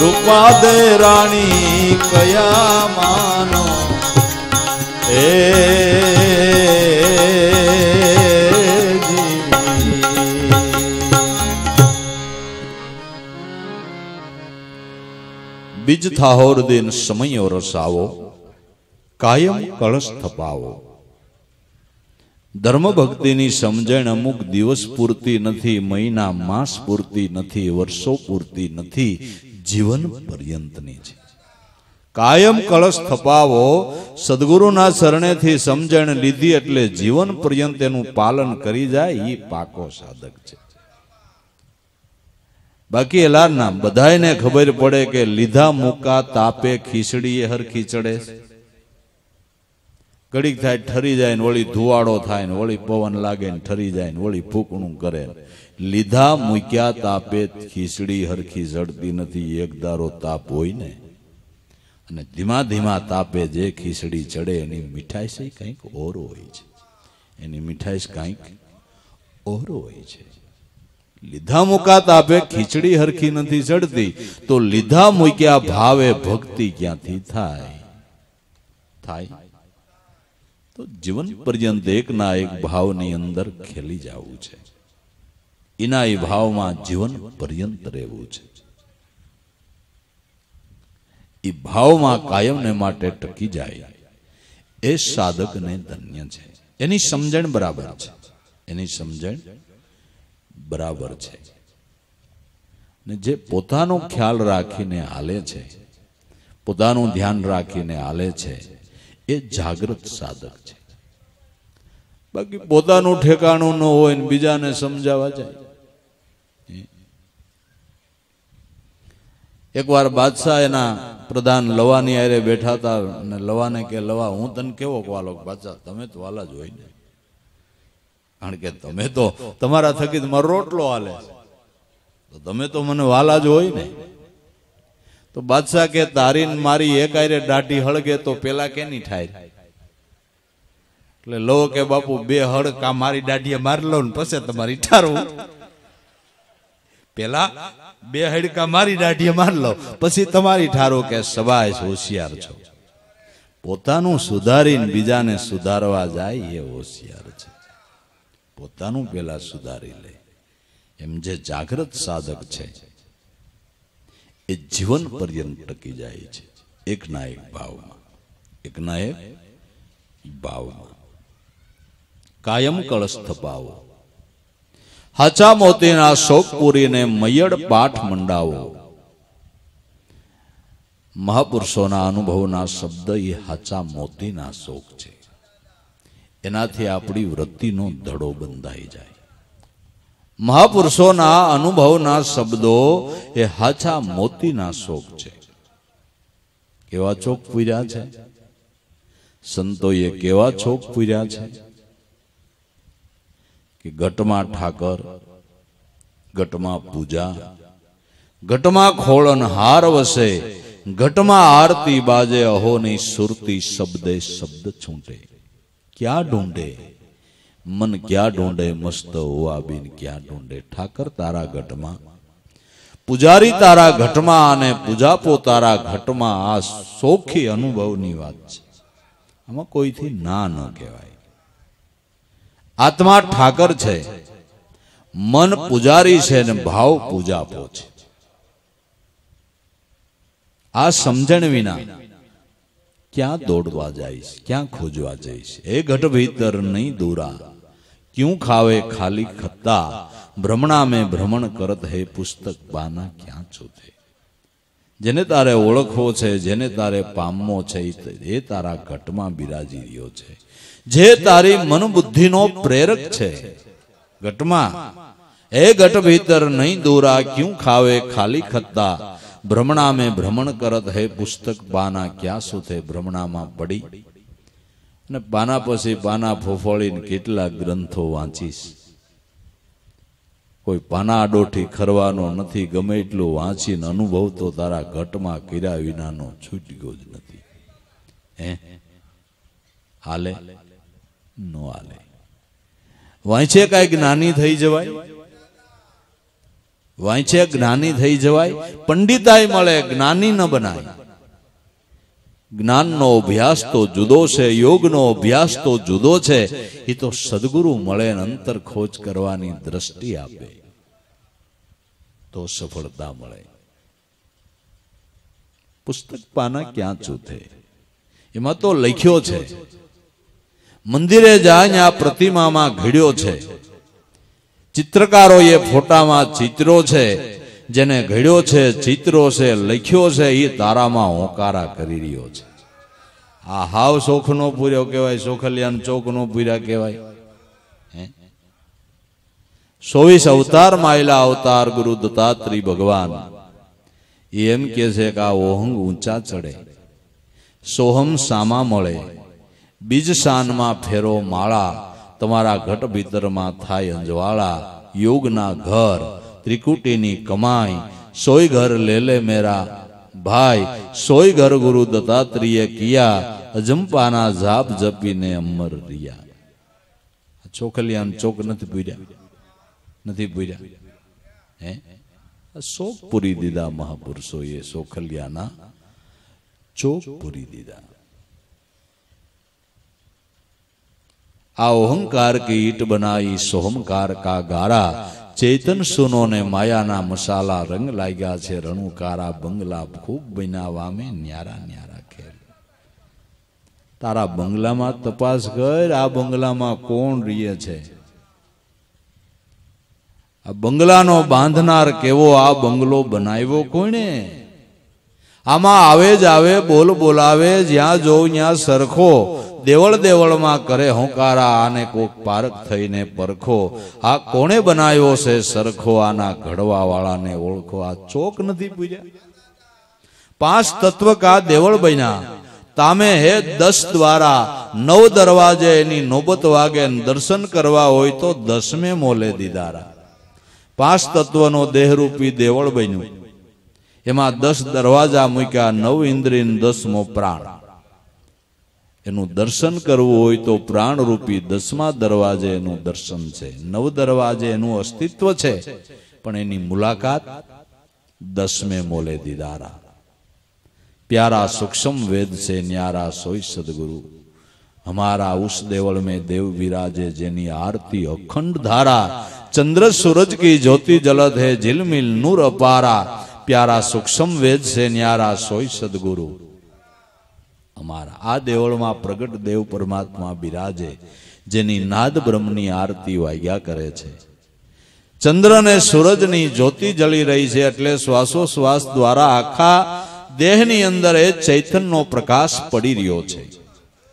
રૂપા દે રાણી કયા માનો? એ બીજ થાહોર દિન સમયો રસાવો. કાયમ કળશ થપાવો. ધર્મ ભક્તિની સમજણ અમુક દિવસ પૂરતી નથી, મહિના માસ પૂરતી નથી, વર્ષો પૂરતી નથી, જીવન પર્યંતની છે. કાયમ કળશ થપાવો, સદગુરુના શરણેથી સમજણ લીધી એટલે જીવન પર્યંત એનું પાલન કરી જાય એ પાકો સાધક છે. બાકી એલારના બધાને ખબર પડે કે લીધા મૂકા તાપે ખીચડી હર ખીચડે. છે. ઘડીક થાય ઠરી જાય ને વળી ધુવાડો થાય ને વળી પવન લાગે ને ઠરી જાય ને વળી ફૂકણું કરે લીધા મૂક્યા તાપે ખીચડી હરખી જડતી નથી, એક દારો તાપ હોય ને. અને ધીમા ધીમા તાપે જે ખીચડી ચડે એની મીઠાઈ છે કંઈક ઓરો હોય છે. એની મીઠાઈ કંઈક ઓર હોય છે. લીધા મૂકા તાપે ખીચડી હરખી નથી ચડતી તો લીધા મૂક્યા ભાવે ભક્તિ ક્યાંથી થાય? થાય. તો જીવન પર્યંત એકના એક ભાવની અંદર ખેલી જવું છે. એના એ ભાવમાં જીવન પર્યંત રહેવું છે. એ ભાવમાં કાયમને માટે ટકી જાય. એ સાધકને ધન્ય છે. એની સમજણ બરાબર છે. એની સમજણ બરાબર છે. ને જે પોતાનો ખ્યાલ રાખીને હાલે છે, પોતાનું ધ્યાન રાખીને હાલે છે એ જાગૃત સાધક છે. બાકી પોતાનું ઠેકાણું ન હોય ને બીજાને સમજાવવા જાય. એકવાર બાદશાહ એના પ્રધાન લવાની આરે બેઠા હતા અને લવાને કે, લવા, હું તને કેવો વાલો બાદશાહ? તમે તો વાલા જ હોય ને. કારણ કે તમે તો તમારા થકી મારો રોટલો હાલે તો તમે તો મને વાલા જ હોય ને. તો બાદશાહ કે, તારીને મારી એક આરે દાઢી હળગે તો પેલા કેની થાય? એટલે લો કે, બાપુ, બે હળ કા મારી દાઢીએ મારી લો ને પછી તમારી ઠારવું પેલા બે હડકા મારી દાઢીએ મારી લો, પછી તમારી ઠારો કે સબાય હોશિયાર છો? પોતાનું સુધારીને બીજાને સુધારવા જાય એ હોશિયાર છે. પોતાનું પેલા સુધારી લે. એમ જે જાગૃત સાધક છે એ જીવન પર્યંત ટકી જાય છે. એકના એક ભાવમાં, એક ના એક ભાવમાં. કાયમ કળસ્થ પાવો. હાચા મોતીના શોક પૂરીને મયડ પાઠ મંડાવો. મહાપુરુષોના અનુભવના શબ્દ એ હાચા મોતીના શોક છે. એનાથી આપણી વૃત્તિનો ધડો બંધાઈ જાય. મહાપુરુષોના અનુભવના શબ્દો એ હાચા મોતીના શોક છે. કેવા ચોક પૂર્યા છે? સંતોએ કેવા ચોક પૂર્યા છે? કે ઘટમાં ઠાકર, ઘટમાં પૂજા, ઘટમાં ખોળન હાર વસે, ઘટમાં આરતી બાજે અહોની સુરતી શબ્દે શબ્દ છૂટે. ક્યાં ઢૂંઢે? મન ક્યાં ઢૂંઢે મસ્ત હોવા ક્યાં ઢૂંઢે? ઠાકર તારા ઘટમાં. પૂજારી તારા ઘટમાં અને પૂજાપો તારા ઘટમાં આ સોખી અનુભવની વાત છે. આમાં કોઈથી ના ન કહેવાય. આત્મા ઠાકર છે. મન પૂજારી છે ને ભાવ પૂજાપો છે. આ સમજણ વિના ક્યાં દોડવા જઈશ, ક્યાં ખોજવા જઈશ? એ ઘટ ભીતર નહીં દૂરા. ક્યું ખાવે ખાલી ખત્તા? ભ્રમણા મેં ભ્રમણ કરત હે પુસ્તક બાના ક્યાં છોતે જેને તારે ઓળખવો છે, જેને તારે પામવો છે, એ તારા ઘટમાં બિરાજી રહ્યો છે. જે તારી મન બુદ્ધિનો પ્રેરક છે, ઘટમાં, એ ઘટ ભીતર નહીં દોરા. ક્યું ખાવે ખાલી ખત્તા? ભ્રમણા મેં ભ્રમણ કરત હે પુસ્તક બાના ક્યાં સુથે ભ્રમણામાં પડી? અને પાના પછી પાના ફોફળીને કેટલા ગ્રંથો વાંચીશ. કોઈ પાના ડોઠી ખરવાનો નથી, ગમે એટલું વાંચીને અનુભવ તો તારા ઘટમાં કર્યા વિનાનો છૂટ્યો જ નથી. હે? હાલે? નો હાલે. વાંચે કાંઈ જ્ઞાની થઈ જવાય? વાંચે જ્ઞાની થઈ જવાય, પંડિતાય મળે જ્ઞાની ન બનાય. જ્ઞાનનો અભ્યાસ તો જુદો છે, યોગનો અભ્યાસ તો જુદો છે, એ તો સદગુરુ મળે અંતર ખોજ કરવાની દ્રષ્ટિ આપે. તો સફળતા મળે. પુસ્તક પાના ક્યાં ચૂથે એમાં તો લખ્યો છે, મંદિરે જાય આ પ્રતિમામાં ઘડ્યો છે ચિત્રકારોએ ફોટામાં ચિત્રો છે, જેને ઘડ્યો છે, ચિત્રો છે, લખ્યો છે એ તારામાં હોકારા કરી રહ્યો છે. આ હાવ શોખનો પૂર્યો કહેવાય સોખલિયાન ચોકનો પૂર્યા કહેવાય. ચોવીસ અવતાર માયલા અવતાર ગુરુ દત્તાત્રી ભગવાન. એ એમ કે છે કે આ ઓહંગ ઊંચા ચડે. સોહમ સામા મળે. બીજ શાનમાં ફેરો માળા. તમારા ઘટ ભીતરમાં થાય અંજવાળા, યોગના ઘર, ત્રિકુટીની કમાઈ સોય ઘર લે લે મેરા ભાઈ સોય ઘર ગુરુ દત્તાત્રેય કિયા, અજંપાના જાપ જપીને અમર રિયા ચોખલિયાન ચોક નથી પૂર્યા. નથી પૂર્યા. હે? આ શોક પૂરી દીધા મહાપુરુષોએ સોખલિયાના ચોક પૂરી દીધા. આ અહંકાર કી ઈટ બનાવી સોહમકાર કા ગારા ચેતન સુનો ને માયાના મસાલા રંગ લાગ્યા છે, રણુકારા બંગલા ખૂબ બનાવા મે ન્યારા ન્યારા ખેર. તારા બંગલામાં તપાસ કર, આ બંગલામાં કોણ રીએ છે? આ બંગલાનો બાંધનાર કેવો આ બંગલો બનાવ્યો કોણે? આમાં આવે જ આવે, બોલ બોલાવે, જ્યાં જોઉં ત્યાં સરખો દેવળ દેવળમાં કરે હોંકારા, આને કોક પારક થઈને પરખો. આ કોણે બનાવ્યો છે સરખો? આના ઘડવા વાળાને ઓળખો. આ ચોક નથી પૂર્યા પાંચ તત્વ કા દેવળ બન્યા. તામે હે દસ દ્વારા, નવ દરવાજે એની નોબત વાગે દર્શન કરવા હોય તો દસમે મોલે દીદારા. પાંચ તત્વનો દેહરૂપી દેવળ બન્યું. એમાં દસ દરવાજા મૂક્યા, નવ ઇન્દ્રિય દસમો પ્રાણ. એનું દર્શન કરવું હોય તો પ્રાણરૂપી દસમા દરવાજે એનું દર્શન છે. નવ દરવાજે એનું અસ્તિત્વ છે. પણ એની મુલાકાત દસમે મોલે દીદારા. પ્યારા સૂક્ષ્મ વેદ છે ન્યારા સોય સદગુરુ. અમારા ઉસ દેવળ મેં દેવ વિરાજે જેની આરતી અખંડ ધારા. ચંદ્ર સૂરજ કી જ્યોતિ જલદ હે ઝિલમિલ નૂર અપારા. પ્યારા સૂક્ષ્મ વેદ છે ન્યારા સોય સદગુરુ. અમારા. આ દેવળમાં પ્રગટ દેવ પરમાત્મા બિરાજે, જેની નાદ બ્રહ્મની આરતી વાગ્યા કરે છે. ચંદ્ર ને સૂરજની જ્યોતિ જળી રહી છે એટલે શ્વાસોશ્વાસ દ્વારા આખા દેહની અંદર એ ચૈતનનો પ્રકાશ પડી રહ્યો છે.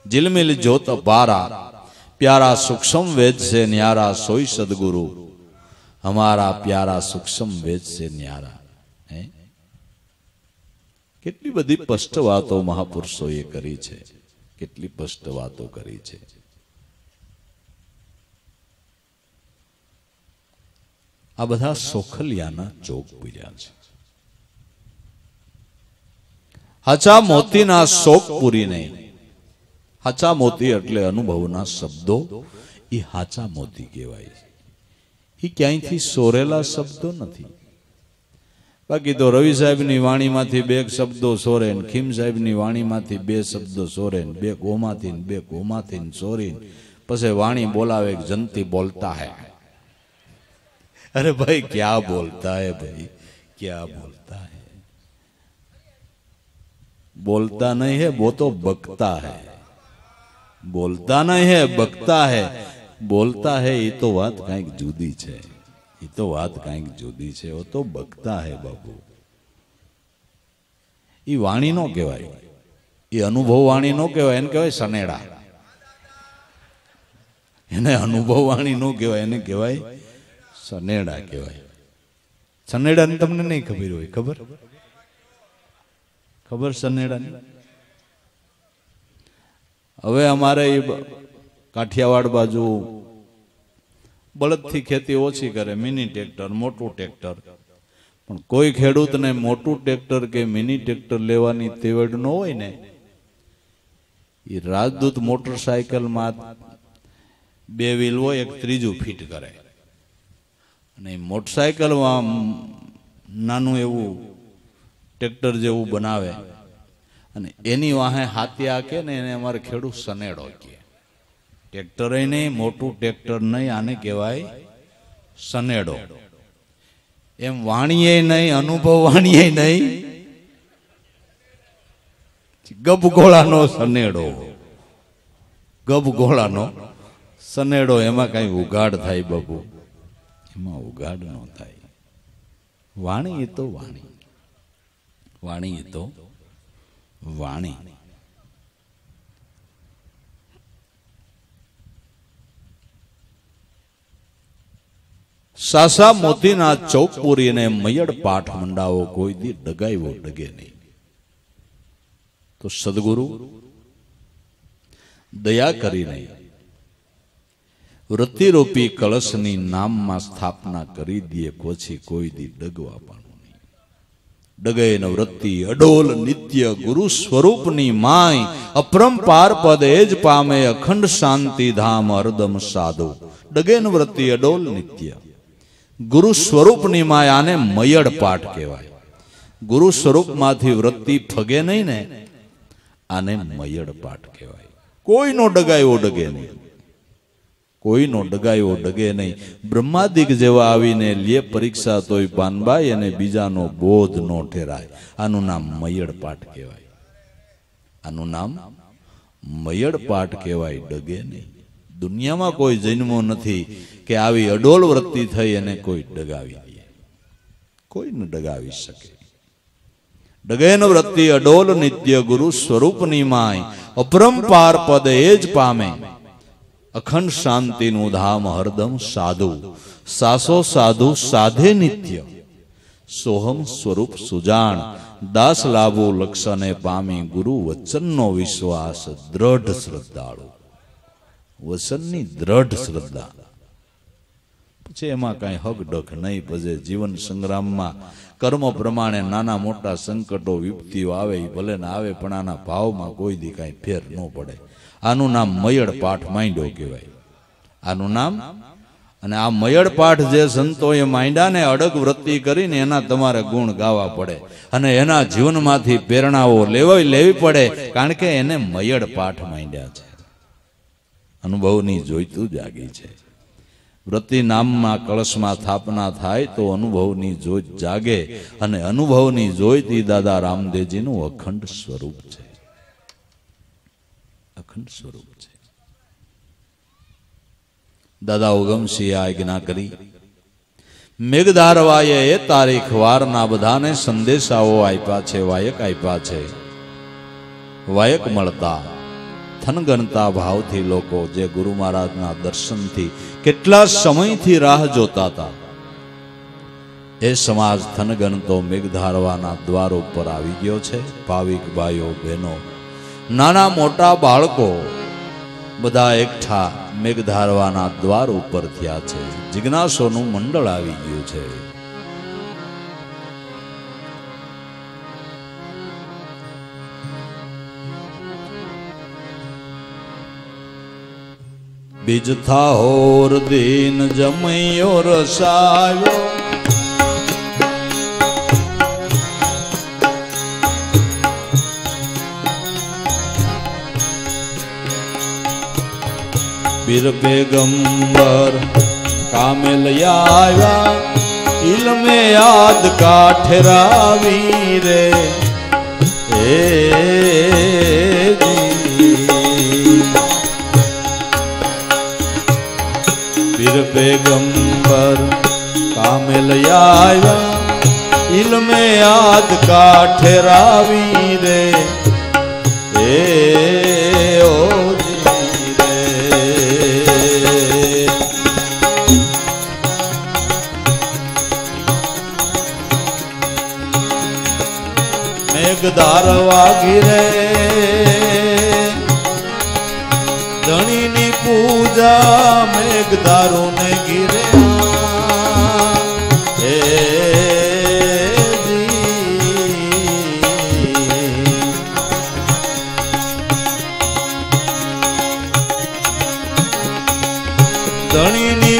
જિલમિલ જ્યોત ભારા પ્યારા સૂક્ષ્મ વેદ છે ન્યારા સોઈ સદગુરુ. અમારા પ્યારા સૂક્ષ્મ વેદ છે ન્યારા. હે? કેટલી બધી સ્પષ્ટ વાતો મહાપુરુષોએ કરી છે. કેટલી સ્પષ્ટ વાતો કરી છે. આ બધા સોખલિયાના ચોક પૂર્યા છે. હાચા મોતીના શોક પૂરી નહીં હાચા મોતી એટલે અનુભવના શબ્દો એ હાચા મોતી કહેવાય એ ક્યાંયથી સોરેલા શબ્દો નથી. બાકી તો રવિ સાહેબની વાણીમાંથી બે શબ્દો સોરે ને ખીમ સાહેબની વાણીમાંથી બે શબ્દો સોરે ને બે ગોમાંથી ને બે ગોમાંથી ને સોરી પછી વાણી બોલાવે કે જંતી બોલતા હે અરે ભાઈ ક્યાં બોલતા હે ભાઈ ક્યાં બોલતા હે बोलता नहीं है वो तो बकता है बोलता नहीं है बकता है बोलता है એ તો વાત કંઈક જુદી છે એ તો વાત કંઈક જુદી છે. તો બગતા હે બાબુ એ વાણી નો કહેવાય. એ અનુભવ વાણી નો કહેવાય. એને કહેવાય સનેડા. એને અનુભવ વાણી નો કહેવાય. એને કહેવાય સનેડા કહેવાય. સનેડા ને તમને નહીં ખબર હોય. ખબર? ખબર સનેડાની હવે અમારે એ કાઠિયાવાડ બાજુ બળદથી ખેતી ઓછી કરે, મિની ટ્રેક્ટર, મોટું ટ્રેક્ટર. પણ કોઈ ખેડૂતને મોટું ટ્રેક્ટર કે મિની ટ્રેક્ટર લેવાની તેવડ ન હોય ને એ રાજદૂત મોટરસાયકલમાં બે વ્હીલ હોય, એક ત્રીજું ફિટ કરે. અને મોટરસાયકલમાં નાનું એવું ટ્રેક્ટર જેવું બનાવે. અને એની વાહે હાથિયા કે ને એને અમારે ખેડૂત સનેડો કે ટ્રેક્ટર નહીં, મોટું ટ્રેક્ટર નહીં, આને કહેવાય સનેડો. એમ વાણીએ નહીં, અનુભવ વાણીએ નહીં, ગબગોળાનો સનેડો. ગબગોળાનો સનેડો, એમાં કઈ ઉગાડ થાય બાબુ એમાં ઉગાડ ન થાય. વાણી એ તો વાણી. વાણી તો વાણી. સાસા મોતીના ચોક પૂરીને મયડ પાઠ મંડાવો, કોઈ દી ડગાવ્યો ડગે નહીં. તો સદગુરુ, દયા કરીને વૃત્તિરૂપી કળશની નામમાં સ્થાપના કરી દે પછી કોઈ દી ડગવાવાનું નહીં. ડગે ન વૃત્તિ, અડોલ નિત્ય ગુરુ સ્વરૂપની માય, અપરંપાર પદે જ પામે અખંડ શાંતિ ધામ અર્દમ સાધુ. ડગે ન વૃત્તિ, અડોલ નિત્ય. ગુરુ સ્વરૂપની માયાને મયડ પાઠ કહેવાય. ગુરુ સ્વરૂપમાંથી વૃત્તિ ફગે નહીં ને, આને મયડ પાઠ કહેવાય. કોઈનો ડગાયો ડગે નહીં. કોઈનો ડગાયો ડગે નહીં. બ્રહ્માદિક જેવા આવીને લે પરીક્ષા તોય પાનબાઈ અને બીજાનો બોધ નો ઠેરાય. આનું નામ મયડ પાઠ કહેવાય. આનું નામ મયડ પાઠ કહેવાય, ડગે નહીં. દુનિયામાં કોઈ જન્મો નથી. કે આવી અડોલ વૃત્તિ થઈ અને કોઈ ડગાવી દે. કોઈ ન ડગાવી શકે. ડગેન વૃત્તિ અડોલ નિત્ય ગુરુ સ્વરૂપની માય અપરંપાર પદ એ જ પામે. અખંડ શાંતિનું ધામ હરદમ સાધુ, સાસો સાધુ સાધે નિત્ય. સોહમ સ્વરૂપ સુજાણ, દાસ લાભો લક્ષને પામી ગુરુ વચનનો વિશ્વાસ દ્રઢ શ્રદ્ધાળુ. વચનની દ્રઢ શ્રદ્ધા. પછી એમાં કાંઈ હક ડખ નહીં, ભજે જીવન સંગ્રામમાં. કર્મ પ્રમાણે નાના મોટા સંકટો, વિપત્તિઓ આવે ભલે ને આવે, પણ આના ભાવમાં કોઈ દી કાંઈ ફેર ન પડે. આનું નામ મયડ પાઠ માંડ્યો કહેવાય. આનું નામ? અને આ મયડ પાઠ જે સંતોએ માંડ્યા ને, અડગ વૃત્તિ કરીને એના તમારે ગુણ ગાવા પડે. અને એના જીવનમાંથી પ્રેરણાઓ લેવી લેવી પડે, કારણ કે એને મયડ પાઠ માંડ્યા છે. અનુભવની જોઈતું જાગી છે. વૃત્તિ નામમાં કળશમાં સ્થાપના થાય તો અનુભવની જોત જાગે અને અનુભવની જોઈતી દાદા રામદેવજીનું અખંડ સ્વરૂપ છે. અખંડ સ્વરૂપ છે. દાદા ઉગમસિંહ આજ્ઞા કરી. મેઘધારવાએ એ તારીખ વારના બધાને સંદેશાઓ આપ્યા છે, વાયક આપ્યા છે. વાયક મળતા થનગણતા ભાવથી લોકો જે ગુરુ મહારાજના દર્શનથી કેટલા સમયથી રાહ જોતા હતા? એ સમાજ થનગણતો મેઘધારવાના દ્વાર ઉપર આવી ગયો છે, ભાવિક ભાઈઓ, બહેનો. નાના મોટા બાળકો બધા એકઠા મેઘધારવાના દ્વાર ઉપર થયા છે. જિજ્ઞાસોનું મંડળ આવી ગયું છે. બીજ થાહોર દિન જમૈયો રસાયો. બીર પેગંબર કામે લઈ ઇલમે યાદ કાઠરાવી રે. એ પીર પેગંબર કામે લઈ આવ્યા ઇલમે યાદ કાઠરાવી રે એ ઓજી રે મેઘધાર વાગી પૂજા મેઘધારો ને ગીરે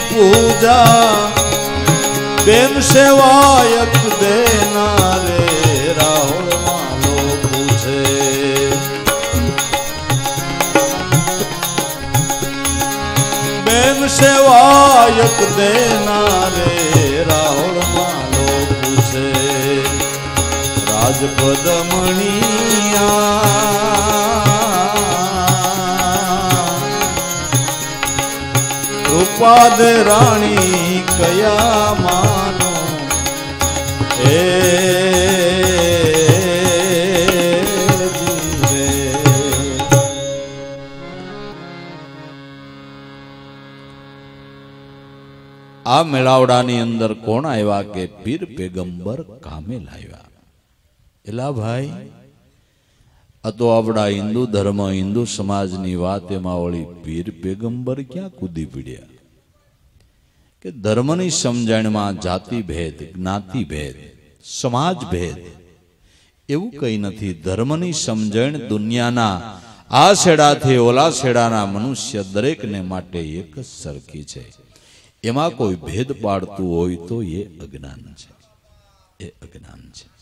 પૂજા બેન સેવાયક દેનારે બેન દેના રે રાહુલ માલો પૂછે. રાજપદ મણિયા. રૂપાદ રાણી કયા માનો મેળાવડાની અંદર કોણ આવ્યા કે પીર પેગંબર કામે લાવ્યા એલા ભાઈ, આ તો આપણા હિન્દુ ધર્મ, હિન્દુ સમાજની વાત એમાં વળી પીર પેગંબર ક્યાં કૂદી પડ્યા? કે ધર્મની સમજણમાં જાતિ ભેદ જ્ઞાતિ ભેદ સમાજ ભેદ એવું કંઈ નથી. ધર્મની સમજણ દુનિયાના આ છેડાથી ઓલા છેડાના મનુષ્ય દરેકને માટે એક સરખી છે. એમાં કોઈ ભેદ પાડતું હોય તો એ અજ્ઞાન છે. એ અજ્ઞાન છે.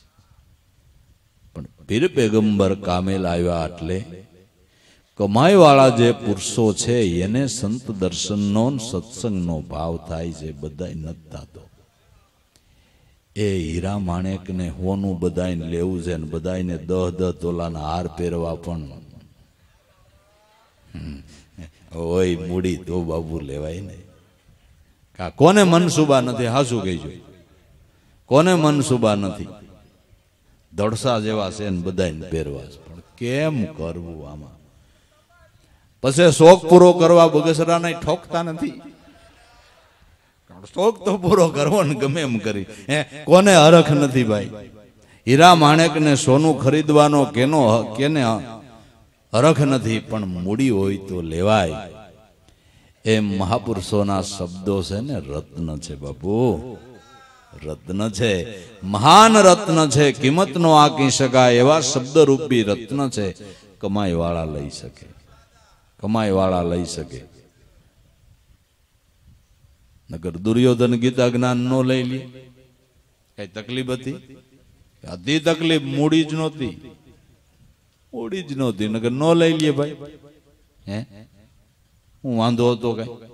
પણ પીર પેગંબર કામેલ આવ્યા એટલે કમાઈવાળા જે પુરુષો છે એને સંત દર્શનનો ને સત્સંગનો ભાવ થાય છે બધાય નથી થતો એ હીરા માણેકને હોનું બધાયને લેવું છે ને બધાયને દહ દહ તોલાના હાર પહેરવા પણ. હમ, ઓય મૂડી તો બાબુ લેવાય ને. કા કોને મનસુબા નથી? હાસુ કહેજો. કોને મનસુબા નથી? દડસા જેવા છે ને બધાને પહેરવા છે. પણ કેમ કરવું આમાં? પછી શોખ પૂરો કરવા બગસરાને ઠોકતા નથી? શોખ તો પૂરો કરવો ને ગમે એમ કરી. હે, કોને હરખ નથી ભાઈ? હીરા માણેકને સોનું ખરીદવાનો કેનો કેને હરખ નથી, પણ મૂડી હોય તો લેવાય. એમ મહાપુરુષોના શબ્દો છે ને, રત્ન છે બાપુ. રત્ન છે. મહાન રત્ન છે. કિંમત નો આંકી શકાય એવા શબ્દરૂપી રત્ન છે. કમાઈ વાળા લઈ શકે. કમાઈ વાળા લઈ શકે. નગર દુર્યોધન ગીતા જ્ઞાન નો લઈ લે. કઈ તકલીફ હતી? અધી તકલીફ, મૂડી જ નહોતી. મૂડી જ નહોતી. નગર નો લઈ લે ભાઈ. હે? હું વાંધો હતો કઈ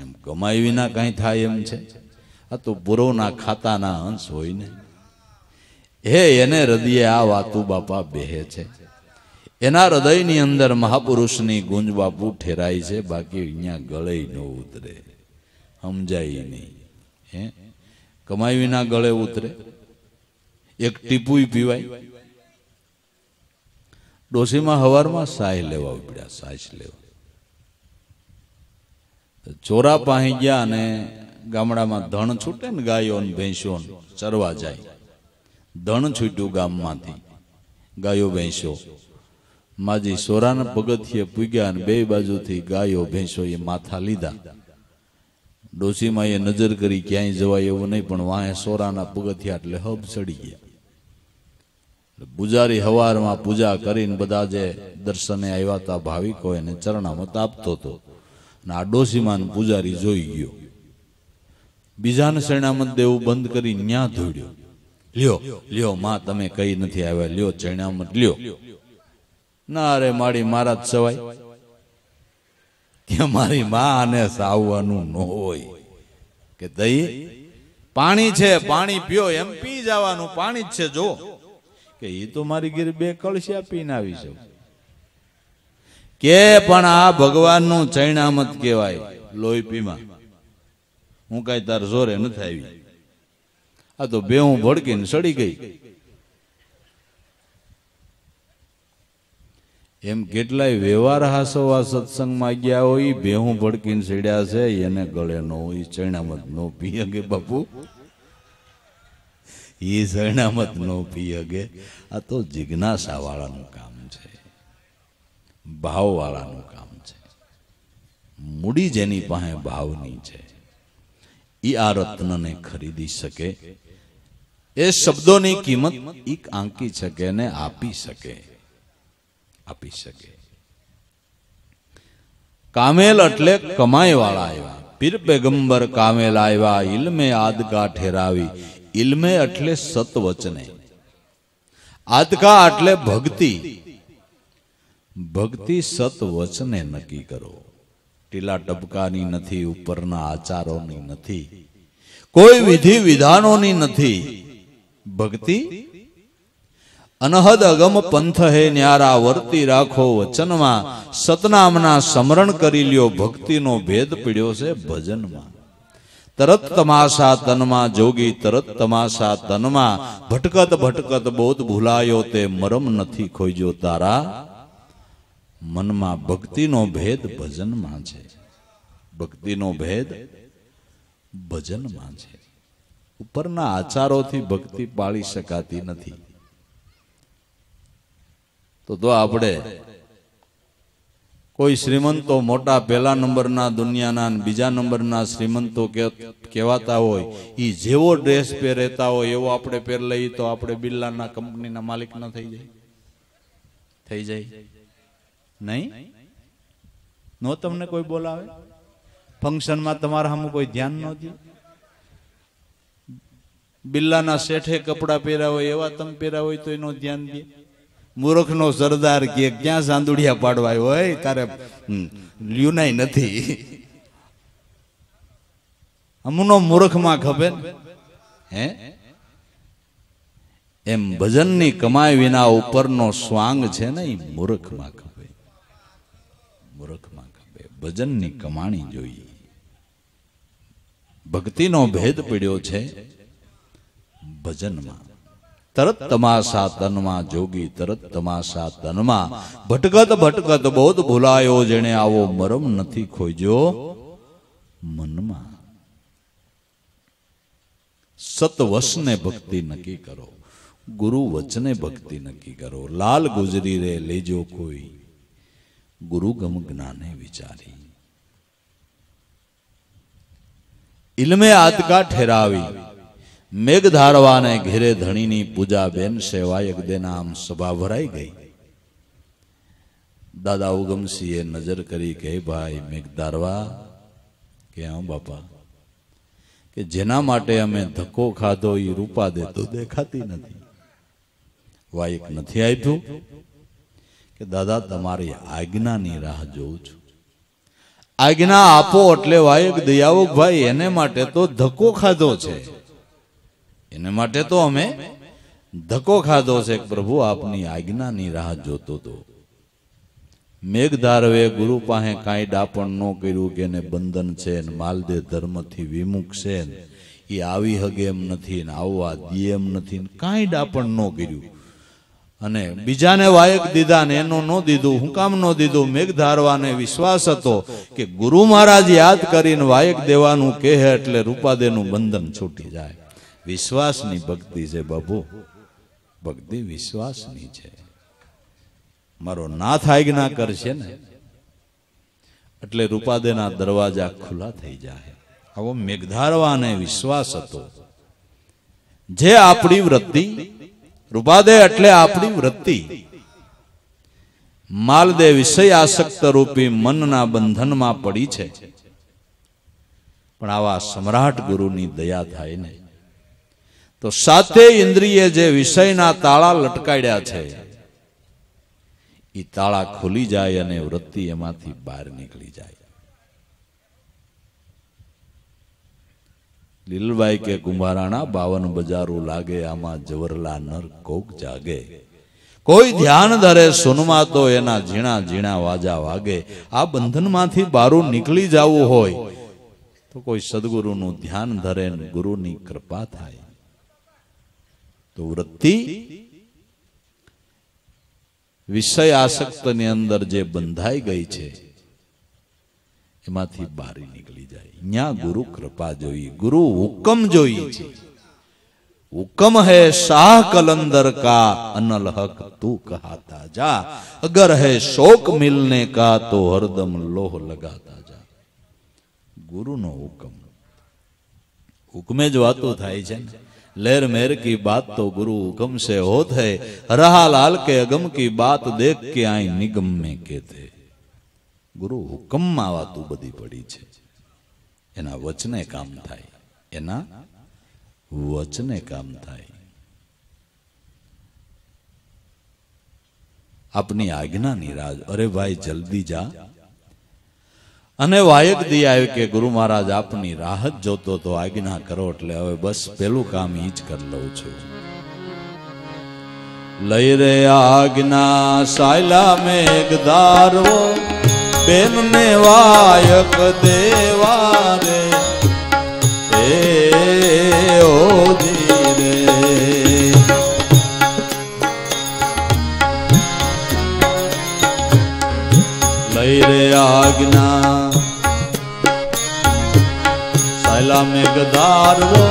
એમ કમાઈ વિના કઈ થાય એમ છે. આ તો પૂરોના ખાતાના અંશ હોય ને. હે, એને હૃદયે આ વાતું બાપા બેહે છે. એના હૃદયની અંદર મહાપુરુષની ગુંજ બાપુ ઠેરાય છે, બાકી અહીંયા ગળે ન ઉતરે. સમજાય નહીં. હે? કમાઈ વિના ગળે ઉતરે. એક ટીપુય પીવાય. ડોશીમાં હવારમાં સાય લેવા ઉપડ્યા, સાય લેવા. ચોરા પાહી ગયા અને ગામડામાં ધણ છૂટે ને ગાયો ને ભેંસો ચરવા જાય. ધણ છૂટ્યું ગામમાંથી, ગાયો ભેંસો. માજી સોરાના પગથિયે પૂગ્યા અને બે બાજુથી ગાયો ભેંસો એ માથા લીધા. ડોસીમાં એ નજર કરી ક્યાંય જવાય એવું નહીં, પણ વાહે સોરાના પગથિયા એટલે હબ ચડી ગયા. પૂજારી હવારમાં પૂજા કરીને બધા જે દર્શને આવ્યા હતા ભાવિકો એને ચરણામત આપતો હતો. અને આ પૂજારી જોઈ ગયો. બીજાને શરણામત દેવું બંધ કરી ન્યા ધોડ્યો. લ્યો લ્યો, માં, તમે કઈ નથી આવ્યા. લ્યો ચરણામત લ્યો. ના, અરે મારી મારા જ સવાય. કે મારી માને સાવવાનું ન હોય. કે દઈ, પાણી છે, પાણી પીઓ, એમ પી જવાનું, પાણી જ છે, જો. કે એ તો મારી ઘેર બે કળશિયા પીને આવી છે કે પણ આ ભગવાનનું ચૈણામત કહેવાય લોહી પીમાં હું કઈ તાર જોરે નથી આવી. આ તો બે હું ભડકીને સડી ગઈ. એમ કેટલાય વ્યવહાર હાસવા સત્સંગમાં ગયા હોય ભેહું ભડકીને સડ્યા છે, એને ગળે નો હોય, ચૈણામત નો પી અગે બાપુ? એ ચરણામત નો પી અગે આ તો જિજ્ઞાસા વાળાનું કામ છે ભાવ વાળાનું કામ છે. મૂડી જેની પાસે ભાવની છે. એ આ રત્નને ખરીદી શકે. એ શબ્દોની કિંમત એક આંકી શકે ને આપી શકે. આપી શકે. કામેલ એટલે કમાઈ વાળા આવ્યા. પીર પેગંબર કામેલ આવ્યા ઇલમે આદગા ઠેરાવી. ઇલમે એટલે સતવચને. આદગા એટલે ભક્તિ. ભક્તિ સત વચને નક્કી કરો. ટીલા ટપકાની નથી, ઉપરના આચારોની નથી. કોઈ વિધિ વિધાનોની નથી. ભક્તિ? અનહદ અગમ પંથ હે ન્યારા, વર્તી રાખો વચનમાં. સતનામના સ્મરણ કરી લ્યો, ભક્તિનો ભેદ પીડ્યો છે ભજનમાં. તરત તમાશા તનમાં, જોગી તરત તમાશા તનમાં. ભટકત ભટકત બોધ ભૂલાયો તે મરમ નથી ખોઈજો તારા. મનમાં ભક્તિનો ભેદ ભજનમાં છે. ભક્તિનો ભેદ ભજનમાં છે. ઉપરના આચારોથી ભક્તિ પાળી શકાતી નથી. તો તો આપણે કોઈ શ્રીમંતો મોટા પહેલા નંબરના, દુનિયાના બીજા નંબરના શ્રીમંતો કહેવાતા હોય એ જેવો ડ્રેસ પહેરેતા હોય એવો આપણે પહેર લઈએ તો આપણે બિરલાના કંપનીના માલિક ન થઈ જાય. થઈ જાય. નહીં? નો તમને કોઈ બોલાવે? ફંક્શનમાં તમારા સામે કોઈ ધ્યાન ન દે બિલ્લાના શેઠે કપડા પહેર્યા હોય એવા તમે પહેર્યા હોય તો એનો ધ્યાન દે. મૂર્ખનો સરદાર કે ક્યાં સાંદુડિયા પાડવા હોય તારે હમ, લ્યુનાય નથી. હમનો મૂર્ખમાં ખબર? હે? એમ ભજનની કમાઈ વિના ઉપરનો સ્વાંગ છે ને એ મૂર્ખમાં મૂર્ખમાં ખપે ભજનની કમાણી જોઈએ. ભક્તિનો ભેદ પડ્યો છે ભજનમાં. તરત તમાશા તનમાં જોગી, તરત તમાશા તનમાં. ભટકત ભટકત બોધ ભૂલાયો જેણે આવો મરમ નથી ખોજ્યો મનમાં. સતવશને ભક્તિ નક્કી કરો. ગુરુ વચને ભક્તિ નક્કી કરો. લાલ ગુજરી રે લેજો કોઈ. ગુરુ ગમ જ્ઞાને વિચારી. ઇલમે આદકા ઠેરાવી. મેઘ ધારવાને ઘેરે ધણીની પૂજા બેન સેવાયક દેના આમ સભા ભરાઈ ગઈ. દાદા ઉગમસિંહે નજર કરી કે ભાઈ, મેઘ ધારવા? કે હા બાપા? કે જેના માટે અમે ધક્કો ખાધો એ રૂપા દેતો દેખાતી નથી. વાયક નથી આપ્યું કે, દાદા, તમારી આજ્ઞાની રાહ જોઉં છું. આજ્ઞા આપો એટલે વાયક દયાવક ભાઈ, એને માટે તો ધક્કો ખાધો છે. એને માટે તો અમે ધક્કો ખાધો છે પ્રભુ, આપની આજ્ઞાની રાહ જોતો તો. મેઘધારવે ગુરુ પાસે કાંઈ ડાપણ ન કર્યું કે એને બંધન છે ને માલદે ધર્મથી વિમુખ છે ને એ આવી હગે એમ નથી ને આવવા દે એમ નથી કાંઈ ડાપણ ન કર્યું. અને બીજાને વાયક દીધા ને એનો ન દીધું હું કામ ન દીધું મેઘધારવાને વિશ્વાસ હતો કે ગુરુ મહારાજ યાદ કરીને વાયક દેવાનું કહે એટલે રૂપાદેનું બંધન છૂટી જાય. વિશ્વાસની ભક્તિ છે બાબુ ભક્તિ વિશ્વાસની છે. મારો નાથ આજ્ઞા કરશે ને, એટલે રૂપાદેના દરવાજા ખુલ્લા થઈ જાય. આવો મેઘધારવાને વિશ્વાસ હતો. જે આપણી વૃત્તિ રૂપાદે એટલે આપણી વૃત્તિ. માલદે વિષય આસક્ત રૂપી મનના બંધનમાં પડી છે. પણ આવા સમ્રાટ ગુરુની દયા થાય ને તો સાથે ઇન્દ્રિય જે વિષયના તાળા લટકાડ્યા છે એ તાળા ખુલી જાય અને વૃત્તિ એમાંથી બહાર નીકળી જાય. લીલબાઈ કે કુંભારાણા બાવન બજારો લાગે, આમાં જવરલા નર કોક જાગે. કોઈ ધ્યાન ધરે, સુનમાં તો એના ઝીણા ઝીણા વાજા વાગે. આ બંધનમાંથી બારું નીકળી જવું હોય, તો કોઈ સદગુરુનું ધ્યાન ધરે ગુરુની કૃપા થાય. તો વૃત્તિ વિષય આસક્તની અંદર જે બંધાઈ ગઈ છે, એમાંથી બારી નીકળી જાય. અહીંયા ગુરુ કૃપા જોઈએ ગુરુ હુકમ જોઈએ છે હુકમ है शाह कलंदर का अनल हक तू कहाता जा अगर है शोक मिलने का तो हरदम लोह लगाता जा ગુરુનો હુકમ હુકમે જ વાતો થાય છે ને લેર મેર કી બાત તો ગુરુ હુકમ से होत है रहा लाल के अगम की बात देख के आई निगम में कहते ગુરુ હુકમમાં વાતું બધી પડી છે એના વચને કામ થાય. એના વચને કામ થાય. આપની આજ્ઞાની રાજ, અરે ભાઈ, જલ્દી જા. અને વાયક દી આવ્યો કે, ગુરુ મહારાજ, આપની રાહત જોતો તો આજ્ઞા કરો, એટલે હવે બસ પેલું કામ ઈ જ કરી લઉં છું. લઈ રે આજ્ઞા, સાયલા મેઘ મેઘધારવો બેન ને વાયક દેવા રે એ ઓ ધીરે લઈ રે આજ્ઞા. સાયલા મેઘધારવો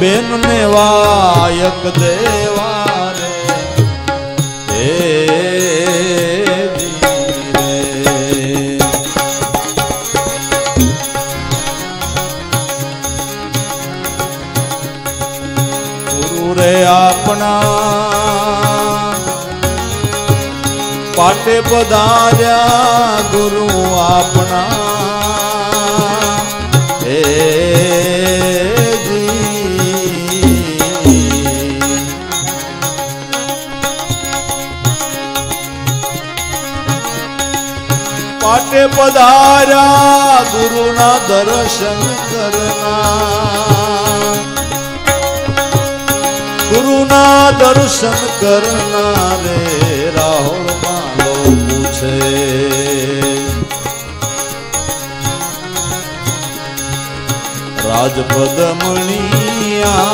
બેન ને વાયક દેવા. પાટે પધાર્યા ગુરુ આપણા હે. પાટે પધાર્યા ગુરુના દર્શન કરના ગુરુના દર્શન કરનારે માલો પૂછે રાજપદ મણિયા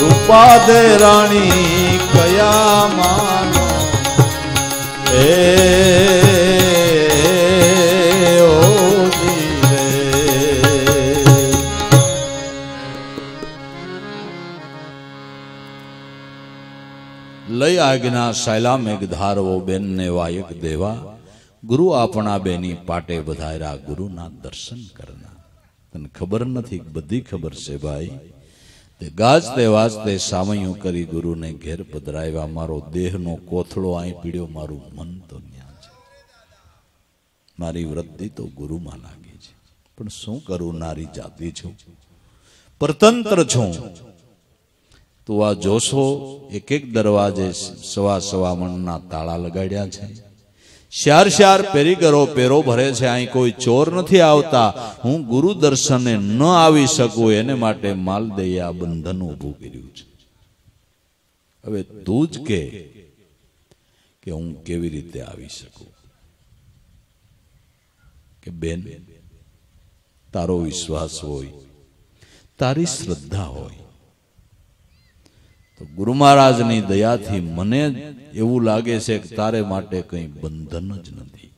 રૂપાદે રાણી કયા માનો? એ આજ્ઞા શૈલા મેઘધારવો બેનને વાયક દેવા, ગુરુ આપણા બેની પાટે બધાયરા ગુરુના દર્શન કરના તને ખબર નથી, બધી ખબર છે ભાઈ? તે ગાજતે વાજતે સામયું કરી ગુરુને ઘેર પધરાવ્યા. મારો દેહનો કોથળો અહીં પીડ્યો, મારું મન તો ન્યા છે. મારી વૃદ્ધિ તો ગુરુમાં લાગે છે. પણ શું કરું, નારી જાતિ છું, પરતંત્ર છું. તું આ જોશો એક એક દરવાજે સવા સવા મણના તાળા લગાડ્યા છે. શ્યાર શ્યાર પેરી કરો, પેરો ભરે છે, અહીં કોઈ ચોર નથી આવતા. હું ગુરુ દર્શને ન આવી શકું, એને માટે માલદેય આ બંધન ઊભું કર્યું છે. હવે તું જ કે કે હું કેવી રીતે આવી શકું? કે બેન, તારો વિશ્વાસ હોય, તારી શ્રદ્ધા હોય તો ગુરુ મહારાજની દયાથી મને એવું લાગે છે કે તારે માટે કંઈ બંધન જ નથી.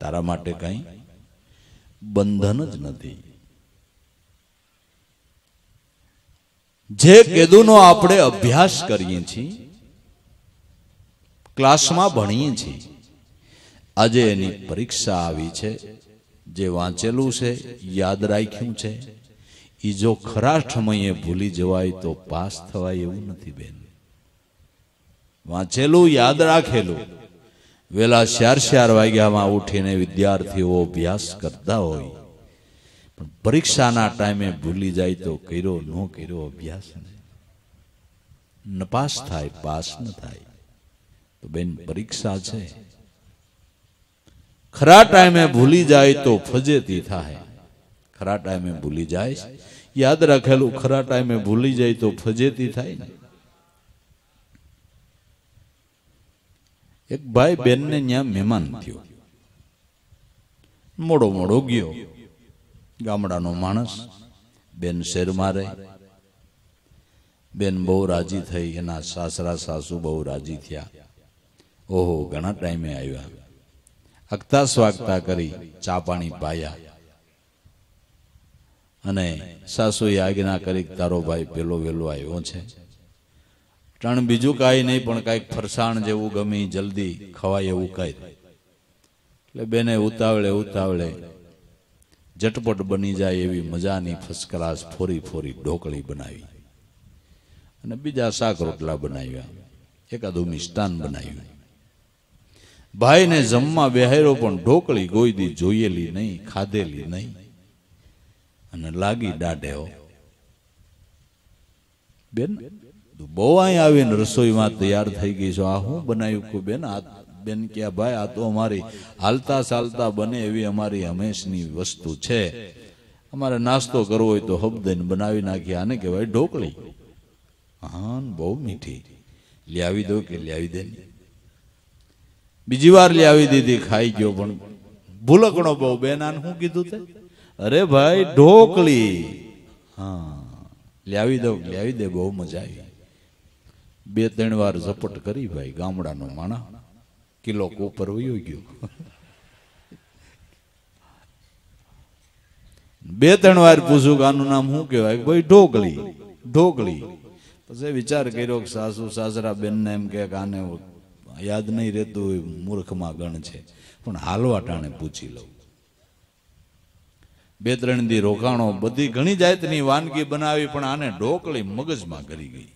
તારા માટે કંઈ બંધન જ નથી. જે કેદુનો આપણે અભ્યાસ કરીએ છીએ, ક્લાસમાં ભણીએ છીએ, આજે એની પરીક્ષા આવી છે, જે વાંચેલું છે, યાદ રાખ્યું છે ઈ જો ખરા સમયે ભૂલી જવાય તો પાસ થવાય એવું નથી, બેન. વાંચેલું, યાદ રાખેલું. વેલા ચાર ચાર વાગ્યામાં ઉઠીને વિદ્યાર્થીઓ અભ્યાસ કરતા હોય. પણ પરીક્ષાના ટાઈમે ભૂલી જાય તો કર્યો ન કર્યો અભ્યાસ ન પાસ થાય, પાસ ન થાય. તો બેન, પરીક્ષા છે. ખરા ટાઈમે ભૂલી જાય તો ફજેતી થાય. ખરા ટાઈમે ભૂલી જાય યાદ રાખેલું, ખરા ટાઈમે ભૂલી જાય તો ફજેતી થાય ને. એક ભાઈ બેનને ત્યાં મહેમાન થયો. મોડો મોડો ગયો. ગામડાનો માણસ, બેન શેરમાં રહે બેન બહુ રાજી થઈ, એના સાસરા સાસુ બહુ રાજી થયા. ઓહો, ઘણા ટાઈમે આવ્યા. અગતા સ્વાગતા કરી, ચા પાણી પાયા. અને સાસુએ આજ્ઞા કરી તારો ભાઈ પેલો વેલો આવ્યો છે. ટાણ બીજું કાંઈ નહીં, પણ કાંઈક ફરસાણ જેવું ગમે, જલ્દી ખવાય એવું કાંઈ. એટલે બેને ઉતાવળે ઉતાવળે ઝટપટ બની જાય એવી મજાની ક્લાસ ફોરી ફોરી ઢોકળી બનાવી. અને બીજા શાક રોટલા બનાવ્યા. એકાદું મિષ્ટાન બનાવ્યું. ભાઈને જમવા બેહારો પણ ઢોકળી ગોયદી જોયેલી નહીં, ખાધેલી નહીં. અને લાગી દાઢે બેન બહુ અહીં આવીને રસોઈમાં તૈયાર થઈ ગઈ છો. આ હું બનાવ્યું કું બેન? આ બેન કે ભાઈ, આ તો અમારી હાલતા ચાલતા બને એવી અમારી હંમેશની વસ્તુ છે. અમારે નાસ્તો કરવો હોય તો હબદઈને બનાવી નાખી આને કહેવાય ઢોકળી. હા બહુ મીઠી. લ્યાવી દો કે લ્યાવી દે. બીજી વાર લ્યાવી દીધી, ખાઈ ગયો પણ ભૂલકણો બહુ. બેન, આને શું કીધું તે? અરે ભાઈ, ઢોકળી. હા. લ્યાવી દઉં લાવી દે, બહુ મજા આવી. બે, ત્રણ વાર ઝપટ કરી ભાઈ, ગામડાનો માણા. કિલો કોપર વયો ગયો. બે, ત્રણ વાર પૂછું કે આનું નામ શું કહેવાય? ભાઈ, ઢોકળી. ઢોકળી. પછી વિચાર કર્યો કે સાસુ, સાસરા બેનને એમ કે આને યાદ નહીં રહેતું મૂર્ખમાં ગણ છે. પણ હાલવા ટાણે પૂછી લઉં. બે ત્રણ દી રોકાણો બધી ઘણી જાતની વાનગી બનાવી, પણ આને ઢોકળી મગજમાં કરી ગઈ.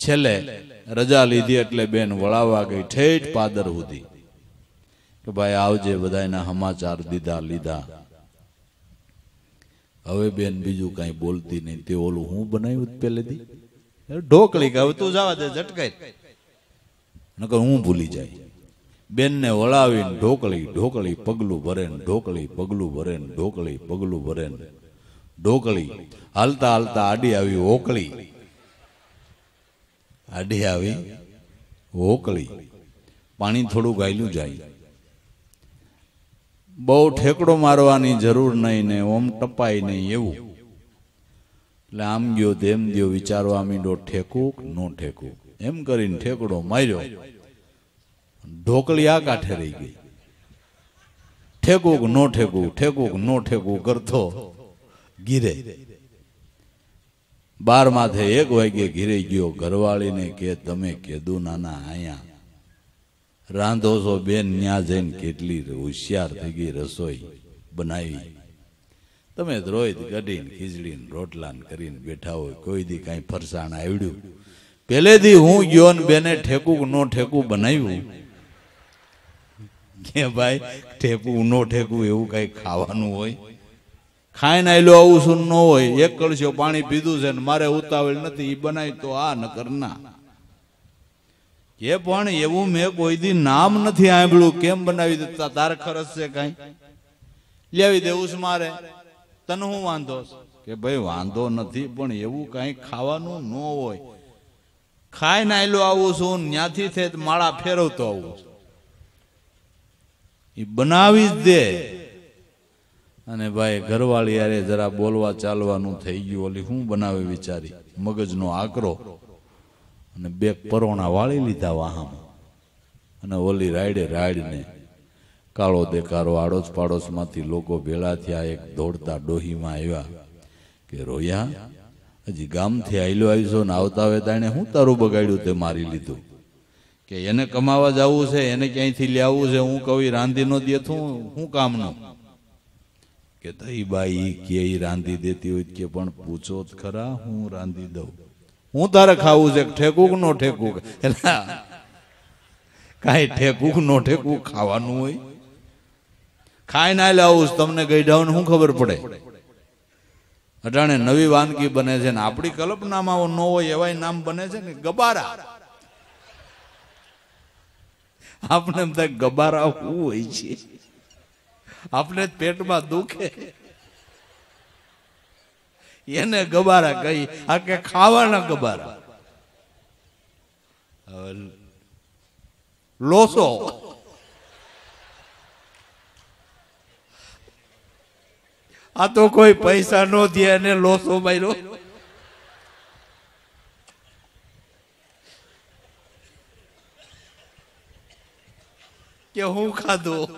છેલ્લે રજા લીધી એટલે બેન વળાવવા ગઈ ઠેઠ પાદર સુધી. કે ભાઈ આવજે બધાના સમાચાર દીધા લીધા. હવે બેન બીજું કઈ બોલતી નહીં. તે ઓલું હું બનાવ્યું પેલેથી ઢોકળી કે હવે તું જવા દે ઝટકાઈ નકર હું ભૂલી જાય. બેનને વળાવીને ઢોકળી ઢોકળી પગલું ભરે ઢોકળી, પગલું ભરે ઢોકળી, પગલું ભરે ઢોકળી. હાલતા હાલતા આડી આવી ઓકળી. આડી આવી ઓકળી. પાણી થોડું ગાયલું જાય. બહુ ઠેકડો મારવાની જરૂર નહીં ને ઓમ ટપાય નહીં એવું. એટલે આમ ગયો તેમ ગયો વિચારવા મીડો ઠેકું નો ઠેકું એમ કરીને ઠેકડો માર્યો. ઢોકળી આ કાંઠે રહી ગઈ. ઠેકુક નો ઠેકું ઠેકુક નો ઠેકું કરતો ગીરે. બાર માથે એક વાગે ઘીરે ગયો ઘરવાળીને કે, તમે કેદું નાના આયા. રાંધો છો બેન, ન્યા જઈને કેટલી હોશિયાર થઈ ગઈ રસોઈ બનાવી. તમે રોહિત કઢીને, ખીચડીને, રોટલાન કરીને બેઠા હોય, કોઈ દી કાંઈ ફરસાણ આવડ્યું. પહેલેથી હું ગયો ને બેને ઠેકું નો ઠેકું બનાવ્યું. કે ભાઈ, ઠેકું, નો ઠેકું એવું કઈ ખાવાનું હોય? ખાઈને આયલો આવું શું ન હોય, એક કળશો પાણી પીધું છે ને મારે ઉતાવળ નથી એ બનાવી તો આ ના એ પણ એવું મેં કોઈ દી નામ નથી આંભળ્યું કેમ બનાવી દેતા, તાર ખરસ છે કઈ? લેવી દેવું છે મારે. તને હું વાંધો? કે ભાઈ, વાંધો નથી, પણ એવું કઈ ખાવાનું ન હોય. ખાઈને આયલો આવું છું ત્યાંથી છે માળા ફેરવતો આવું છું. એ બનાવી જ દે. અને ભાઈ ઘરવાળી યારે જરા બોલવા ચાલવાનું થઈ ગયું, ઓલી હું બનાવે વિચારી? મગજનો આકરો. અને બે પરોણા વાળી લીધા વાહામાં. અને ઓલી રાયડે રાયડને કાળો દેકારો આડોશ પાડોશમાંથી લોકો ભેળા થયા, એક દોડતા ડોહીમાં આવ્યા કે, રોયા, હજી ગામથી આયલો આવીશો ને આવતા આવે તાણે હું તારું બગાડ્યું તે મારી લીધું? કે એને કમાવા જવું છે, એને ક્યાંયથી લેવું છે, હું કવિ રાંધી નો દેતું, હું કામનું? કે તઈ બાઈ કે રાંધી દેતી હોય કે પણ પૂછો જ ખરા, હું રાંધી દઉં. હું તારે ખાવું છે ઠેકુક, નો ઠેકુક? એટલે કાંઈ ઠેકું નો ઠેકું ખાવાનું હોય. ખાઈ ના લાવું તમને ગઈઢાઓને શું ખબર પડે? અટાણે નવી વાનગી બને છે ને આપણી કલ્પનામાં ન હોય, એવાય નામ બને છે ને, ગબારા. આપણે એમ થાય ગબારા શું હોય છે. આપણે જ પેટમાં દુખે. એને ગબારા કહી આ કે ખાવાના ગબારા. લોસો. આ તો કોઈ પૈસા નો દે અને લોસો માર્યો. કે હું ખાધું?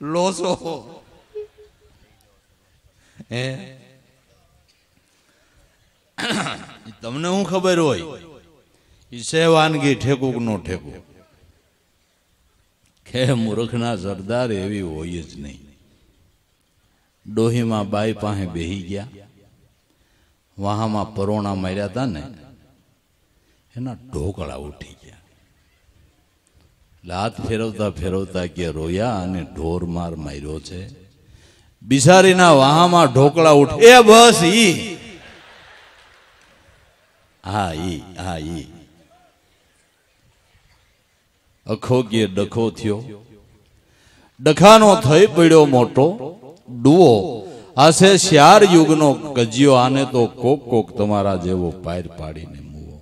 લોસો. હે? તમને હું ખબર હોય? છે વાનગી ઠેકું કે નો ઠેકું ખે મૂર્ખના સરદાર એવી હોય જ નહીં. ડોહીમાં બાઈ પાસે બેહી ગયા. વાહામાં પરોણા માર્યા હતા ને, એના ઢોકળા ઉઠી ગયા. લાત ફેરવતા ફેરવતા કે રોયા અને ઢોર માર માર્યો છે. બિસારીના વાહામાં ઢોકળા ઉઠે. એ બસ ઈ. હા ઈ હા, ઈ. અખો કે ડખો થયો. ડખાનો થઈ પડ્યો મોટો ડુઓ આશે શ્યાર યુગનો કજિયો આને તો કોક કોક તમારા જેવો પાર પાડીને મૂવો.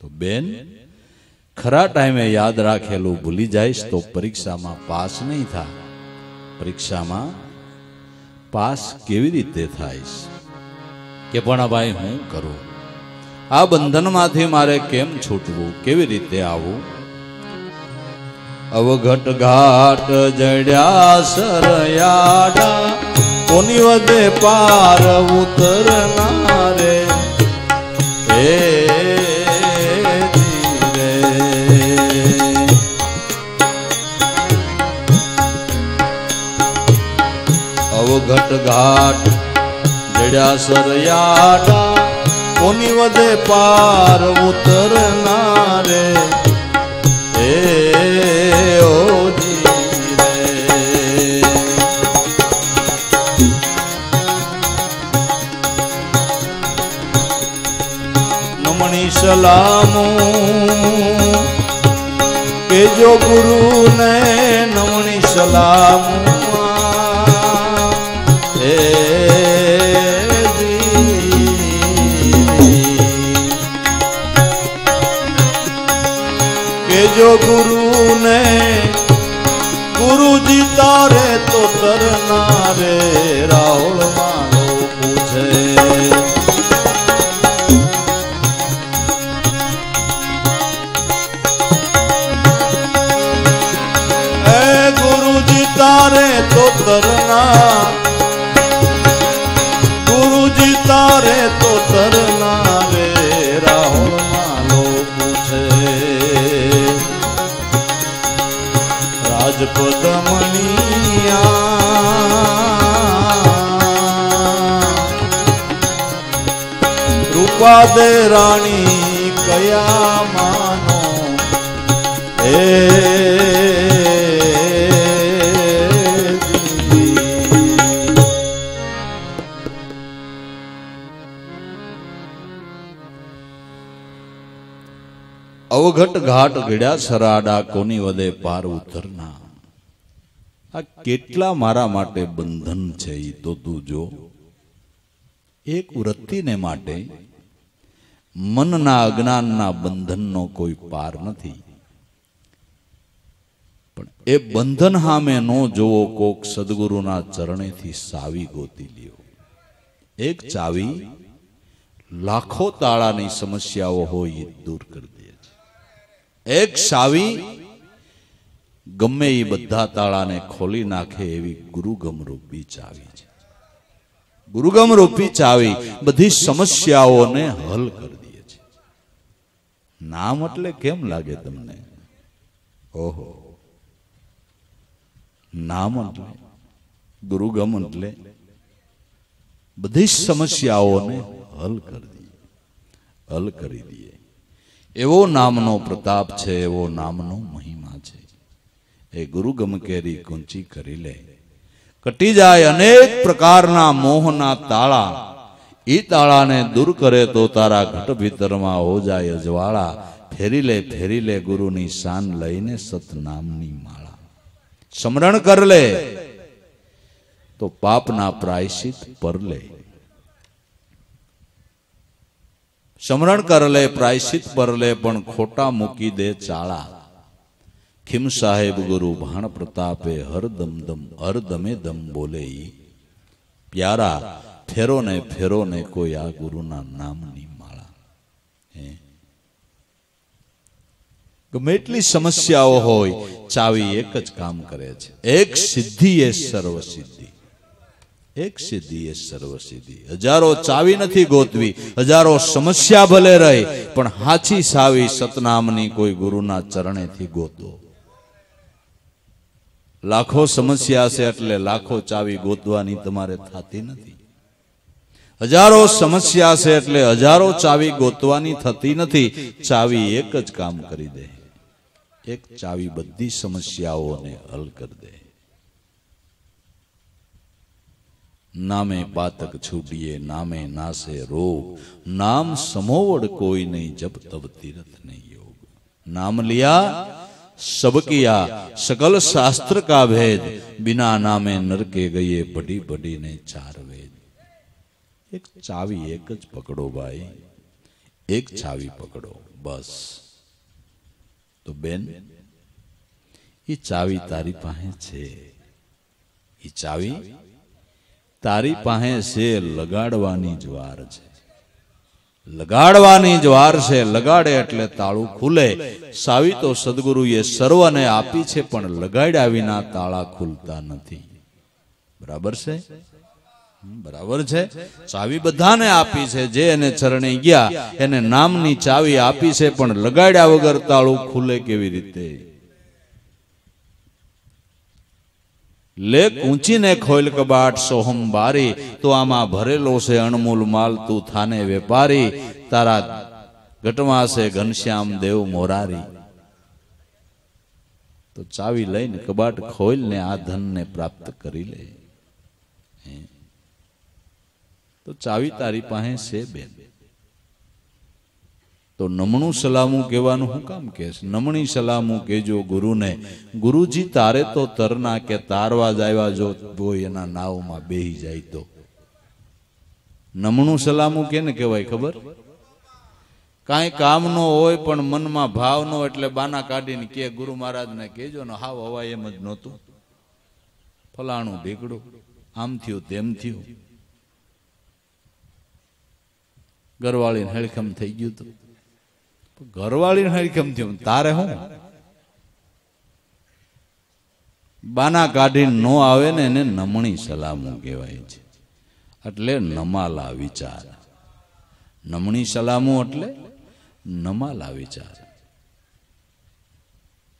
તો બેન ખરા ટાઈમે યાદ રાખેલું ભૂલી જઈશ તો પરીક્ષામાં પાસ નહીં થાય પરીક્ષામાં પાસ કેવી રીતે થાય કે પણ ભાઈ, હું કરું? આ બંધનમાંથી મારે કેમ છૂટવું? કેવી રીતે આવવું અવઘટ ઘાટ જડ્યા સરયાડા, કોની વધે પાર ઉતરનારે? હે ઘાટ જડ્યા સરયાડા, કોની વધે પાર ઉતરનારે? એ ઓજી નમણી સલામો કે જો ગુરુ ને નમણી સલામો. કે રાજપદ મણિયા રૂપા દે રાણી કયા માનો? એ અવઘટ ઘાટ ઘડ્યા સરાડા કોની વદે પાર ઉતરના? આ કેટલા મારા માટે બંધન છે એ તો તું જો. એક વૃત્તિને માટે મનના અજ્ઞાનના બંધનનો કોઈ પાર નથી. પણ એ બંધન સામે નો જોવો કોક સદગુરુના ચરણેથી સાવી ગોતી લ્યો. એક ચાવી લાખો તાળાની સમસ્યાઓ હોય એ દૂર કરી દે છે. એક ચાવી ગમે એ બધા તાળાને ખોલી નાખે એવી ગુરુગમ રૂપી ચાવી છે. ગુરુગમ રૂપી ચાવી બધી સમસ્યાઓને હલ કરી દે છે. નામ એટલે કેમ લાગે તમને? ઓહો. નામ એટલે? ગુરુગમ એટલે બધી સમસ્યાઓને હલ કરી દઈએ હલ કરી દઈએ એવો નામનો પ્રતાપ છે, એવો નામનો મહિમા. એ ગુરુ ગમકેરી કુંચી કરી લે. કટી જાય અનેક પ્રકારના મોહના તાળા. એ તાળાને દૂર કરે તો તારા ઘટ ભીતરમાં હો જાય અજવાળા. ફેરી લે ફેરી લે ગુરુની શાન લઈને સતનામની માળા. સમરણ કર લે. તો પાપના પ્રાયશ્ચિત પર લે. સમરણ કર લે પ્રાયશ્ચિત પર લે, પણ ખોટા મૂકી દે ચાળા. ખીમ સાહેબ ગુરુ ભાણ પ્રતાપે હર દમ દમ, હર દમે દમ બોલે પ્યારા ફેરો ને ફેરો ને કોઈ આ ગુરુના નામની માળા. હે? ગમે એટલી સમસ્યાઓ હોય, ચાવી એક જ કામ કરે છે. એક સિદ્ધિ એ સર્વ સિદ્ધિ એક સિદ્ધિ એ સર્વ સિદ્ધિ હજારો ચાવી નથી ગોતવી, હજારો સમસ્યા ભલે રહી, પણ હાચી સાવી સતનામની કોઈ ગુરુના ચરણેથી ગોતો. લાખો સમસ્યા છે એટલે લાખો ચાવી ગોતવાની તમારે થતી નથી. હજારો સમસ્યા છે એટલે હજારો ચાવી ગોતવાની થતી નથી. ચાવી એક જ કામ કરી દે. એક ચાવી બધી સમસ્યાઓને હલ કરી દે. નામે પાતક છૂટીએ, નામે નાસે રોગ. નામ સમોવડ કોઈ નહીં, જપ તબ તીરથ નહીં યોગ. નામ લિયા સબકિયા સકલ શાસ્ત્ર કા ભેદ બિના નામે નરકે ગઈએ પડી પડીને ચાર વેદ એક ચાવી એક જ પકડો ભાઈ એક ચાવી પકડો બસ તો બેન એ ચાવી તારી પાસે છે એ ચાવી તારી પાસે છે લગાડવાની જ વાર છે લગાડવાની જ વાર છે, લગાડે એટલે તાળું ખુલે. સાવી તો સદગુરુએ સર્વને આપી છે, પણ લગાડ્યા વિના તાળા ખુલતા નથી. બરાબર છે? બરાબર છે? ચાવી બધાને આપી છે, જે એને ચરણે ગયા, એને નામની ચાવી આપી છે, પણ લગાડ્યા વગર તાળું ખુલે કેવી રીતે? લે ઊંચીને ખોલ કબાટ સોહમ બારી, તો આમાં ભરેલો છે અણમૂલ માલ તું થાને વેપારી, તારા ઘટમાં છે ઘનશ્યામ દેવ મોરારી. તો ચાવી લઈને કબાટ ખોલને આ ધનને પ્રાપ્ત કરી લે. તો ચાવી તારી પાસે છે બેન. તો નમણું સલામું કહેવાનું હું કામ કહેશ? નમણી સલામું કહેજો ગુરુને. ગુરુજી, તારે તો તરના કે તારવા જાય જો કોઈ એના નાવમાં બેહી જાય તો. નમણું સલામું કેને કહેવાય ખબર? કાંઈ કામનો હોય પણ મનમાં ભાવનો એટલે બાના કાઢીને કે ગુરુ મહારાજને કહેજો ને હાવ હવાય એમ જ નહોતું. ફલાણું ઢીકડું આમ થયું તેમ થયું. ઘરવાળીને હેળખમ થઈ ગયું હતું. ઘરવાળીને કેમ થયું? તારે હું? બાના કાઢી નો આવે ને એને નમણી સલામું કહેવાય છે. એટલે નમાલા વિચાર. નમણી સલામું એટલે નમાલા વિચાર.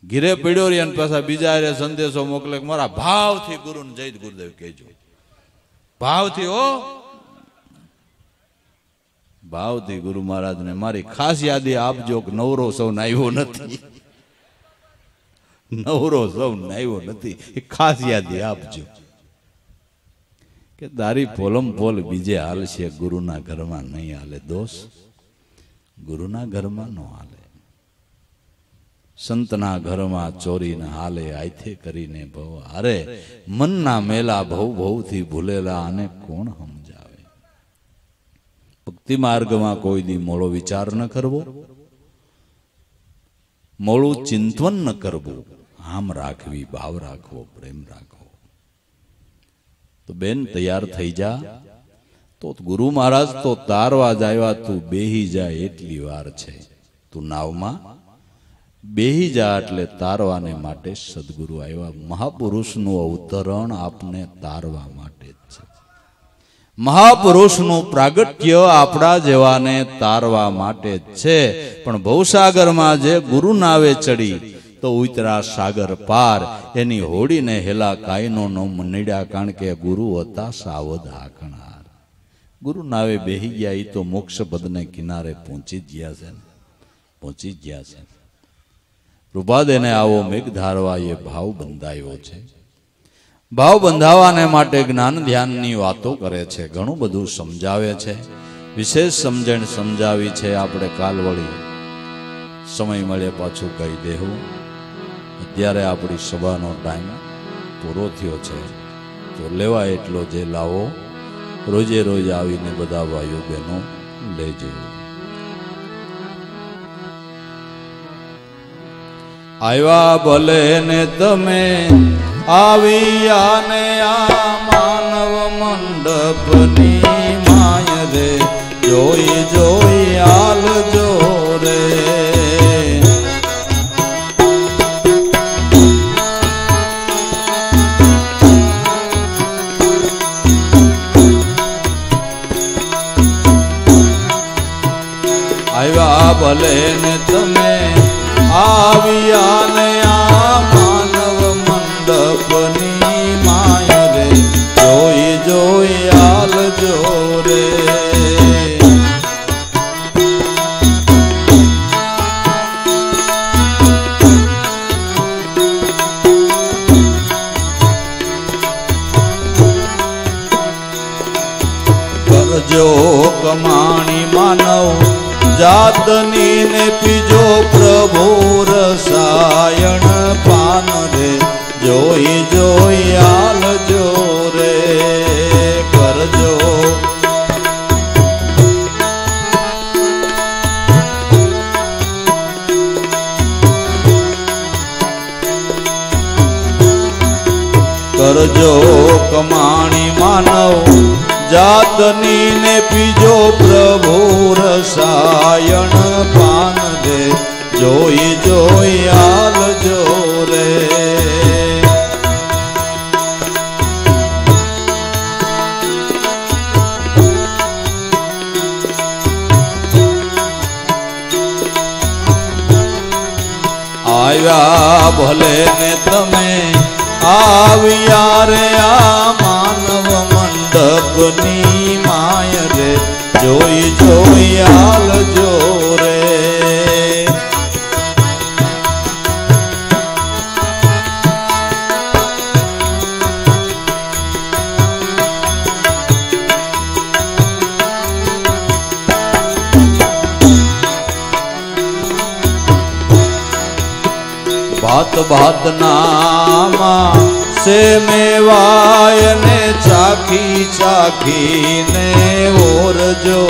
ઘીરે પીડ્યો રે પાછા બીજા રે સંદેશો મોકલે મારા ભાવથી ગુરુને જય ગુરુદેવ કહેજો. ભાવથી, હો? ભાવથી ગુરુ મહારાજને મારી ખાસ યાદી આપજો કે નવરો સૌ આવ્યો નથી. નવરો સૌ આવ્યો નથી. એ ખાસ યાદી આપજો. કે તારી પોલમ પોલ બીજે હાલશે ગુરુના ઘરમાં નહીં હાલે દોષ. ગુરુના ઘરમાં ન હાલે. સંતના ઘરમાં ચોરીને હાલે આયથે કરીને ભવ અરે મનના મેલા ભવ ભવથી ભૂલેલા આને કોણ સમજાવે ભક્તિ માર્ગમાં કોઈ દી મોળો વિચાર ન કરવો, મોળું ચિંતવન ન કરવું, આમ રાખવી, ભાવ રાખવો, પ્રેમ રાખવો. તો બેન, તૈયાર થઈ જા. તો ગુરુ મહારાજ તો તારવા જાય તું બેહી જાય એટલી વાર છે. તું નાવમાં બેહી જા એટલે તારવાને માટે સદગુરુ આવ્યા. મહાપુરુષનું અવતરણ આપને તારવા માટે. મહાપુરુષનું પ્રાગટ્ય આપણા જેવાને તારવા માટે જ છે. પણ ભવસાગરમાં જે ગુરુ નાવે ચડી, તો ઉતરા સાગર પાર, એની હોડીને હેલા કાયનો નો મંડ્યા કારણ કે ગુરુ હતા સાવધ હાકણાર ગુરુ નાવે બેહી ગયા એ તો મોક્ષ પદને કિનારે પહોંચી ગયા છે પહોંચી ગયા છે. રૂપાદેને આવો મેઘ ધારવા એ ભાવ બંધાયો છે. ભાવ બંધાવાને માટે જ્ઞાન ધ્યાનની વાતો કરે છે. ઘણું બધું સમજાવે છે. વિશેષ સમજણ સમજાવી છે આપણે કાલ વળી સમય મળે પાછું કહી દેવું. અત્યારે આપણી સભાનો ટાઈમ પૂરો થયો છે. તો લેવા એટલો જે લાવો. રોજે રોજ આવીને બધા ભાઈઓ બહેનો લેજો. આવ્યા ભલે ને તમે આવ્યા આને આ માનવ મંડપની માય રે. જોઈ જોઈ આલ જોરે આવ્યા ભલે જાતની ને પીજો પ્રભુ રસાયણ પાન રે, જોઈ જોઈ આલજો રે, કરજો. કરજો કમાણી માનવ જાતની ને પીજો પ્રભુ રસાયણ પાન દે. જોઈ જોઈ આલજો રે આવ્યા ભલે ને તમે, આવ્યા રે આ મંડપની માય રે જોઈ જોઈ આલજો રે. ભાત ભાત નામાં સે મેવાય ને ચાખી ચાખીને ઓરજો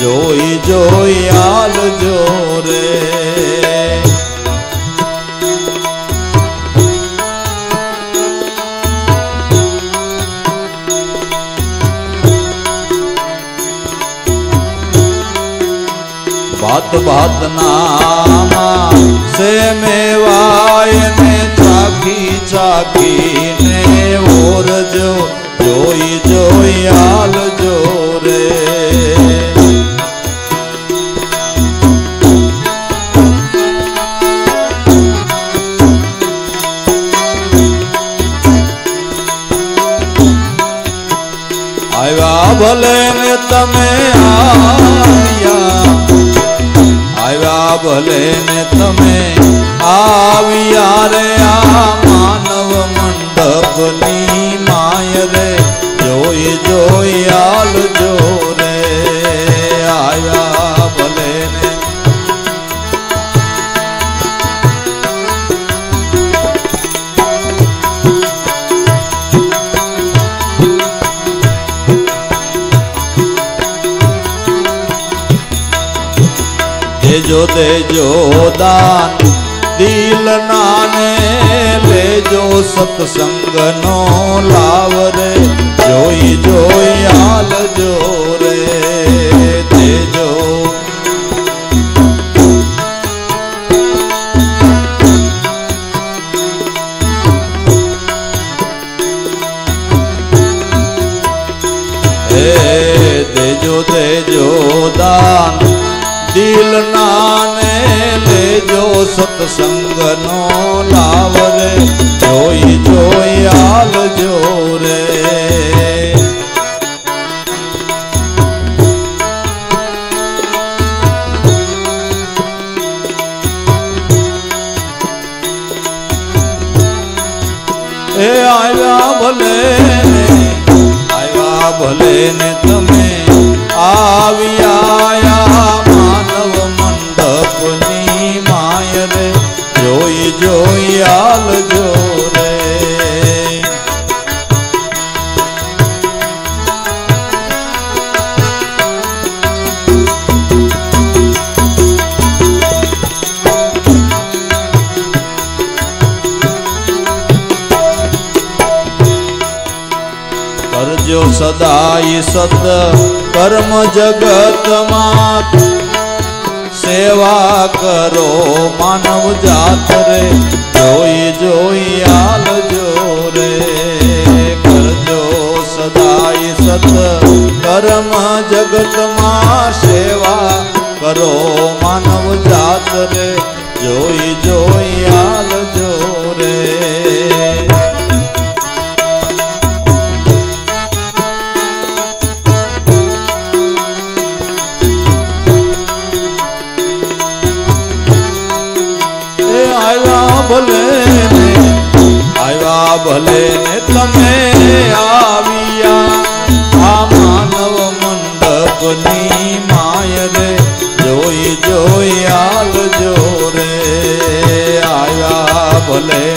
જોઈ જોઈ આલજો રે ભાત ભાત નામા સે ને ચાખીને ઓરજો જોઈ જોઈ આલજો રે. આવ્યા ભલે ને તમે આવ્યા આવ્યા ભલે ને તમે આવ્યા રે આ મંડપની માય રે જોઈ જોઈ આલજો રે આયા ભલે ને દેજો દેજો દાન દિલ નાને લેજો સત્સંગ નો લાવ રે? જોઈ જોઈ આલજો રે તેજો. દેજો દેજો દાન દિલ નાને લેજો સત્સંગ નો લાવ રે. જોઈ જોઈ આલજો રે. એ આવ્યા ભલે આવ્યા ભલે ને. કર્મ જગતમાં સેવા કરો માનવ જાત રે. જોઈ જોઈ આલજો રે કરજો સદાય સત કર્મ જગતમાં સેવા કરો માનવ જાત રે. જોઈ ને આવ્યા માનવ મંડપની માય રે જોઈ જોઈ આલજો રે આયા ભલે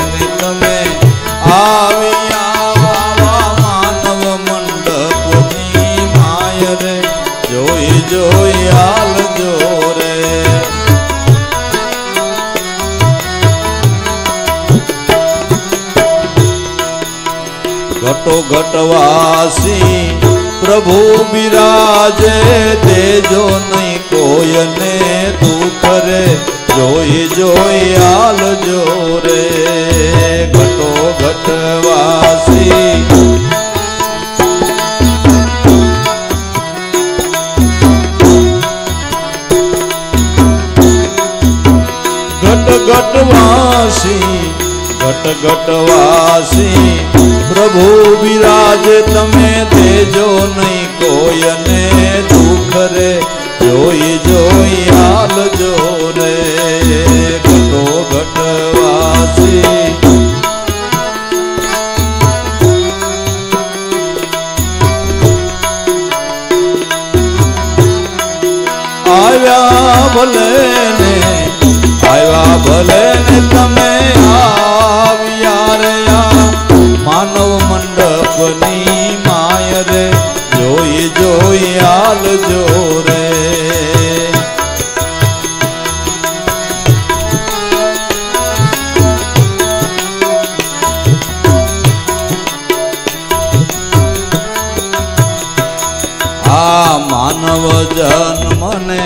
ઘટો ઘટવાસી પ્રભુ બિરાજે દેજો નહીં કોયને દુઃખ રે જોઈ જોઈ આલજો રે ઘટો ઘટવાસી ઘટ ઘટવાસી ઘટ ઘટવાસી પ્રભુ બિરાજે તમે દેજો નહીં કોયને દુઃખ રે, જોઈ જોઈ હાલજો રે. ઘટો ઘટવાસી. આવ્યા ભલે ને, આવ્યા ભલે ને તમે આવ્યા મંડપની માય રે, જોઈ જોઈ હાલજો રે આ માનવ જન્મને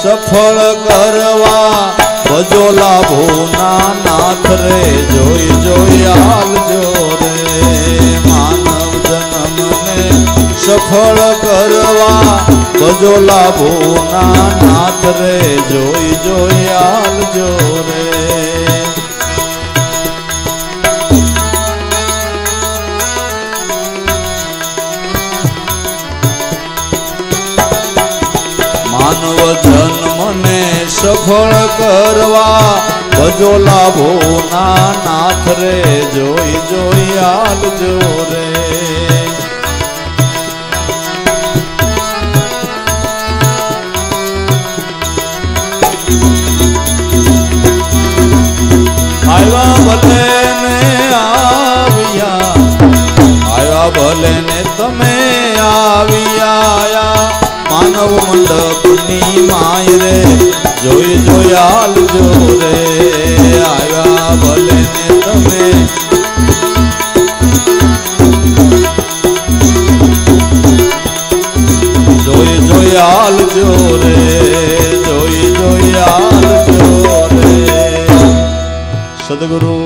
સફળ કરવા, ભજો લાભો નાથ રે, જોઈ જોઈ હાલજો રે માનવ જન્મને સફળ કરવા. બજો લાભો ના નાથ રે, જોઈ જોઈ હાલજો રે. માનવ જન્મને સફળ કરવા. બજો લાભો ના નાથ રે, જોઈ જોઈ હાલજો રે. આવ્યા માનવ મંડપની માય રે. જોઈ જોયાલ હાલજો રે. આવ્યા ભલે ને તમે. જોઈ જોયાલ રે. જોઈ જોયાલ રે. સદગુરુ